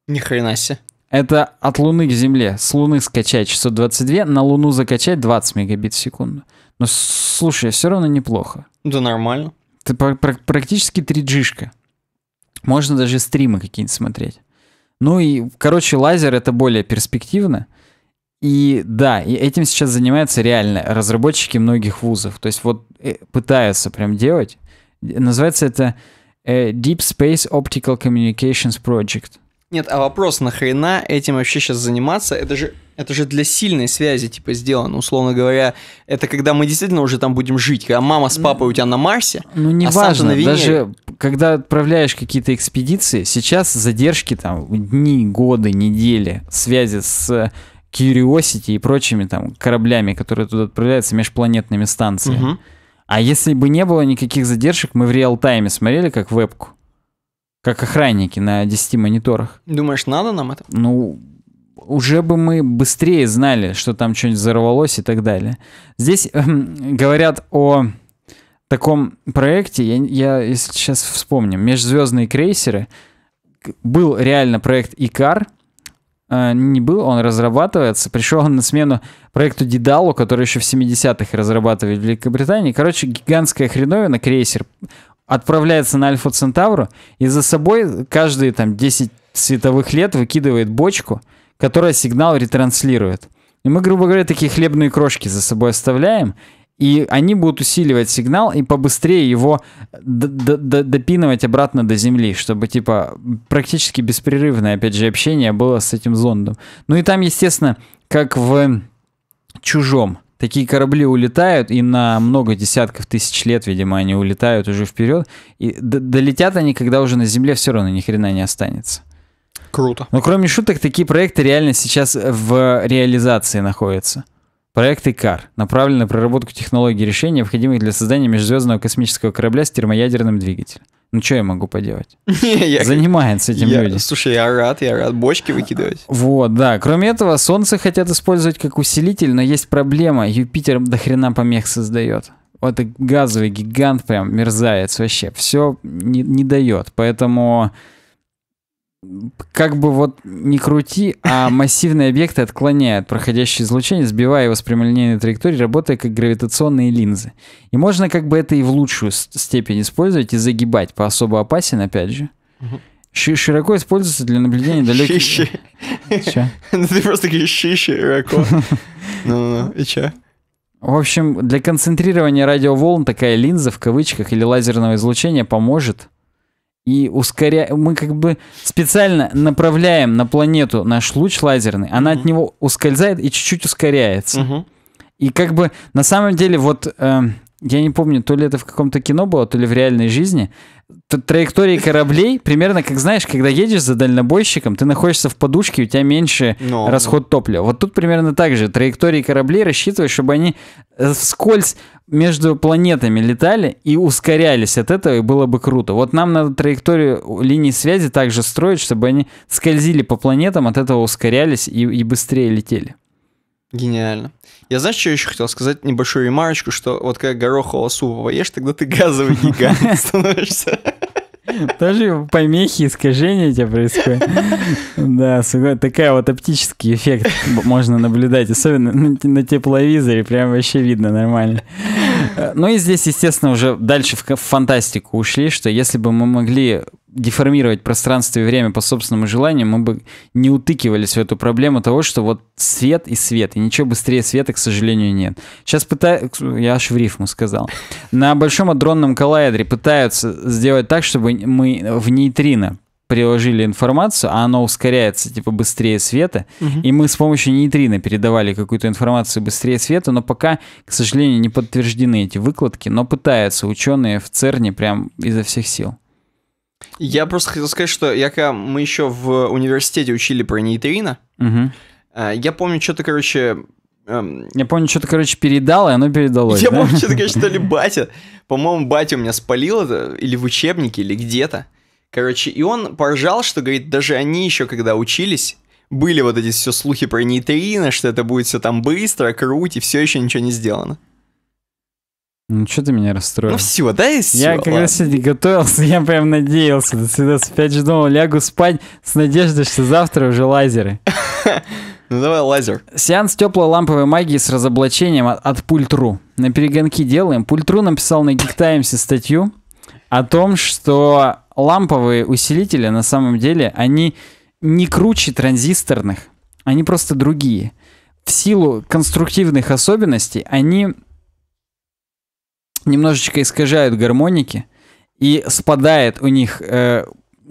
Ни хрена себе. Это от Луны к Земле. С Луны скачать 622, на Луну закачать 20 мегабит в секунду. Но слушай, все равно неплохо. Да нормально. Это пр- пр- практически 3G-шка. Можно даже стримы какие-нибудь смотреть. Ну и, короче, лазер это более перспективно. И да, и этим сейчас занимаются реально разработчики многих вузов. То есть вот э, пытаются прям делать. Называется это э, Deep Space Optical Communications Project. Нет, а вопрос, нахрена этим вообще сейчас заниматься? Это же, это же для сильной связи, типа, сделано, условно говоря. Это когда мы действительно уже там будем жить, когда мама с папой у тебя на Марсе. Ну, не А важно, на Венере. даже когда отправляешь какие-то экспедиции, сейчас задержки там дни, годы, недели связи с Curiosity и прочими там кораблями, которые туда отправляются, межпланетными станциями. Мгм. А если бы не было никаких задержек, мы в реал-тайме смотрели как вебку. Как охранники на 10 мониторах. Думаешь, надо нам это? Ну, уже бы мы быстрее знали, что там что-нибудь взорвалось и так далее. Здесь эм, говорят о таком проекте, я, я если сейчас вспомним, межзвездные крейсеры. Был реально проект Икар, э, не был, он разрабатывается. Пришел он на смену проекту Дидалу, который еще в 70-х разрабатывали в Великобритании. Короче, гигантская хреновина, крейсер, отправляется на Альфа Центавру, и за собой каждые там 10 световых лет выкидывает бочку, которая сигнал ретранслирует. И мы, грубо говоря, такие хлебные крошки за собой оставляем, и они будут усиливать сигнал и побыстрее его допинывать обратно до Земли, чтобы, типа, практически беспрерывное, опять же, общение было с этим зондом. Ну и там, естественно, как в «Чужом», такие корабли улетают, и на много десятков тысяч лет, видимо, они улетают уже вперед, и долетят они, когда уже на Земле все равно ни хрена не останется. Круто. Но кроме шуток, такие проекты реально сейчас в реализации находятся. Проект ИКАР направлен на проработку технологий решения, необходимых для создания межзвездного космического корабля с термоядерным двигателем. Ну, что я могу поделать? Я- Занимаются этим я- люди. Слушай, я рад, я рад. Бочки выкидывать. Вот, да. Кроме этого, Солнце хотят использовать как усилитель, но есть проблема. Юпитер до хрена помех создает. Вот газовый гигант прям мерзавец вообще. Все не, не дает. Поэтому как бы вот не крути, а массивные объекты отклоняют проходящее излучение, сбивая его с прямолинейной траектории, работая как гравитационные линзы. И можно как бы это и в лучшую степень использовать и загибать. По особо опасен, опять же. Широко используется для наблюдения далеких... Щищи. Ну, Ты просто говоришь щищи, Рако. Ну-ну-ну, и чё? В общем, для концентрирования радиоволн такая линза в кавычках или лазерного излучения поможет. И ускоря... мы как бы специально направляем на планету наш луч лазерный, она от него ускользает и чуть-чуть ускоряется. И как бы на самом деле вот э, я не помню, то ли это в каком-то кино было, то ли в реальной жизни. т- Траектории кораблей примерно как знаешь, когда едешь за дальнобойщиком, ты находишься в подушке, у тебя меньше Ну, расход топлива. Вот тут примерно так же. Траектории кораблей рассчитываешь, чтобы они э, вскользь между планетами летали и ускорялись от этого, и было бы круто. Вот нам надо траекторию линий связи также строить, чтобы они скользили по планетам, от этого ускорялись и, и быстрее летели. Гениально. Я знаешь, что еще хотел сказать? Небольшую ремарочку, что вот когда горохового супа поешь, тогда ты газовый гигант становишься. Тоже помехи, искажения у тебя происходят. Да, такая вот оптический эффект можно наблюдать, особенно на, те- на тепловизоре, прям вообще видно нормально. Э, Ну и здесь, естественно, уже дальше в фантастику ушли, что если бы мы могли деформировать пространство и время по собственному желанию, мы бы не утыкивались в эту проблему того, что вот свет и свет, и ничего быстрее света, к сожалению, нет. Сейчас пытаюсь, я аж в рифму сказал, на Большом адронном коллайдере пытаются сделать так, чтобы мы в нейтрино приложили информацию, а оно ускоряется, типа, быстрее света, Мгм. и мы с помощью нейтрина передавали какую-то информацию быстрее света, но пока, к сожалению, не подтверждены эти выкладки, но пытаются ученые в ЦЕРНе прям изо всех сил. Я просто хотел сказать, что я когда мы еще в университете учили про нейтрино, а, я помню, что-то, короче, эм, Я помню, что-то, короче, передал, и оно передалось. Я да? помню, что-то, конечно, то ли батя. По-моему, батя у меня спалил это, или в учебнике, или где-то. Короче, и он поржал, что, говорит, даже они еще, когда учились, были вот эти все слухи про нейтрино, что это будет все там быстро, круть, и все еще ничего не сделано. Ну, что ты меня расстроил? Ну все, да, и все. Я когда сегодня готовился, я прям надеялся. До свидания. Опять же думал, лягу спать с надеждой, что завтра уже лазеры. Ну давай лазер. Сеанс теплой ламповой магии с разоблачением от, от Пультру. На перегонки делаем. Пультру написал на Times статью о том, что ламповые усилители на самом деле, они не круче транзисторных, они просто другие. В силу конструктивных особенностей они немножечко искажают гармоники, и спадает у них э,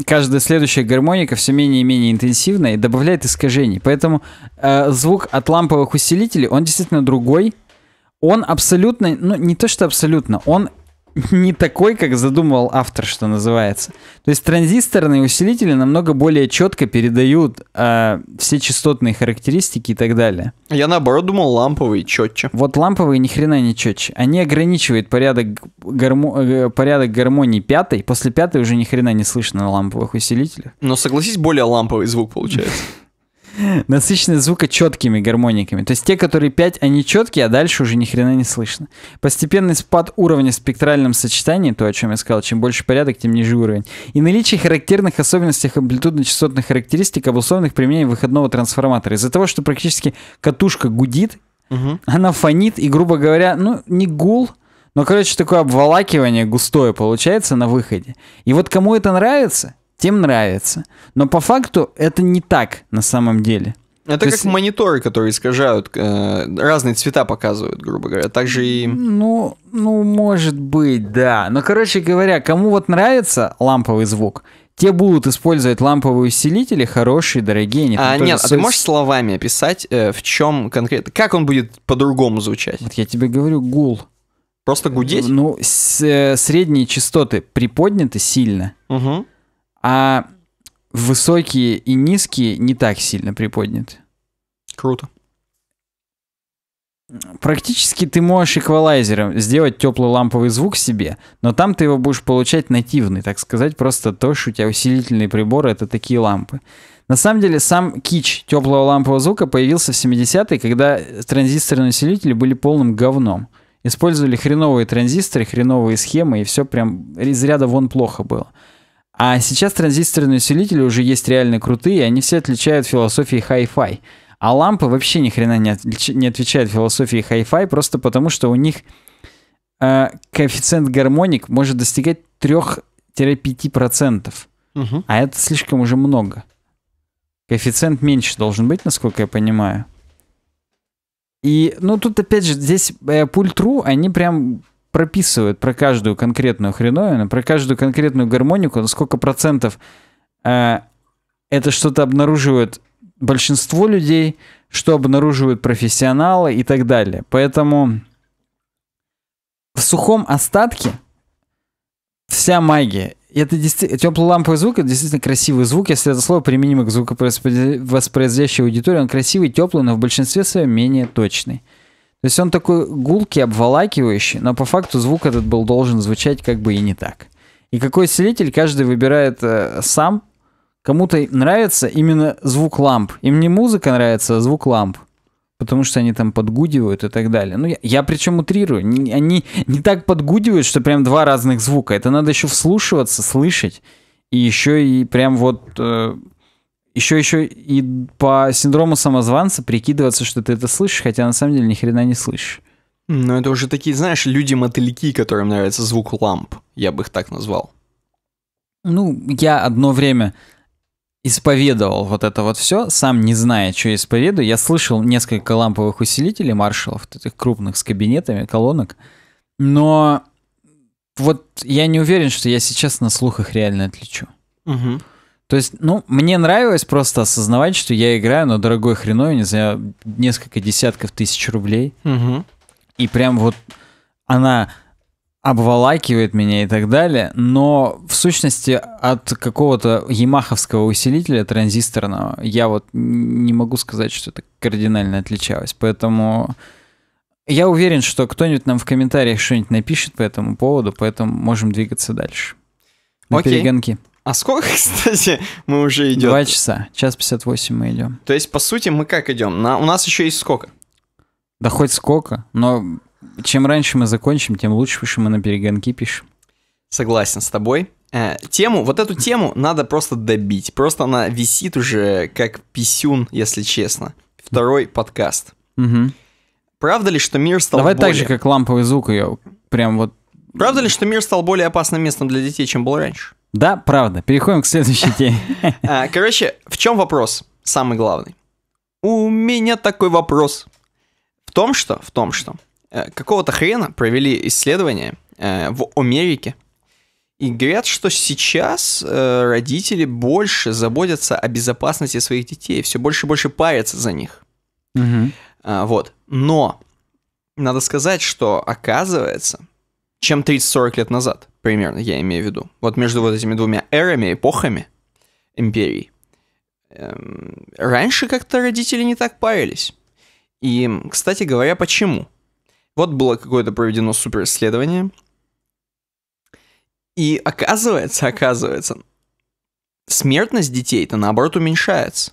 каждая следующая гармоника все менее и менее интенсивная и добавляет искажений. Поэтому э, звук от ламповых усилителей, он действительно другой. Он абсолютно, ну не то что абсолютно, он не такой, как задумывал автор, что называется. То есть транзисторные усилители намного более четко передают э, все частотные характеристики и так далее. Я наоборот думал ламповый, четче. Вот ламповые ни хрена не четче. Они ограничивают порядок, гармо- э, порядок гармонии пятой. После пятой уже ни хрена не слышно на ламповых усилителях. Но согласись, более ламповый звук получается. Насыщенность звука четкими гармониками. То есть те, которые 5, они четкие, а дальше уже ни хрена не слышно. Постепенный спад уровня в спектральном сочетании, то, о чем я сказал, чем больше порядок, тем ниже уровень. И наличие характерных особенностей амплитудно-частотных характеристик, обусловленных применением выходного трансформатора. Из-за того, что практически катушка гудит, Мгм. она фонит, и, грубо говоря, ну, не гул, но, короче, такое обволакивание густое получается на выходе. И вот кому это нравится, тем нравится. Но по факту это не так на самом деле. Это То как есть- мониторы, которые искажают, э, разные цвета показывают, грубо говоря. Также и... Ну, ну, может быть, да. Но, короче говоря, кому вот нравится ламповый звук, те будут использовать ламповые усилители, хорошие, дорогие. не А, там тоже нет, а ты можешь словами описать, э, в чем конкретно, как он будет по-другому звучать? Вот я тебе говорю, гул. Просто гудеть? Ну, с- э, средние частоты приподняты сильно. Угу. А высокие и низкие не так сильно приподняты. Круто. Практически ты можешь эквалайзером сделать теплый ламповый звук себе, но там ты его будешь получать нативный, так сказать, просто то, что у тебя усилительные приборы — это такие лампы. На самом деле сам кич теплого лампового звука появился в 70-е, когда транзисторные усилители были полным говном. Использовали хреновые транзисторы, хреновые схемы, и все прям из ряда вон плохо было. А сейчас транзисторные усилители уже есть реально крутые, они все отвечают философии хай-фай. А лампы вообще ни хрена не, отлич- не отвечают философии хай-фай, просто потому что у них э, коэффициент гармоник может достигать 3-5%. Угу. А это слишком уже много. Коэффициент меньше должен быть, насколько я понимаю. И, ну, тут опять же, здесь э, пульт.ру, они прям прописывают про каждую конкретную хреновину, про каждую конкретную гармонику, на сколько процентов э, это что-то обнаруживает большинство людей, что обнаруживают профессионалы и так далее. Поэтому в сухом остатке вся магия. Это действительно теплый ламповый звук, это действительно красивый звук, если это слово применимо к звуковоспроизводящей аудитории. Он красивый, теплый, но в большинстве своем менее точный. То есть он такой гулкий, обволакивающий, но по факту звук этот был должен звучать как бы и не так. И какой усилитель каждый выбирает э, сам. Кому-то нравится именно звук ламп. Им не музыка нравится, а звук ламп. Потому что они там подгудивают и так далее. Ну, я, я причем утрирую. Они не так подгудивают, что прям два разных звука. Это надо еще вслушиваться, слышать. И еще и прям вот... э, еще, еще и по синдрому самозванца прикидываться, что ты это слышишь, хотя на самом деле ни хрена не слышишь. Ну, это уже такие, знаешь, люди-мотыльки, которым нравится звук ламп. Я бы их так назвал. Ну, я одно время исповедовал вот это вот все, сам не зная, что исповедую. Я слышал несколько ламповых усилителей маршалов, вот этих крупных с кабинетами, колонок, но вот я не уверен, что я сейчас на слух их реально отличу. Угу. То есть, ну, мне нравилось просто осознавать, что я играю на дорогой хреновине за несколько десятков тысяч рублей. Мгм. И прям вот она обволакивает меня и так далее, но в сущности от какого-то ямаховского усилителя транзисторного я вот не могу сказать, что это кардинально отличалось. Поэтому я уверен, что кто-нибудь нам в комментариях что-нибудь напишет по этому поводу, поэтому можем двигаться дальше. На Окей. перегонки. А сколько, кстати, мы уже идем? Два часа. Час 58 мы идем. То есть, по сути, мы как идем? На... У нас еще есть сколько? Да хоть сколько, но чем раньше мы закончим, тем лучше, потому что мы на перегонки пишем. Согласен с тобой. Э, тему, вот эту тему надо просто добить. Просто она висит уже как писюн, если честно. Второй подкаст. Мгм. Правда ли, что мир стал Давай более... так же, как ламповый звук ее. Прям вот. Правда ли, что мир стал более опасным местом для детей, чем был раньше? Да, правда. Переходим к следующей теме. А, Короче, в чем вопрос? Самый главный. У меня такой вопрос. В том, что, в том, что э, какого-то хрена провели исследование э, в Америке, и говорят, что сейчас э, родители больше заботятся о безопасности своих детей, все больше и больше парятся за них. Мгм. А, вот. Но надо сказать, что оказывается, чем 30-40 лет назад, примерно, я имею в виду, вот между вот этими двумя эрами, эпохами империи, эм, раньше как-то родители не так парились. И, кстати говоря, почему? Вот было какое-то проведено супер исследование, и оказывается, оказывается, смертность детей-то наоборот уменьшается.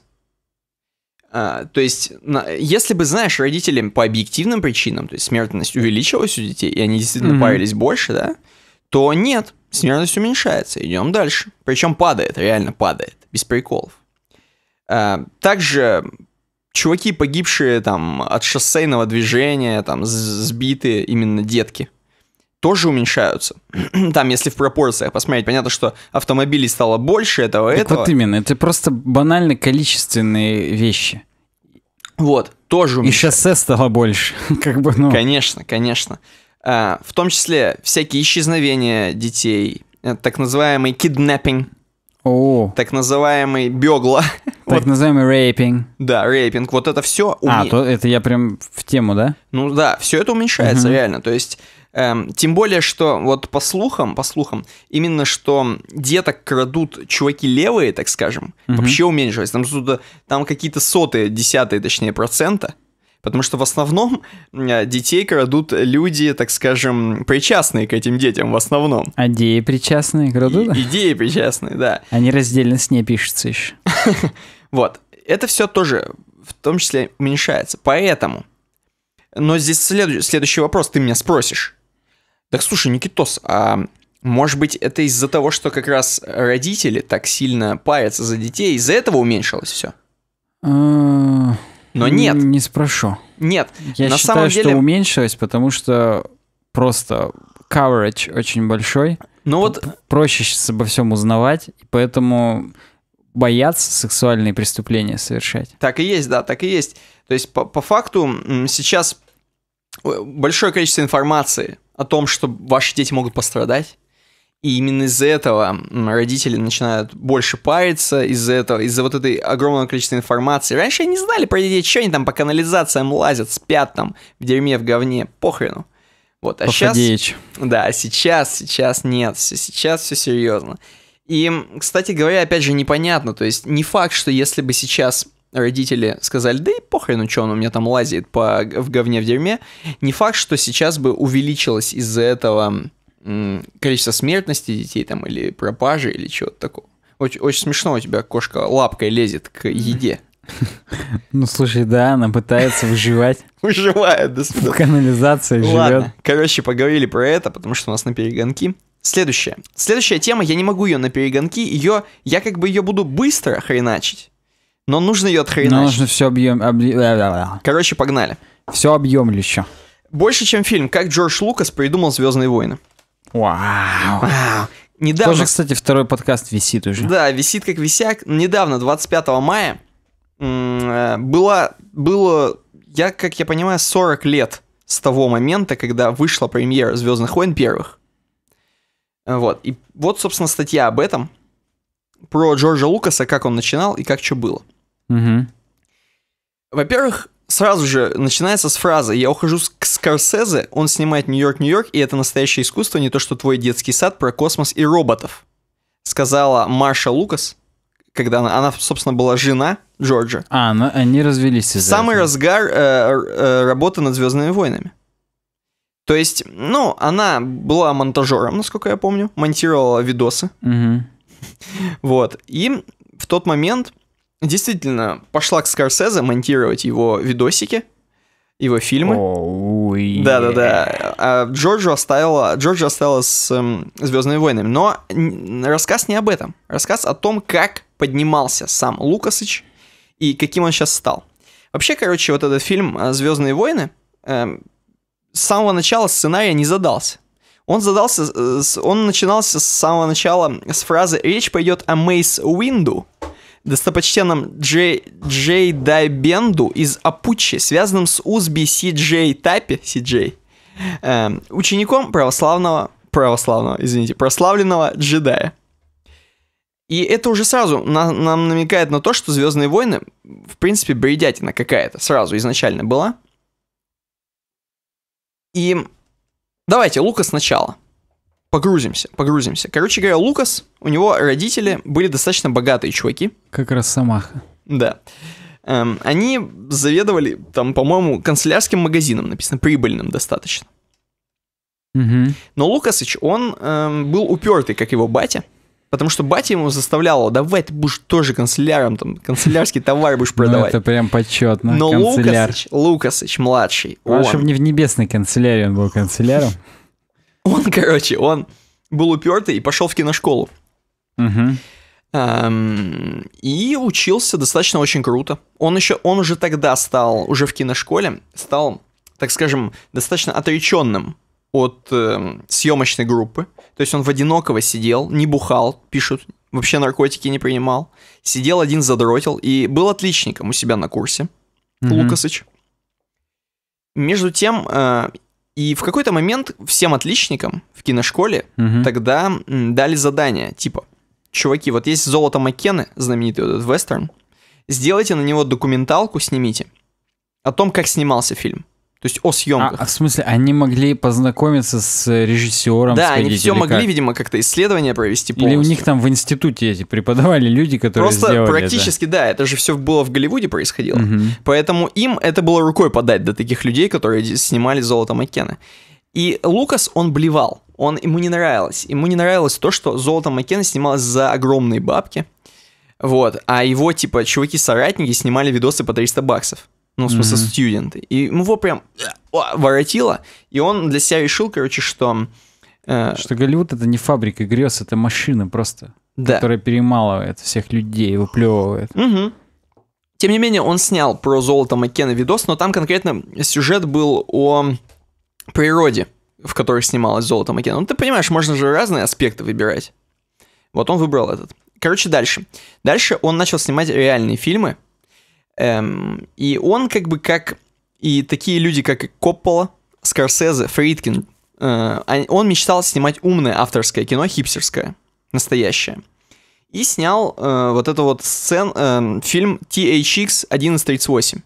А, то есть, на- если бы, знаешь, родители по объективным причинам, то есть смертность увеличилась у детей, и они действительно Мгм. парились больше, да, то нет, смертность уменьшается. Идем дальше. Причем падает, реально падает, без приколов. А, также чуваки, погибшие там от шоссейного движения, там сбитые именно детки, тоже уменьшаются. Там, если в пропорциях посмотреть, понятно, что автомобилей стало больше этого, Так этого. вот именно, это просто банально количественные вещи. Вот, тоже И шоссе стало больше. Как бы, ну... Конечно, конечно. А, в том числе всякие исчезновения детей, э, так называемый киднеппинг, О, так называемый бегла, так называемый рейпинг. да, рейпинг, вот это все А, то это я прям в тему, да? Ну да, все это уменьшается Мгм. реально. То есть, эм, тем более, что вот по слухам, по слухам, именно что деток крадут чуваки левые, так скажем, Мгм. вообще уменьшилось. Там, там какие-то сотые, десятые, точнее, процента. Потому что в основном э, детей крадут люди, так скажем, причастные к этим детям в основном. А деи причастные к роду? И- идеи причастные, да. Они раздельно с ней пишутся еще. Вот. Это все тоже в том числе уменьшается. Поэтому. Но здесь следующий вопрос ты меня спросишь. Так слушай, Никитос, а может быть это из-за того, что как раз родители так сильно парятся за детей, из-за этого уменьшилось все? Но Но нет, Не спрошу. нет. Я На считаю, самом деле- что уменьшилось, потому что просто coverage очень большой. Ну вот, Проще сейчас обо всем узнавать, поэтому боятся сексуальные преступления совершать. так и есть, да, так и есть. То есть по, по факту сейчас э, большое количество информации о том, что ваши дети могут пострадать. И именно из-за этого родители начинают больше париться, из-за этого, из-за вот этой огромного количества информации. Раньше они знали про детей, что они там по канализациям лазят, спят там в дерьме, в говне, похрену. Вот, а По сейчас... Да, сейчас, сейчас нет, всё- сейчас все серьезно. И, кстати говоря, опять же, непонятно, то есть не факт, что если бы сейчас родители сказали, да и похрену, что он у меня там лазит по, в говне, в дерьме, не факт, что сейчас бы увеличилось из-за этого количество смертности детей там, или пропажи, или чего-то такого. Очень, очень смешно у тебя кошка лапкой лезет к еде. Ну, слушай, да, она пытается выживать Выживает до в канализации, живет. Короче, поговорили про это, потому что у нас на перегонки. Следующая. Следующая тема, я не могу ее на перегонки, ее, я как бы ее буду быстро хреначить, но нужно ее отхреначить. нужно все объем... Короче, погнали. Все объемлю еще. Больше, чем фильм, как Джордж Лукас придумал Звездные войны. Вау. Вау. Недавно, Тоже, кстати, второй подкаст висит уже. да, висит как висяк. Недавно, 25 мая, э, было, было, я, как я понимаю, 40 лет с того момента, когда вышла премьера Звездных войн первых. Вот. И вот, собственно, статья об этом. про Джорджа Лукаса, как он начинал и как что было. Мгм. Во-первых, сразу же начинается с фразы «Я ухожу к Скорсезе, он снимает Нью-Йорк, Нью-Йорк, и это настоящее искусство, не то что твой детский сад про космос и роботов», сказала Марша Лукас, когда она, она, собственно, была жена Джорджа. А, ну, они развелись из-за самый этого. разгар э, э, работы над Звездными войнами. То есть, ну, она была монтажером, насколько я помню, монтировала видосы. Мгм. Вот. И в тот момент действительно пошла к Скорсезе монтировать его видосики, его фильмы. Да-да-да. А Джорджу оставила, Джорджу оставила с Звездными войнами. Но рассказ не об этом. Рассказ о том, как поднимался сам Лукасыч и каким он сейчас стал. Вообще, короче, вот этот фильм Звездные войны эм, с самого начала сценария не задался. Он задался, э, он начинался с самого начала с фразы «Речь пойдет о Мейс Уинду», достопочтенном Джей, Джей Дайбенду из Апучи, связанном с Узби Си Джей Тапи, Си Джей, эм, учеником православного, православного, извините, прославленного джедая. И это уже сразу на- нам намекает на то, что Звездные войны, в принципе, бредятина какая-то сразу изначально была. И давайте, Лукас сначала. Погрузимся, погрузимся. Короче говоря, Лукас, у него родители были достаточно богатые чуваки. Как Росомаха. Да. Эм, они заведовали, там, по-моему, канцелярским магазином, написано, прибыльным достаточно. Мгм. Но Лукасыч, он эм, был упертый, как его батя, потому что батя ему заставлял, давай ты будешь тоже канцеляром, там, канцелярский товар будешь Ну, продавать. это прям почетно. Но. Лукасыч, Лукасыч, младший, он, не в небесной канцелярии он был канцеляром. он, короче, он был упертый и пошел в киношколу. Мгм. Эм, и учился достаточно очень круто. Он еще, он уже тогда стал, уже в киношколе, стал, так скажем, достаточно отреченным от эм, съемочной группы. То есть он в одиноково сидел, не бухал, пишут, вообще наркотики не принимал. Сидел один задротил и был отличником у себя на курсе. Мгм. Лукасыч. Между тем, э, и в какой-то момент всем отличникам в киношколе Мгм. тогда дали задание, типа, чуваки, вот есть золото Маккены, знаменитый вот этот вестерн, сделайте на него документалку, снимите, о том, как снимался фильм. То есть о А, съемках. а в смысле, они могли познакомиться с режиссером, да, они сходить все или могли, как? видимо, как-то исследования провести Или у полностью. них там в институте эти преподавали люди, которые Просто сделали практически, да, это же все было в Голливуде происходило. это. Мгм. Поэтому им это было рукой подать до таких людей, которые снимали золото Маккена. И Лукас, он блевал. Он, ему не нравилось. Ему не нравилось то, что золото Маккена снималось за огромные бабки. Вот. А его, типа, чуваки-соратники снимали видосы по 300 баксов. Ну, в смысле, Мгм. студенты. И его прям э, воротило. И он для себя решил, короче, что... э, Что Голливуд это не фабрика грез, это машина просто, да. которая перемалывает всех людей, выплевывает. Мгм. Тем не менее, он снял про золото Маккена видос, но там конкретно сюжет был о природе, в которой снималось золото Маккена. Ну, ты понимаешь, можно же разные аспекты выбирать. Вот он выбрал этот. Короче, дальше. Дальше он начал снимать реальные фильмы. Эм, и он как бы как... И такие люди, как Коппола, Скорсезе, Фридкин, э, он мечтал снимать умное авторское кино, хипстерское, настоящее. И снял э, вот это вот сцен, э, фильм THX 1138.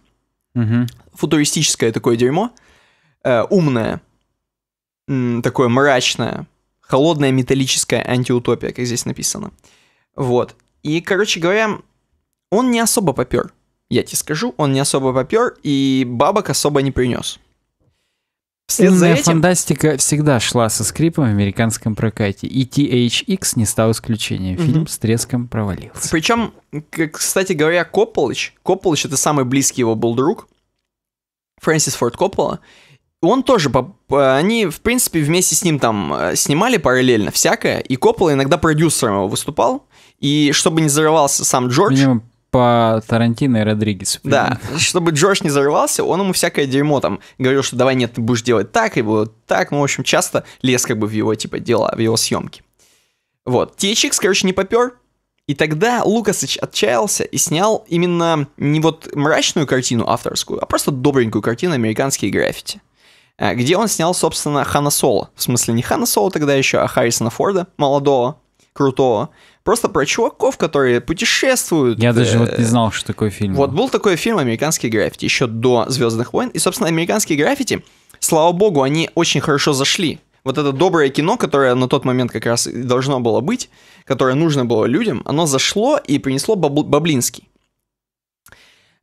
Мгм. Футуристическое такое дерьмо. э, умное. м, такое мрачное. Холодная металлическая антиутопия, как здесь написано. Вот. И, короче говоря, он не особо попер. Я тебе скажу, он не особо попер, и бабок особо не принес. Вслед за Умная этим... фантастика всегда шла со скрипом в американском прокате, и THX не стал исключением. Фильм Мгм. с треском провалился. Причем, кстати говоря, Копполыч, Копполыч это самый близкий его был друг, Фрэнсис Форд Коппола, он тоже, по- они, в принципе, вместе с ним там э, снимали параллельно всякое, и Коппола иногда продюсером его выступал, и чтобы не взорвался сам Джордж, Видимо, по Тарантино и Родригесу. да, чтобы Джордж не взорвался, он ему всякое дерьмо там говорил, что давай нет, ты будешь делать так, и вот так, ну, в общем, часто лез как бы в его, типа, дела, в его съемки. Вот, THX, короче, не попер, и тогда Лукасыч отчаялся и снял именно не вот мрачную картину авторскую, а просто добренькую картину «Американские граффити», э, где он снял, собственно, Хана Соло. В смысле, не Хана Соло тогда еще, а Харрисона Форда, молодого, крутого. Просто про чуваков, которые путешествуют. Я даже э, вот не знал, что такой фильм. Вот был. такой фильм «Американские граффити» еще до «Звездных войн». И, собственно, «Американские граффити», слава богу, они очень хорошо зашли. Вот это доброе кино, которое на тот момент как раз и должно было быть, которое нужно было людям, оно зашло и принесло бабл- Баблинский.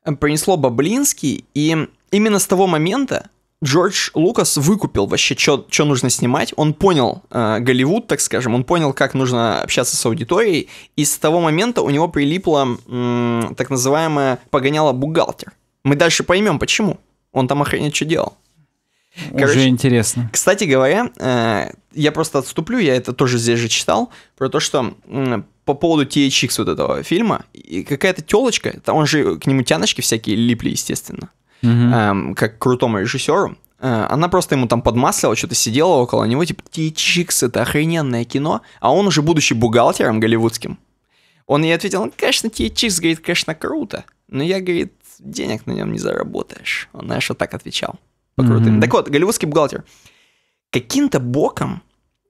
Э, Принесло Баблинский, и именно с того момента Джордж Лукас выкупил вообще, что нужно снимать. Он понял э, Голливуд, так скажем, он понял, как нужно общаться с аудиторией, и с того момента у него прилипла м, так называемая погоняла бухгалтер. Мы дальше поймем, почему. Он там охренеть что делал. Уже короче, интересно. Кстати говоря, э, я просто отступлю, я это тоже здесь же читал, про то, что м, по поводу THX вот этого фильма, и какая-то телочка, там он же к нему тяночки всякие липли, естественно, Мгм. эм, как крутому режиссеру. Э, она просто ему там подмаслила, что-то сидела около него, типа, THX, это охрененное кино, а он уже, будучи бухгалтером голливудским, он ей ответил, ну, конечно, THX, говорит, конечно, круто, но я, говорит, денег на нем не заработаешь. Он, знаешь, вот так отвечал. По крутым. Мгм. Так вот, голливудский бухгалтер. Каким-то боком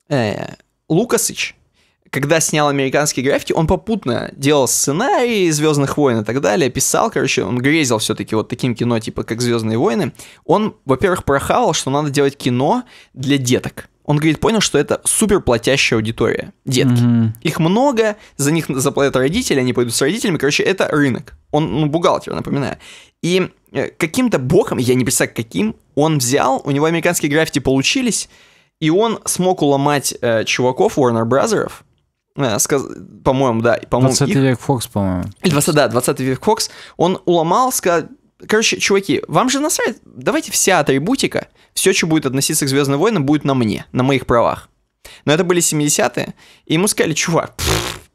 э, Лукасыч, когда снял американский граффити, он попутно делал сценарии Звездных войн и так далее, писал, короче, он грезил все-таки вот таким кино, типа как Звездные войны. Он, во-первых, прохавал, что надо делать кино для деток. Он говорит, понял, что это супер платящая аудитория. Детки. Мгм. Их много, за них заплатят родители, они пойдут с родителями. Короче, это рынок. Он, ну, бухгалтер, напоминаю. И э, каким-то боком, я не представляю, каким, он взял, у него американские граффити получились, и он смог уломать э, чуваков Warner Bros. Э, по-моему, да, по-моему, 20 их- век Фокс, по-моему. или 20, да, 20 век Фокс, он уломал, сказал, короче, чуваки, вам же насрать, давайте вся атрибутика, все, что будет относиться к Звездным войнам, будет на мне, на моих правах. Но это были 70-е, и ему сказали, чувак,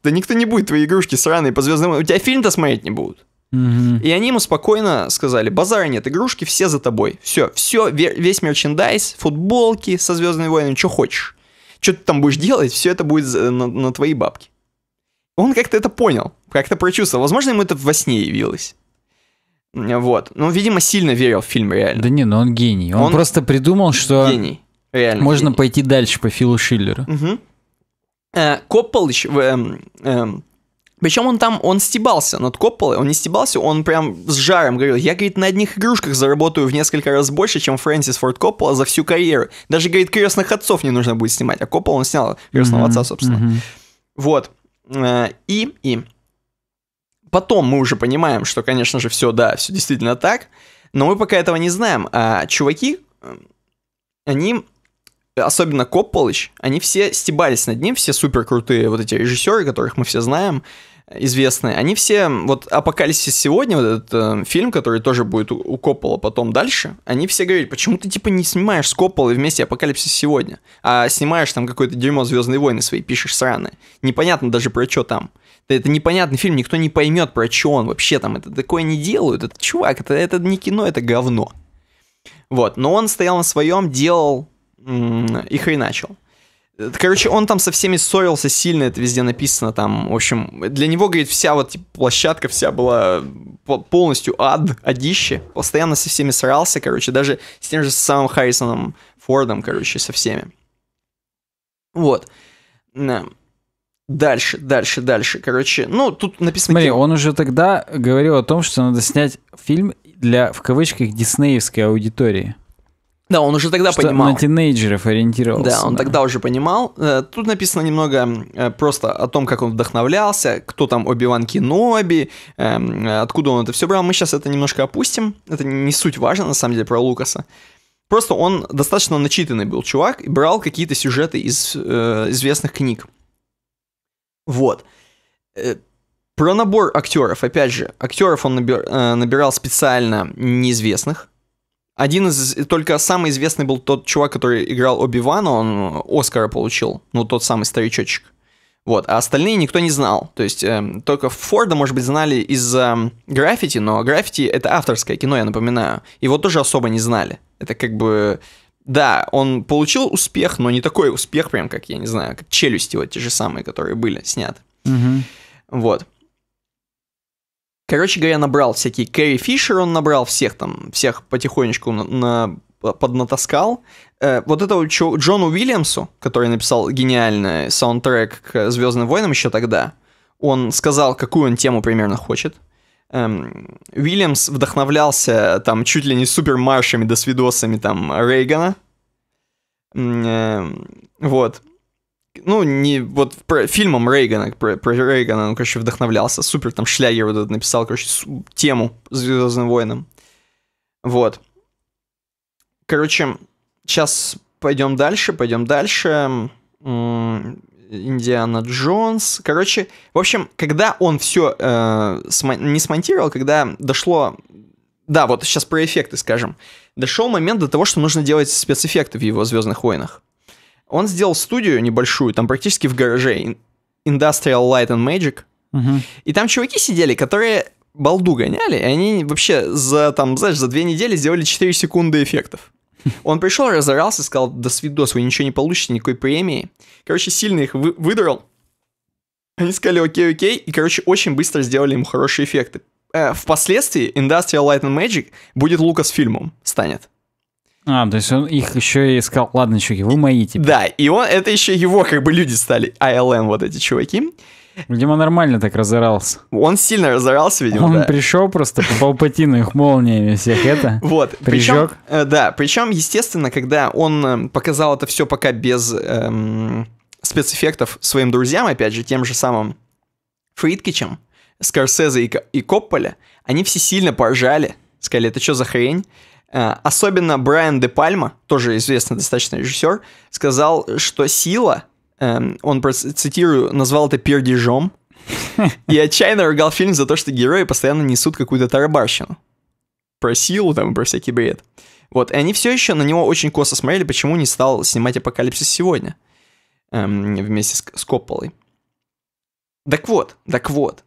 да никто не будет твои игрушки сраные по Звездным войнам, у тебя фильм-то смотреть не будут. И они ему спокойно сказали, базара нет, игрушки все за тобой. Все, все, весь мерчендайз, футболки со Звездными войнами, что хочешь. Что ты там будешь делать, все это будет за- на, на твои бабки. Он как-то это понял, как-то прочувствовал. Возможно, ему это во сне явилось. Вот. Ну, видимо, сильно верил в фильм, реально. Да не, ну он гений. Он, Он просто придумал, что Гений. Реально. можно гений. пойти дальше по Филу Шиллеру. Мгм. Э, Копполыч, в, эм, причем он там, он стебался над Копполой, он не стебался, он прям с жаром говорил, я, говорит, на одних игрушках заработаю в несколько раз больше, чем Фрэнсис Форд Коппола за всю карьеру. Даже, говорит, крестных отцов не нужно будет снимать, а Коппола он снял крестного отца, собственно. Вот. Э, И, и потом мы уже понимаем, что, конечно же, все, да, все действительно так, но мы пока этого не знаем. А чуваки, э, они, особенно Копполыч, они все стебались над ним, все супер крутые вот эти режиссеры, которых мы все знаем, известные, они все, вот «Апокалипсис сегодня», вот этот э, фильм, который тоже будет у, у Коппола потом дальше, они все говорят, почему ты типа не снимаешь с Копполой вместе «Апокалипсис сегодня», а снимаешь там какое-то дерьмо «Звездные войны» свои, пишешь сраные. Непонятно даже про что там. Да Это непонятный фильм, никто не поймет, про что он вообще там. Это такое не делают. Это чувак, это, это не кино, это говно. Вот, но он стоял на своем, делал и хреначил. Э, Короче, он там со всеми ссорился сильно, это везде написано там. В общем, для него, говорит, вся вот типа, площадка вся была по- полностью ад, адище. Постоянно со всеми срался, короче, даже с тем же самым Харрисоном Фордом, короче, со всеми. Вот. Дальше, дальше, дальше. Короче, ну, тут написано... Смотри, он уже тогда говорил о том, что надо снять фильм для, в кавычках, диснеевской аудитории. Да, он уже тогда что понимал. на тинейджеров ориентировался. Да, он тогда уже понимал. Э, Тут написано немного э, просто о том, как он вдохновлялся, кто там Оби-Ван Кеноби, эм, откуда он это все брал. Мы сейчас это немножко опустим. Это не суть важно, на самом деле, про Лукаса. Просто он достаточно начитанный был чувак и брал какие-то сюжеты из э, известных книг. Вот. Э, Про набор актеров, опять же, актеров он набир- э, набирал специально неизвестных. Один из, только самый известный был тот чувак, который играл Оби-Вана, он Оскара получил, ну, тот самый старичочек. Вот, а остальные никто не знал. То есть эм, только Форда, может быть, знали из-за граффити, но граффити это авторское кино, я напоминаю. Его тоже особо не знали. Это как бы... Да, он получил успех, но не такой успех, прям как, я не знаю, как челюсти вот те же самые, которые были сняты. Мгм. Вот. Короче говоря, набрал всякие Кэрри Фишер, он набрал всех там, всех потихонечку на, на- поднатаскал. Э, вот этого Чо- Джону Уильямсу, который написал гениальный саундтрек к «Звездным войнам» еще тогда, он сказал, какую он тему примерно хочет. Эм, Уильямс вдохновлялся там чуть ли не супермаршами да свидосами там Рейгана. М, э, вот. Ну, не вот про, фильмом Рейгана, про, про Рейгана он, короче, вдохновлялся. Супер там шлягер вот этот написал, короче, су- тему Звездным войнам. Вот. Короче, сейчас пойдем дальше, пойдем дальше. Индиана Джонс. Короче, в общем, когда он все не смонтировал, когда дошло... Да, вот сейчас про эффекты скажем. Дошел момент до того, что нужно делать спецэффекты в его Звездных войнах. Он сделал студию небольшую, там практически в гараже, In- Industrial Light and Magic. Мгм. И там чуваки сидели, которые балду гоняли, и они вообще за, там, знаешь, за две недели сделали 4 секунды эффектов. Он пришел, разорался, сказал, до свидос, вы ничего не получите, никакой премии. Короче, сильно их вы- выдрал. Они сказали, окей, окей, и, короче, очень быстро сделали ему хорошие эффекты. Э, впоследствии Industrial Light and Magic будет Лукас фильмом станет. А, то есть он их еще и сказал, ладно, чуваки, вы мои типа. Да, и он, это еще его как бы люди стали, ILM вот эти чуваки. Видимо, нормально так разорался. Он сильно разорался, видимо, Он да. пришел просто по Палпатину их молниями всех это. Вот, причем, э, да, причем, естественно, когда он э, показал это все пока без эм, спецэффектов своим друзьям, опять же, тем же самым Фридкичем, Скорсезе и, и Копполе, они все сильно поржали, сказали, это что за хрень? Э, особенно Брайан Де Пальма, тоже известный достаточно режиссер, сказал, что сила, эм, он, цитирую, назвал это пердежом, и отчаянно ругал фильм за то, что герои постоянно несут какую-то тарабарщину про силу там и про всякий бред. Вот, и они все еще на него очень косо смотрели, почему не стал снимать «Апокалипсис сегодня» эм, вместе с, с Копполой. Так вот, так вот.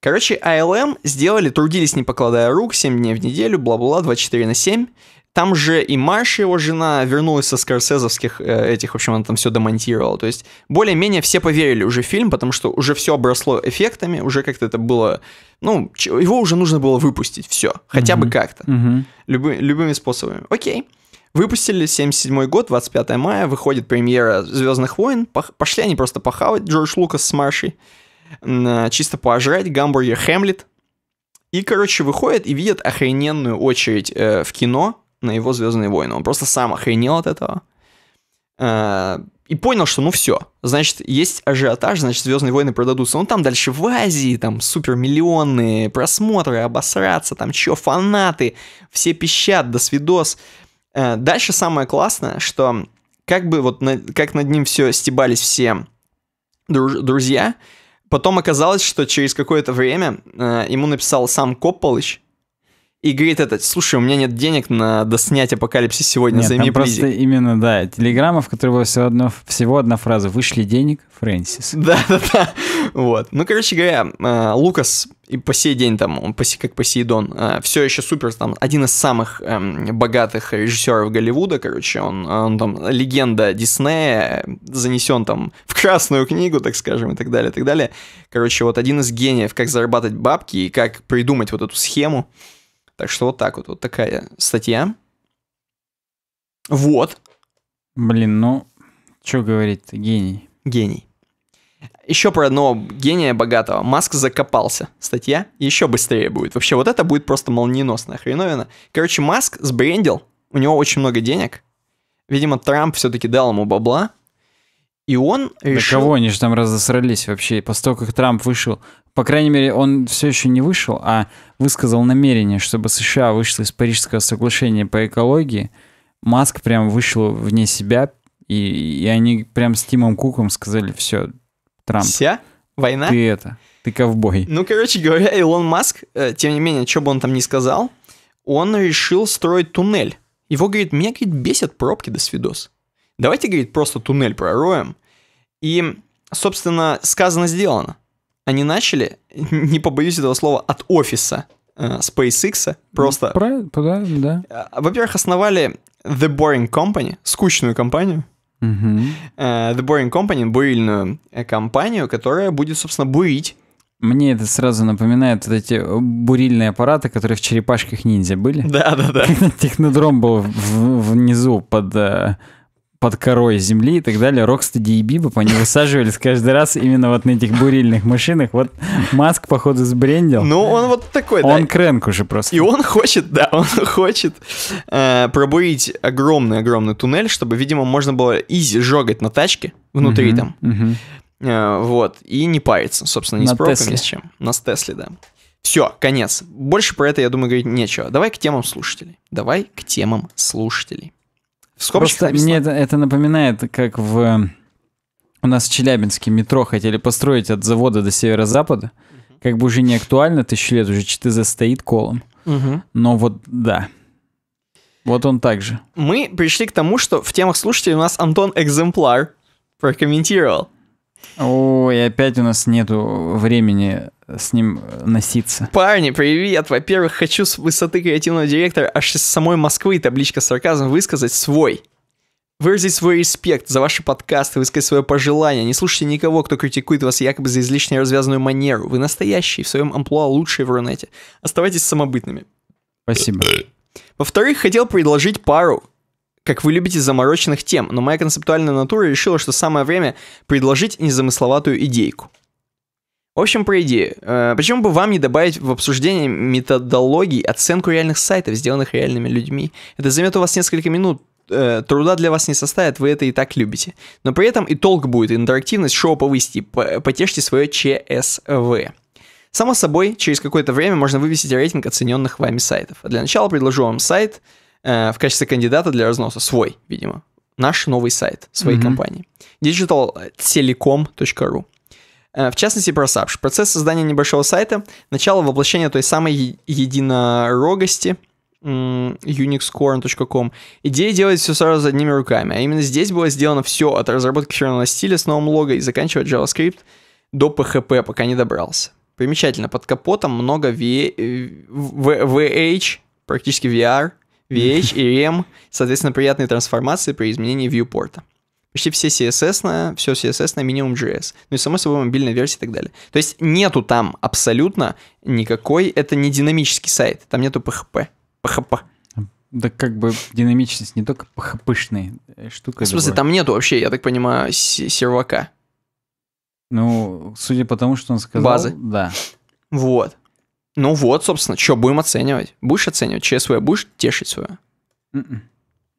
Короче, ALM сделали, трудились не покладая рук, 7 дней в неделю, бла-бла-бла, 24 на 7. Там же и Марша, его жена, вернулась со скорсезовских э, этих, в общем, она там все домонтировала. То есть, более-менее все поверили уже в фильм, потому что уже все обросло эффектами, уже как-то это было... Ну, его уже нужно было выпустить, все, хотя бы Мгм. как-то. Мгм. Любы- любыми способами. Окей. Выпустили 77 год, 25 мая, выходит премьера Звездных войн. Пошли они просто похавать, Джордж Лукас с Маршей. А, Чисто пожрать, гамбургер Хэмлет. И, короче, выходит и видит охрененную очередь э, в кино на его Звездные войны. Он просто сам охренел от этого. Э, и понял, что ну все, значит, есть ажиотаж, значит, Звездные войны продадутся. Ну там дальше в Азии, там супермиллионные просмотры, обосраться, там чё, фанаты, все пищат, до свидос. Э, Дальше самое классное, что как бы вот на- как над ним все стебались все друж- друзья, потом оказалось, что через какое-то время э, ему написал сам Копполыч и говорит это, слушай, у меня нет денег на доснять апокалипсис сегодня, Нет, займи там просто плизик». именно, да, телеграмма, в которой была всего, одно, всего одна фраза. Вышли денег, Фрэнсис. Да, да, да. Вот. Ну, короче говоря, э, Лукас и по сей день там, он как Посейдон, все еще супер, там, один из самых эм, богатых режиссеров Голливуда, короче, он, он там легенда Диснея, занесен там в красную книгу, так скажем, и так далее, и так далее. Короче, вот один из гениев, как зарабатывать бабки и как придумать вот эту схему. Так что вот так вот, вот такая статья. Вот, Блин, ну, что говорить гений. Гений. Еще про одного гения богатого. Маск закопался. Статья еще быстрее будет. Вообще, вот это будет просто молниеносная хреновина. Короче, Маск сбрендил. У него очень много денег. Видимо, Трамп все-таки дал ему бабла. И он Да решил... кого они же там разосрались вообще, после того, как Трамп вышел. По крайней мере, он все еще не вышел, а высказал намерение, чтобы США вышло из Парижского соглашения по экологии. Маск прям вышел вне себя, и, и они прям с Тимом Куком сказали, все, Трамп, Вся война. ты это, ты ковбой. Ну, короче говоря, Илон Маск, э, тем не менее, что бы он там ни сказал, он решил строить туннель. Его, говорит, меня, говорит, бесят пробки до свидос. Давайте, говорит, просто туннель пророем. И, собственно, сказано, сделано. Они начали, не побоюсь этого слова, от офиса э, SpaceX, просто... Правильно, да, э, Во-первых, основали The Boring Company, скучную компанию, Э, The Boring Company, бурильную э, компанию, которая будет, собственно, бурить Мне это сразу напоминает вот эти бурильные аппараты, которые в черепашках ниндзя были. Да, да, да. Технодром был в- внизу под, э, под корой земли и так далее. Рокстеди и Бибоп, они высаживались каждый раз именно вот на этих бурильных машинах. Вот Маск, походу, сбрендил. Ну, он вот такой, да. Он крэнк уже просто. И он хочет, да, он хочет э, пробурить огромный-огромный туннель, чтобы, видимо, можно было изи жогать на тачке внутри там. Э, вот, и не париться, собственно, ни На с пробками, Тесле. ни с чем. На Тесле, да. Все, конец. Больше про это, я думаю, говорить нечего. Давай к темам слушателей. Давай к темам слушателей. В скобочках Просто мне это, это напоминает, как в... У нас в Челябинске метро хотели построить от завода до северо-запада. Как бы уже не актуально, тысячу лет уже ЧТЗ стоит колом. Мгм. Но вот да. Вот он так же. Мы пришли к тому, что в темах слушателей у нас Антон Экземпляр прокомментировал. Ой, опять у нас нету времени с ним э, носиться. Парни, привет! Во-первых, хочу с высоты креативного директора аж из самой Москвы, табличка сарказм, высказать свой. Выразить свой респект за ваши подкасты, высказать свое пожелание. Не слушайте никого, кто критикует вас якобы за излишне развязанную манеру. Вы настоящие, в своем амплуа лучшие в Рунете. Оставайтесь самобытными. Спасибо. Во-вторых, хотел предложить пару, как вы любите, замороченных тем, но моя концептуальная натура решила, что самое время предложить незамысловатую идейку. В общем, про идею. Э, Почему бы вам не добавить в обсуждение методологий оценку реальных сайтов, сделанных реальными людьми? Это займет у вас несколько минут, э, труда для вас не составит, вы это и так любите. Но при этом и толк будет, интерактивность шоу повысите, по- потешьте свое ЧСВ. Само собой, через какое-то время можно вывесить рейтинг оцененных вами сайтов. А для начала предложу вам сайт э, в качестве кандидата для разноса. Свой, видимо. Наш новый сайт своей Мгм. компании. digitaltelecom.ru В частности, про SAPS. Процесс создания небольшого сайта, начало воплощения той самой единорогости, unixcorn.com. Идея делать все сразу одними руками, а именно здесь было сделано все от разработки фирменного стиля с новым лого и заканчивая JavaScript до PHP, пока не добрался. Примечательно, под капотом много V- э, V- VH, практически VR, VH и REM, соответственно, приятные трансформации при изменении viewport. Почти все CSS, на, все CSS на минимум JS. Ну и, само собой, мобильная версия и так далее. То есть нету там абсолютно никакой, это не динамический сайт, там нету PHP. PHP. Да как бы динамичность не только пхпышная штука. В смысле, там нету вообще, я так понимаю, сервака. Ну, судя по тому, что он сказал... Базы. Да. Вот. Ну вот, собственно, что будем оценивать? Будешь оценивать ЧСВ, будешь тешить свое? М-м.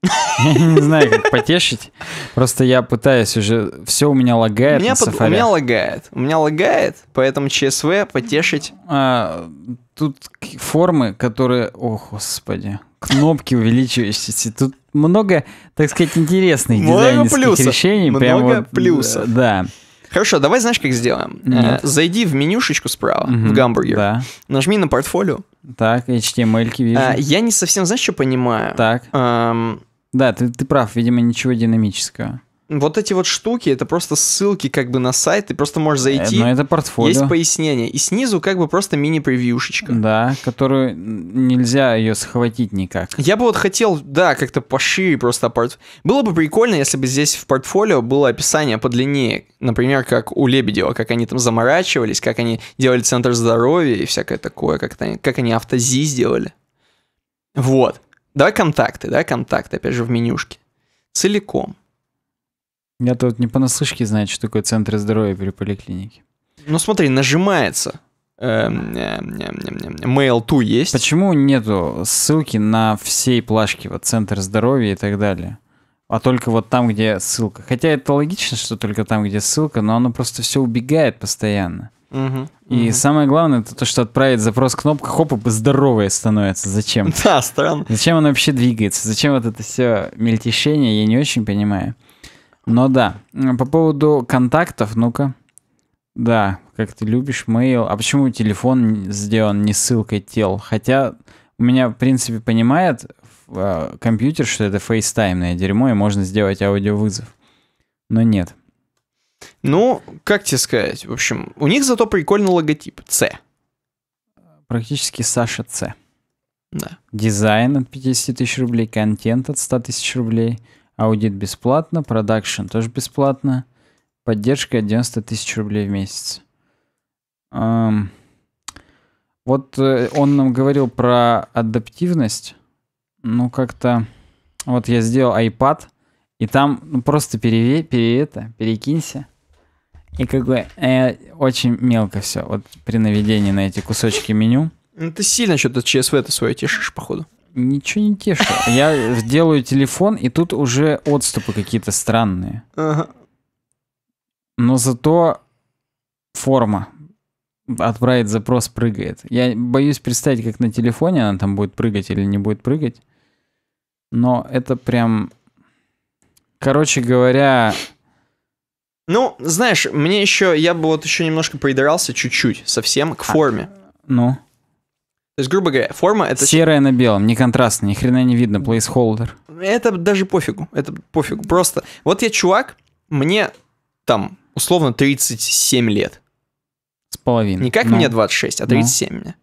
Я не знаю, как потешить. Просто я пытаюсь уже... Все у меня У лагает меня, на под- у меня лагает. У меня лагает, поэтому ЧСВ потешить. А, тут формы, которые... О, господи. Кнопки увеличивающиеся. Тут много, так сказать, интересных Много дизайнерских плюсов. решений. Прям Много вот, плюсов. э, Да. Хорошо, давай знаешь, как сделаем? Нет. Э, Зайди в менюшечку справа, в Мгм. гамбургер. Да. Нажми на портфолио. Так, HTML-ки вижу. А, я не совсем, знаешь, что понимаю? Так. Ам, Да, ты, ты прав, видимо, ничего динамического. вот эти вот штуки, это просто ссылки как бы на сайт, ты просто можешь Э, зайти, Но это портфолио. есть пояснение, и снизу как бы просто мини-превьюшечка. Да, которую нельзя ее схватить никак. Я бы вот хотел, да, как-то пошире просто порт... Было бы прикольно, если бы здесь в портфолио было описание подлиннее, например, как у Лебедева, как они там заморачивались, как они делали центр здоровья и всякое такое, как, они, как они автози сделали. Вот. Давай контакты, да, контакты, опять же, в менюшке. Целиком. Я тут не понаслышке знаю, что такое центр здоровья при поликлинике. Ну смотри, нажимается. эм, Mail to есть. Почему нету ссылки на всей плашке, вот центр здоровья и так далее? А только вот там, где ссылка. Хотя это логично, что только там, где ссылка, но оно просто все убегает постоянно. Мгм, И мгм. самое главное, это то, что отправить запрос кнопка, хоп, и здоровое становится. Зачем? Да, странно. Зачем оно вообще двигается? Зачем вот это все мельтешение, я не очень понимаю. Но да, по поводу контактов, ну-ка. Да, как ты любишь, мейл. А почему телефон сделан не ссылкой тел? Хотя у меня, в принципе, понимает э, компьютер, что это фейстаймное дерьмо, и можно сделать аудиовызов. Но нет. Ну, как тебе сказать? В общем, у них зато прикольный логотип. С. Практически Саша Ц. Да. Дизайн от 50 тысяч рублей, контент от 100 тысяч рублей, аудит бесплатно, продакшн тоже бесплатно, поддержка от 90 тысяч рублей в месяц. Ам, вот э, он нам говорил про адаптивность. Ну, как-то... Вот я сделал iPad, и там ну, просто переве, пере, это, перекинься. И как бы э, очень мелко все. Вот при наведении на эти кусочки меню. Ну, ты сильно что-то ЧСВ-то свое тешишь, походу. Ничего не тешу. Я делаю телефон, и тут уже отступы какие-то странные. Ага. Но зато форма. Отправить запрос прыгает. Я боюсь представить, как на телефоне она там будет прыгать или не будет прыгать. Но это прям... Короче говоря, Ну, знаешь, мне еще, я бы вот еще немножко придрался чуть-чуть, совсем, к форме. ну, То есть, грубо говоря, форма это... серое на белом, не контрастно, ни хрена не видно, placeholder. Это даже пофигу, это пофигу. Просто, вот я чувак, мне там, условно, 37 лет. С половиной. Не как Ну, мне 26, а 37 мне.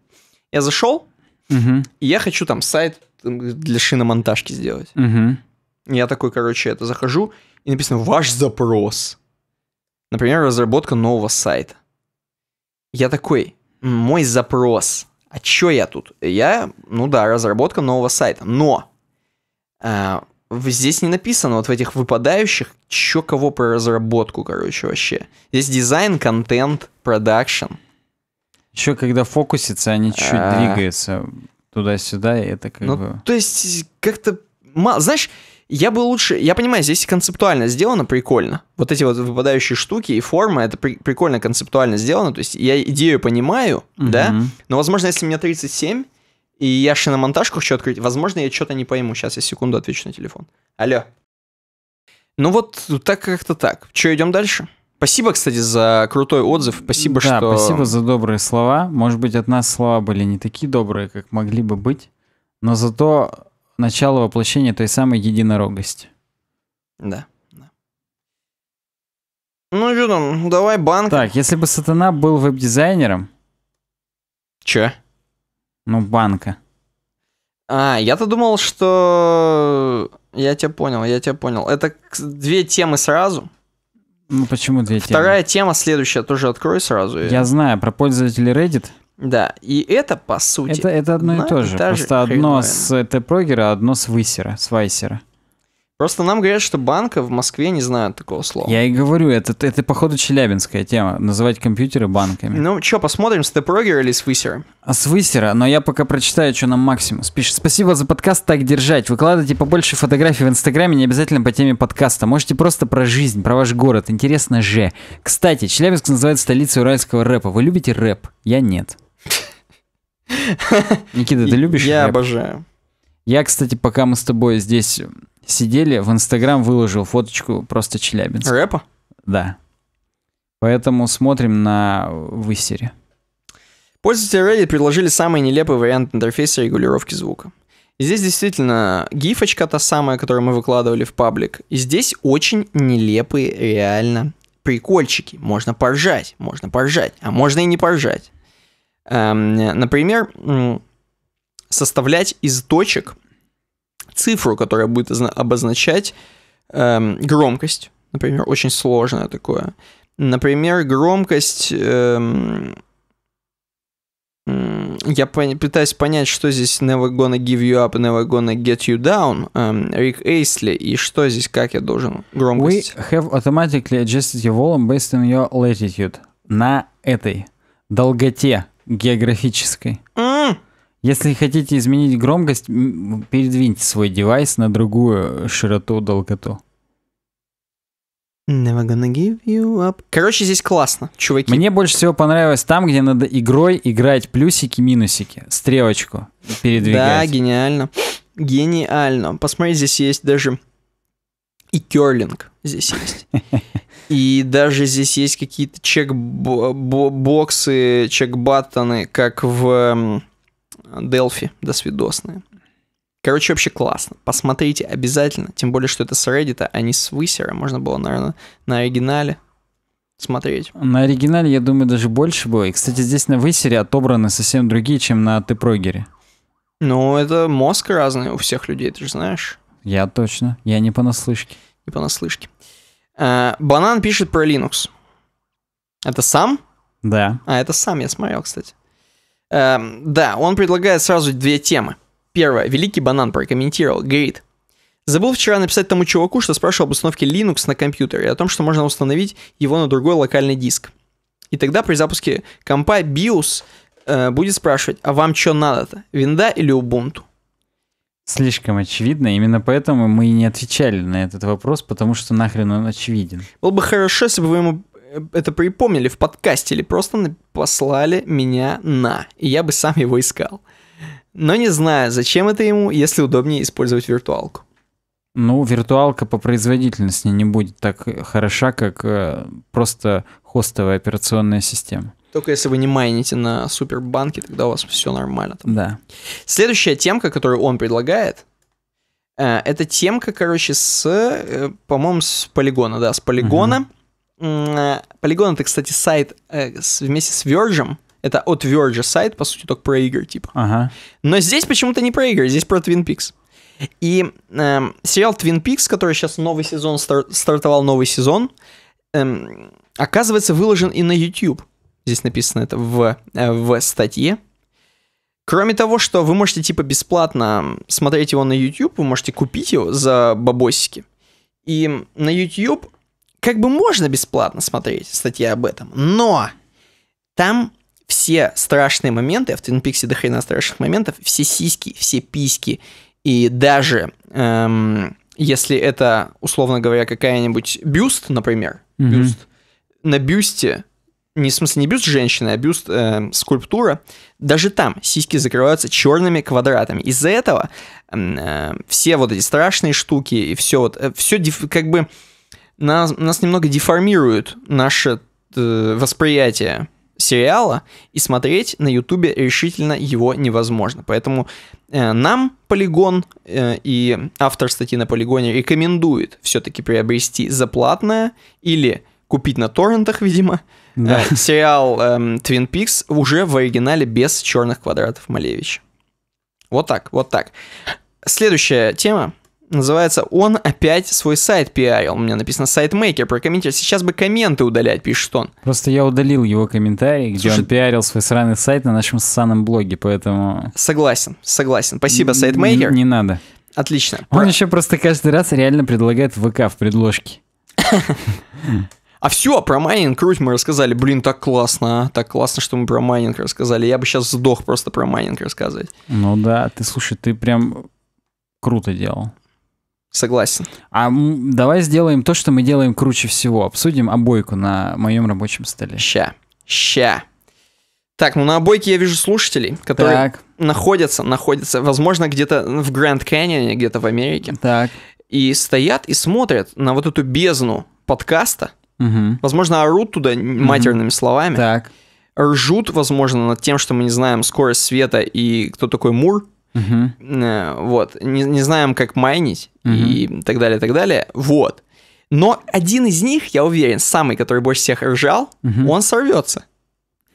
Я зашел, мгм, и я хочу там сайт для шиномонтажки сделать. мгм. Я такой, короче, это захожу, и написано «Ваш запрос». Например, разработка нового сайта. Я такой, «М, мой запрос. А чё я тут? Я, ну да, разработка нового сайта. Но в- здесь не написано вот в этих выпадающих, чё кого про разработку, короче, вообще. Здесь дизайн, контент, продакшн. Еще когда фокусится, они чуть-чуть А. двигаются туда-сюда, и это как Ну, бы... то есть, как-то мало. Знаешь, я бы лучше... Я понимаю, здесь концептуально сделано прикольно. Вот эти вот выпадающие штуки и формы, это при- прикольно концептуально сделано. То есть, я идею понимаю, да? Мгм. Но, возможно, если мне 37, и я шиномонтажку хочу открыть, возможно, я что-то не пойму. Сейчас я секунду отвечу на телефон. Алло. Ну вот, так как-то так. Че, идем дальше? Спасибо, кстати, за крутой отзыв. Спасибо, да, что... спасибо за добрые слова. Может быть, от нас слова были не такие добрые, как могли бы быть, но зато начало воплощения той самой единорогости. Да. Ну что там, давай банк. Так, если бы Сатана был веб-дизайнером, Че? ну, банка, А, я-то думал, что... Я тебя понял, я тебя понял. Это две темы сразу. ну почему две темы? Вторая тема следующая тоже открой сразу. Я знаю, про пользователей Reddit. Да, и это, по сути... Это, это одно и то же. Просто одно с Т-прогера, а одно с Высера, с Вайсера. Просто нам говорят, что банка в Москве не знают такого слова. Я и говорю, это, это походу челябинская тема, называть компьютеры банками. Ну, что, посмотрим, с T-Progrер или с Высера? А с Высера, но я пока прочитаю, что нам Максимус пишет. Спасибо за подкаст «Так держать». Выкладывайте побольше фотографий в Инстаграме, не обязательно по теме подкаста. Можете просто про жизнь, про ваш город. Интересно же. Кстати, Челябинск называют столицей уральского рэпа. Вы любите рэп? Я нет. Никита, ты любишь Я обожаю. Я, кстати, пока мы с тобой здесь сидели, в Инстаграм выложил фоточку просто Челябинск. Рэпа? Да. Поэтому смотрим на Высере. Пользователи Reddit предложили самый нелепый вариант интерфейса регулировки звука. И здесь действительно гифочка та самая, которую мы выкладывали в паблик. И здесь очень нелепые реально прикольчики. Можно поржать, можно поржать, а можно и не поржать. Эм, например, составлять из точек цифру, которая будет озна- обозначать эм, громкость. Например, очень сложное такое. Например, громкость... эм, я пытаюсь понять, что здесь never gonna give you up, never gonna get you down. Рик Эйсли. И что здесь, как я должен We громкость... have automatically adjusted your volume based on your latitude. На этой долготе географической. М, Если хотите изменить громкость, передвиньте свой девайс на другую широту, долготу. Never gonna give you up. Короче, здесь классно, чуваки. Мне больше всего понравилось там, где надо игрой играть плюсики, минусики, стрелочку Да, передвигать. гениально. Гениально. Посмотри, здесь есть даже и керлинг здесь есть. И даже здесь есть какие-то чек-боксы, чек-баттоны, как в Delphi досвидосные. Короче, вообще классно. Посмотрите обязательно. Тем более, что это с Reddit, а не с Высера. Можно было, наверное, на оригинале смотреть. На оригинале, я думаю, даже больше было. И, кстати, здесь на высере отобраны совсем другие, чем на Т-прогере. Ну, это мозг разный у всех людей, ты же знаешь. Я точно. Я не понаслышке. Не понаслышке. Э, Банан пишет про Linux. Это сам? Да. А, это сам я смотрел, кстати. Эм, да, он предлагает сразу две темы. Первое. Великий банан прокомментировал. Говорит, забыл вчера написать тому чуваку, что спрашивал об установке Linux на компьютере и о том, что можно установить его на другой локальный диск. И тогда при запуске компа BIOS э, будет спрашивать, а вам что надо-то, винда или Ubuntu? Слишком очевидно, именно поэтому мы и не отвечали на этот вопрос, потому что нахрен он очевиден. Было бы хорошо, если бы вы ему э, это припомнили в подкасте или просто послали меня на, и я бы сам его искал. Но не знаю, зачем это ему, если удобнее использовать виртуалку. Ну, виртуалка по производительности не будет так хороша, как э, просто хостовая операционная система. Только если вы не майните на супербанке, тогда у вас все нормально. там. Да. Следующая темка, которую он предлагает, э, это темка, короче, с, э, по-моему, с полигона, да, с полигона. Э, Полигон это, кстати, сайт э, с- вместе с Verge. Это от Verge сайт, по сути, только про игры, типа. Ага. Но здесь почему-то не про игры, здесь про Twin Peaks. И эм, сериал Twin Peaks, который сейчас новый сезон, стар- стартовал новый сезон, эм, оказывается, выложен и на YouTube. Здесь написано это в, э, в статье. Кроме того, что вы можете типа бесплатно смотреть его на YouTube, вы можете купить его за бабосики. И на YouTube как бы можно бесплатно смотреть статьи об этом, но там все страшные моменты, а в Twin Peaks до хрена страшных моментов, все сиськи, все письки, и даже эм, если это, условно говоря, какая-нибудь бюст, например, Мгм. бюст, на бюсте, не в смысле не бюст женщины, а бюст эм, скульптура, даже там сиськи закрываются черными квадратами. Из-за этого э, все вот эти страшные штуки и все вот, все как бы нас, нас немного деформирует наше э, восприятие сериала, и смотреть на Ютубе решительно его невозможно. Поэтому э, нам Полигон э, и автор статьи на Полигоне рекомендует все-таки приобрести заплатное или купить на торрентах, видимо, Да. э, сериал эм, Twin Peaks уже в оригинале без черных квадратов Малевича. Вот так, вот так. Следующая тема называется «Он опять свой сайт пиарил». У меня написано «Сайтмейкер». Прокомментируй. Сейчас бы комменты удалять, пишет он. Просто я удалил его комментарий, где Слушай- он пиарил свой сраный сайт на нашем ссаном блоге, поэтому... Согласен, согласен. Спасибо, Сайтмейкер. Не, не надо. Отлично. Он Про- еще просто каждый раз реально предлагает ВК в предложке. А все, про майнинг круть мы рассказали. Блин, так классно, а? Так классно, что мы про майнинг рассказали. Я бы сейчас сдох просто про майнинг рассказывать. Ну да, ты слушай, ты прям круто делал. Согласен. А давай сделаем то, что мы делаем круче всего. Обсудим обойку на моем рабочем столе. Ща. Ща. Так, ну на обойке я вижу слушателей, которые Так, находятся, находятся, возможно, где-то в Гранд Каньоне, где-то в Америке, так. и стоят и смотрят на вот эту бездну подкаста, Мгм. возможно, орут туда матерными словами, Так. ржут, возможно, над тем, что мы не знаем скорость света и кто такой Мур. Э, вот, не, не знаем, как майнить и так далее, так далее, вот. Но один из них, я уверен, самый, который больше всех ржал, Мгм. он сорвется.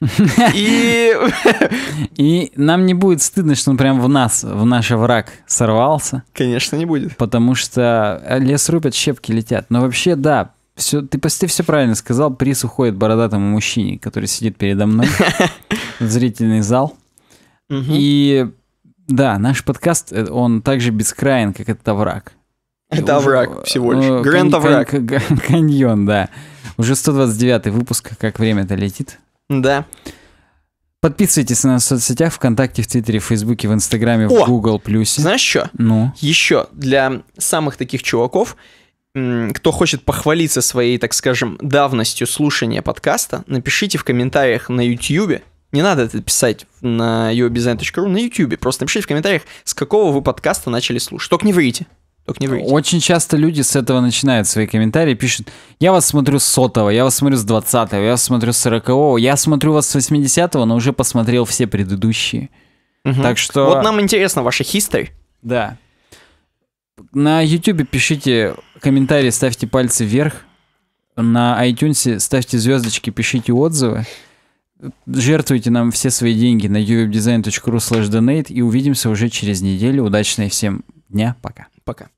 И И нам не будет стыдно, что он прям в нас, в наш враг сорвался, конечно, не будет. потому что лес рубят, щепки летят. Но вообще, да, все, ты, ты все правильно сказал, приз уходит бородатому мужчине, который сидит передо мной в зрительный зал. И да, наш подкаст, э, он также бескраен, как этот овраг. Это овраг всего лишь. э, Грэнд кань- овраг. кань- кань- Каньон, да. Уже 129 выпуск, как время-то летит. Да. Подписывайтесь на нас в соцсетях, ВКонтакте, в Твиттере, в Фейсбуке, в Инстаграме, О! в Google. Знаешь что? Ну, Еще для самых таких чуваков, кто хочет похвалиться своей, так скажем, давностью слушания подкаста, напишите в комментариях на YouTube. Не надо это писать на uobdesign.ru, на YouTube. Просто напишите в комментариях, с какого вы подкаста начали слушать. Только не врите. Только не врите. очень часто люди с этого начинают свои комментарии, пишут, я вас смотрю с сотого, я вас смотрю с двадцатого, я вас смотрю с сорокового, я смотрю вас с восьмидесятого, но уже посмотрел все предыдущие. Мгм. Так что... Вот нам интересно ваша history. Да. На YouTube пишите комментарии, ставьте пальцы вверх. На iTunes ставьте звездочки, пишите отзывы. Жертвуйте нам все свои деньги на uwebdesign.ru slash donate и увидимся уже через неделю. Удачного всем дня. Пока. Пока.